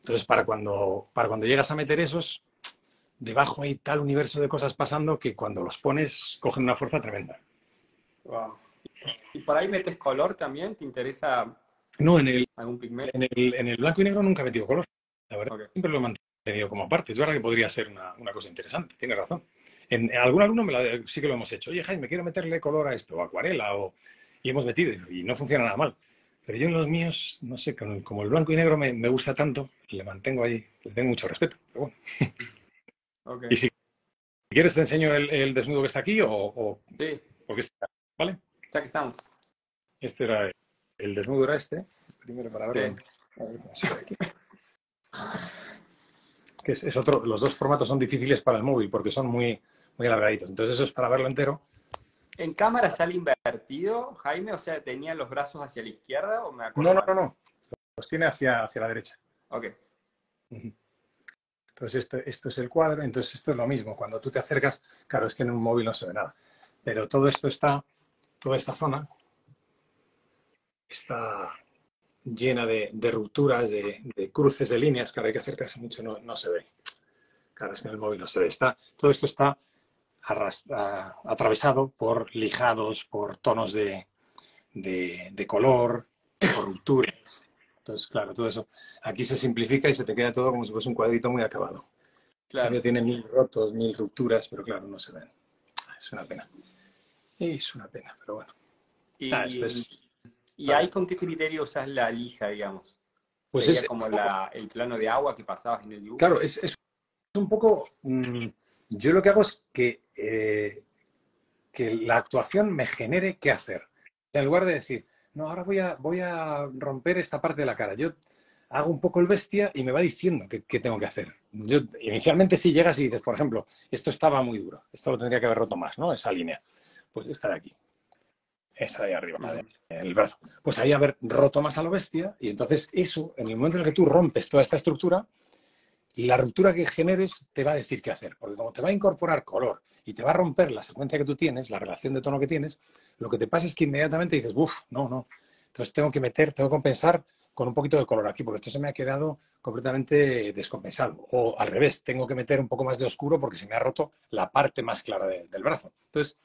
Entonces, para cuando, para cuando llegas a meter esos, debajo hay tal universo de cosas pasando que cuando los pones cogen una fuerza tremenda. Wow. ¿Y por ahí metes color también? ¿Te interesa No, en el, algún pigmento? en el, en el blanco y negro nunca he metido color. La verdad, siempre lo he mantenido como aparte. Es verdad que podría ser una, una cosa interesante, tienes razón. En, en algún alumno me la- sí que lo hemos hecho. Oye, Jaime, quiero meterle color a esto, o acuarela, o... y hemos metido, y no funciona nada mal. Pero yo en los míos, no sé, el- como el blanco y negro me, me gusta tanto, le mantengo ahí, le tengo mucho respeto. Pero bueno. Ok. Y si quieres te enseño el, el desnudo que está aquí, o, o Sí, porque este, ¿vale? que estamos. Este era el, el desnudo era este. Primero para verlo. Sí. A ver cómo se ve aquí. Que es, es otro, los dos formatos son difíciles para el móvil porque son muy, muy alargaditos. Entonces eso es para verlo entero. ¿En cámara sale invertido, Jaime? O sea, ¿tenía los brazos hacia la izquierda o me No, acuerdo no, mal? no, no. Los tiene hacia, hacia la derecha. Ok. Entonces esto, esto es el cuadro, entonces esto es lo mismo. Cuando tú te acercas, claro, es que en un móvil no se ve nada. Pero todo esto está, toda esta zona está llena de, de rupturas, de, de cruces de líneas, claro, hay que acercarse mucho, no, no se ve. Claro, es que en el móvil no se ve. Está, todo esto está atravesado por lijados, por tonos de, de- de color, por rupturas. Entonces, claro, todo eso aquí se simplifica y se te queda todo como si fuese un cuadrito muy acabado. Claro. Tiene mil rotos, mil rupturas, pero claro, no se ven. Es una pena. Es una pena, pero bueno. Y, Ah, este es- ¿y ahí con qué criterio usas la lija, digamos? Pues ¿Sería es- como la- el plano de agua que pasabas en el dibujo? Claro, es, es un poco. mm, yo lo que hago es que, eh, que la actuación me genere qué hacer. En lugar de decir, no, ahora voy a, voy a romper esta parte de la cara. Yo hago un poco el bestia y me va diciendo qué, qué tengo que hacer. Yo, inicialmente, si llegas y dices, por ejemplo, esto estaba muy duro, esto lo tendría que haber roto más, ¿no? Esa línea. Pues esta de aquí. Esa de arriba, la de- el brazo. Pues ahí haber roto más a lo bestia y entonces eso, en el momento en el que tú rompes toda esta estructura, la ruptura que generes te va a decir qué hacer, porque como te va a incorporar color y te va a romper la secuencia que tú tienes, la relación de tono que tienes, lo que te pasa es que inmediatamente dices, uff, no, no. Entonces tengo que meter, tengo que compensar con un poquito de color aquí, porque esto se me ha quedado completamente descompensado. O al revés, tengo que meter un poco más de oscuro porque se me ha roto la parte más clara de- del brazo. Entonces,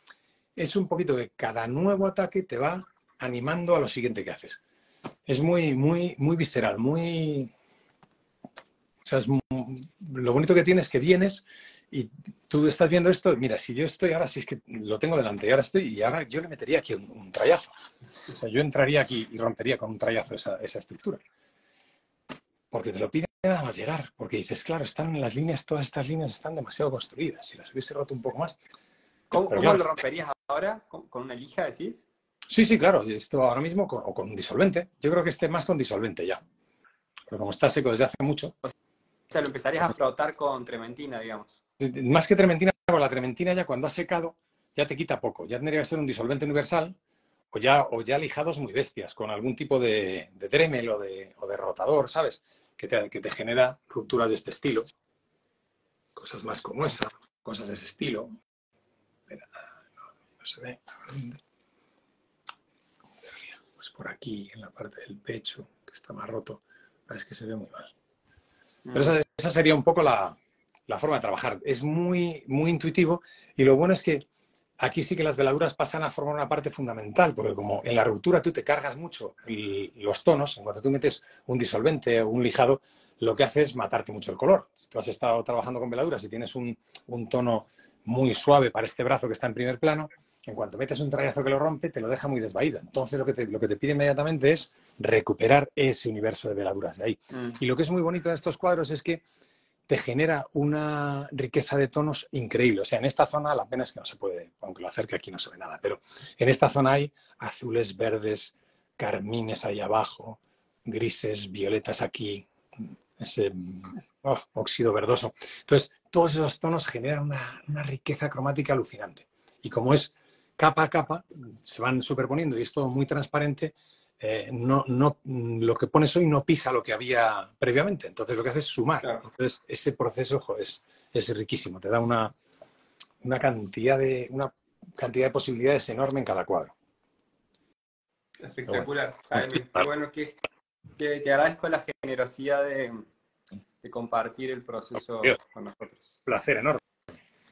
es un poquito de cada nuevo ataque te va animando a lo siguiente que haces. Es muy, muy, muy visceral, muy, o sea, lo bonito que tienes es que vienes y tú estás viendo esto. Mira, si yo estoy ahora, si es que lo tengo delante y ahora estoy, y ahora yo le metería aquí un, un trayazo. O sea, yo entraría aquí y rompería con un trayazo esa, estructura. Porque te lo pide nada más llegar. Porque dices, claro, están las líneas, todas estas líneas están demasiado construidas. Si las hubiese roto un poco más. ¿Cómo, Pero cómo claro. lo romperías ahora? ¿Con, con una lija, decís? Sí, sí, claro. Esto ahora mismo con, o con un disolvente. Yo creo que esté más con disolvente ya. Pero como está seco desde hace mucho, O sea, lo empezarías a frotar con trementina, digamos. Más que trementina, con la trementina ya cuando ha secado, ya te quita poco. Ya tendría que ser un disolvente universal o ya, o ya lijados muy bestias, con algún tipo de, de Dremel o de, o de rotador, ¿sabes? Que te, que te genera rupturas de este estilo. Cosas más como esa, cosas de ese estilo. No se ve. A ¿dónde? Pues por aquí, en la parte del pecho, que está más roto. Es que se ve muy mal. Pero esa, sería un poco la, la forma de trabajar. Es muy, muy intuitivo y lo bueno es que aquí sí que las veladuras pasan a formar una parte fundamental, porque como en la ruptura tú te cargas mucho los tonos, en cuanto tú metes un disolvente o un lijado, lo que hace es matarte mucho el color. Si tú has estado trabajando con veladuras y tienes un, un tono muy suave para este brazo que está en primer plano, en cuanto metes un trayazo que lo rompe, te lo deja muy desvaído. Entonces lo que te, lo que te pide inmediatamente es recuperar ese universo de veladuras de ahí. Mm. Y lo que es muy bonito en estos cuadros es que te genera una riqueza de tonos increíble. O sea, en esta zona la pena es que no se puede, aunque lo acerque aquí no se ve nada, pero en esta zona hay azules, verdes, carmines ahí abajo, grises, violetas aquí, ese oh, óxido verdoso. Entonces, todos esos tonos generan una, una, riqueza cromática alucinante. Y como es capa a capa, se van superponiendo y es todo muy transparente, eh, no, no, lo que pones hoy no pisa lo que había previamente. Entonces lo que hace es sumar. Entonces ese proceso es, es, riquísimo, te da una, una, cantidad de, una cantidad de posibilidades enorme en cada cuadro. Espectacular. Bueno, que, que, te agradezco la generosidad de, de compartir el proceso con nosotros. Placer enorme.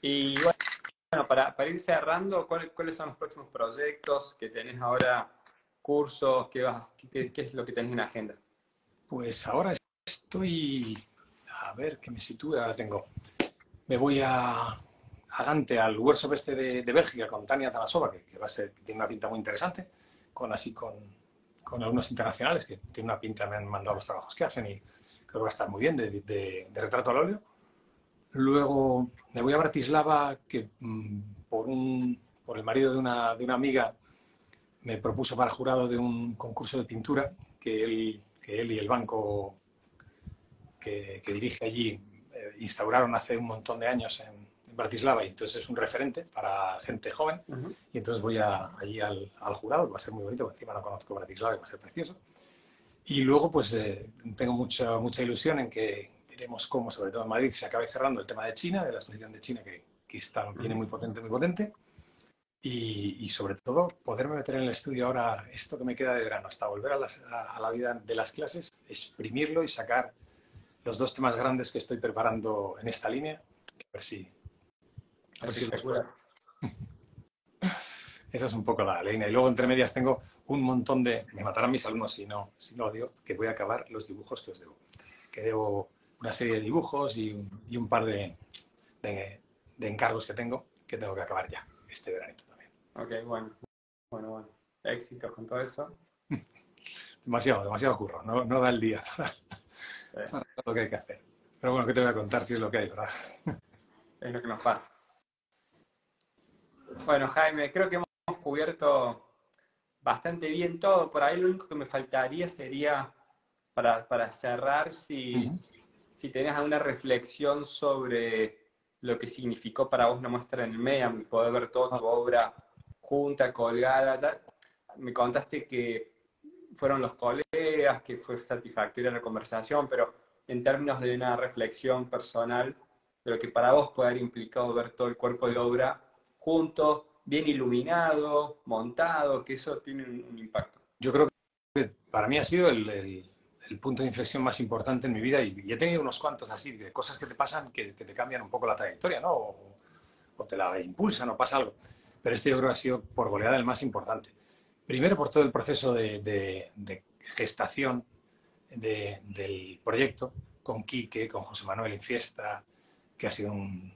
Y bueno, para, para ir cerrando, ¿cuáles son los próximos proyectos que tenés ahora? cursos? ¿Qué, vas, qué, es lo que tenés en agenda? Pues ahora estoy, a ver, que me sitúe, ahora tengo, me voy a, a Gante, al workshop este de, de Bélgica con Tania Tanasova, que, va a ser, tiene una pinta muy interesante, con así con, con algunos internacionales que tiene una pinta, me han mandado los trabajos que hacen y creo que va a estar muy bien, de, de, de retrato al óleo. Luego me voy a Bratislava, que mm, por, un, por el marido de una, de una amiga me propuso para jurado de un concurso de pintura que él, que él y el banco que, dirige allí eh, instauraron hace un montón de años en, Bratislava. Y entonces es un referente para gente joven. Y entonces voy allí al, jurado, que va a ser muy bonito, porque encima no conozco Bratislava y va a ser precioso. Y luego pues eh, tengo mucha, mucha ilusión en que veremos cómo, sobre todo en Madrid, se acabe cerrando el tema de China, de la exposición de China que, que está, viene muy potente, muy potente y, sobre todo poderme meter en el estudio ahora, esto que me queda de verano, hasta volver a, la vida de las clases, exprimirlo y sacar los dos temas grandes que estoy preparando en esta línea, a ver si, a ver si Esa es un poco la línea. Y luego entre medias tengo un montón de... Me matarán mis alumnos si no, si no digo, que voy a acabar los dibujos que os debo. Que debo una serie de dibujos y un, y un par de, de, de encargos que tengo que tengo que acabar ya este verano. Ok, bueno. Bueno, bueno. Éxitos con todo eso. demasiado, demasiado curro. No, no da el día para, lo que hay que hacer. Pero bueno, ¿qué te voy a contar si es lo que hay, verdad? es lo que nos pasa. Bueno, Jaime, creo que hemos cubierto bastante bien todo. Por ahí lo único que me faltaría sería, para, para cerrar, si, si tenés alguna reflexión sobre lo que significó para vos una muestra en el MEAM, poder ver toda tu obra junta, colgada. Ya me contaste que fueron los colegas, que fue satisfactoria la conversación, pero en términos de una reflexión personal de lo que para vos puede haber implicado ver todo el cuerpo de obra junto, bien iluminado, montado, que eso tiene un, impacto. Yo creo que para mí ha sido el, el, punto de inflexión más importante en mi vida y, he tenido unos cuantos así, de cosas que te pasan que, te cambian un poco la trayectoria, ¿no? O, o te la impulsan o pasa algo pero este yo creo que ha sido por goleada el más importante. Primero por todo el proceso de, gestación del proyecto con Quique, con José Manuel Infiesta, que ha sido un,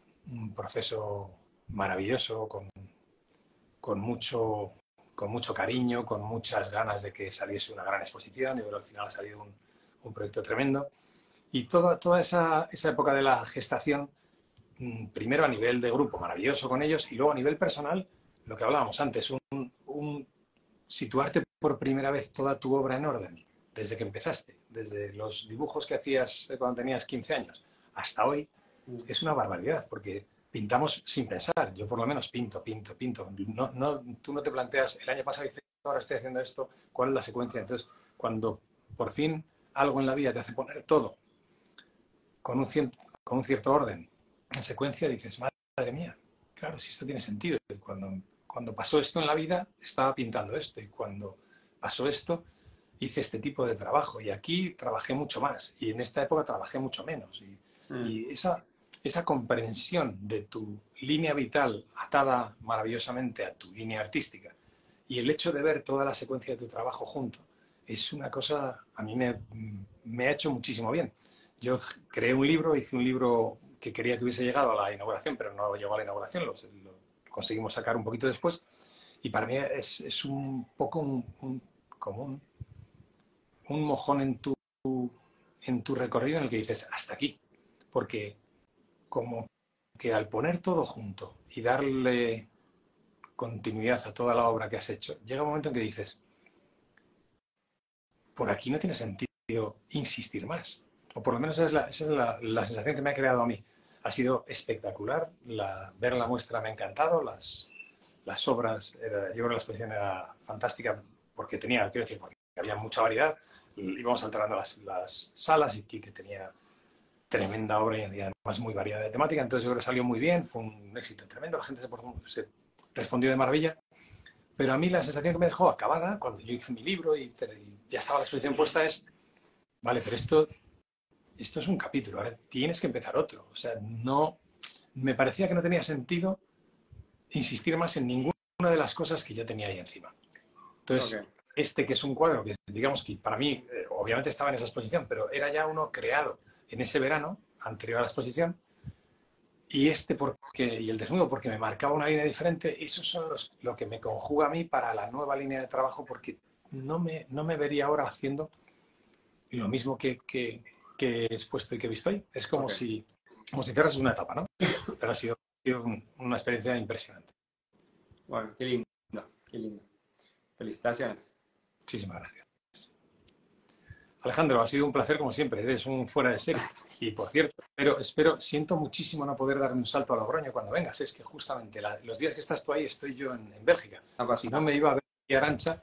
proceso maravilloso, con, con, mucho, con mucho cariño, con muchas ganas de que saliese una gran exposición y al final ha salido un, un proyecto tremendo. Y toda, toda esa, esa época de la gestación, mm, primero a nivel de grupo, maravilloso con ellos, y luego a nivel personal, lo que hablábamos antes, un, situarte por primera vez toda tu obra en orden, desde que empezaste, desde los dibujos que hacías cuando tenías 15 años hasta hoy, mm. es una barbaridad, porque pintamos sin pensar. Yo por lo menos pinto, pinto, pinto. No, no, tú no te planteas, el año pasado hice ahora estoy haciendo esto, ¿cuál es la secuencia? Entonces, cuando por fin algo en la vida te hace poner todo con un, con un cierto orden en secuencia, dices, madre mía, claro, si esto tiene sentido. Y cuando cuando pasó esto en la vida, estaba pintando esto y cuando pasó esto, hice este tipo de trabajo y aquí trabajé mucho más y en esta época trabajé mucho menos. Y, mm. esa, esa comprensión de tu línea vital atada maravillosamente a tu línea artística y el hecho de ver toda la secuencia de tu trabajo junto es una cosa, a mí me, ha hecho muchísimo bien. Yo creé un libro, hice un libro que quería que hubiese llegado a la inauguración, pero no llegó a la inauguración, lo, conseguimos sacar un poquito después. Y para mí es, un poco un, un, como un, mojón en tu, en tu recorrido en el que dices, hasta aquí. porque como que al poner todo junto y darle continuidad a toda la obra que has hecho, llega un momento en que dices, por aquí no tiene sentido insistir más. O por lo menos esa es la, sensación que me ha creado a mí. Ha sido espectacular, ver la muestra me ha encantado, las, las obras, yo creo que la exposición era fantástica porque tenía, quiero decir, porque había mucha variedad, íbamos alternando las, las salas y que tenía tremenda obra y además muy variada de temática, entonces yo creo que salió muy bien, fue un éxito tremendo, la gente se, se respondió de maravilla, pero a mí la sensación que me dejó acabada cuando yo hice mi libro y, ya estaba la exposición puesta es, vale, pero esto, esto es un capítulo, ahora tienes que empezar otro, o sea, no, me parecía que no tenía sentido insistir más en ninguna de las cosas que yo tenía ahí encima. Entonces, este que es un cuadro que digamos que para mí eh, obviamente estaba en esa exposición, pero era ya uno creado en ese verano anterior a la exposición. Y este porque, y el desnudo porque me marcaba una línea diferente, esos son los, lo que me conjuga a mí para la nueva línea de trabajo porque no me, no me vería ahora haciendo lo mismo que, que, que he expuesto y que he visto hoy. Es como, si, como si cerras una etapa, ¿no? Pero ha sido, una experiencia impresionante. Bueno, qué lindo, qué lindo. Felicitaciones. Muchísimas gracias. Alejandro, ha sido un placer como siempre, eres un fuera de serie. Y por cierto, pero espero, siento muchísimo no poder darme un salto a Logroño cuando vengas. Es que justamente los días que estás tú ahí estoy yo en, Bélgica. Ah, si no me iba a ver a Arancha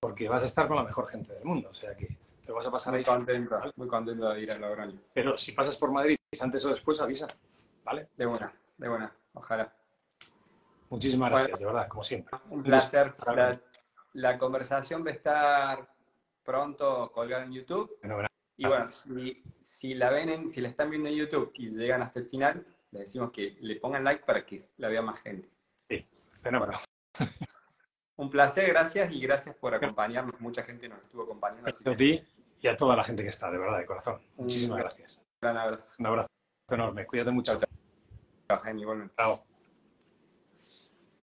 porque vas a estar con la mejor gente del mundo. O sea que te vas a pasar muy Contento, muy contento de ir a Logroño. Pero si pasas por Madrid antes o después, avisa. ¿Vale? De buena, de buena. Ojalá. Muchísimas gracias, de verdad, como siempre. Un placer. La, la conversación va a estar pronto colgar en YouTube. Y bueno, si, la ven, si la están viendo en YouTube y llegan hasta el final, les decimos que le pongan like para que la vea más gente. Sí, fenómeno. Un placer, gracias y gracias por acompañarnos. Mucha gente nos estuvo acompañando. a ti y a toda la gente que está, de verdad, de corazón. Muchísimas gracias. Un gran abrazo. Un abrazo enorme. Cuídate mucho. Chao, igualmente. Chao.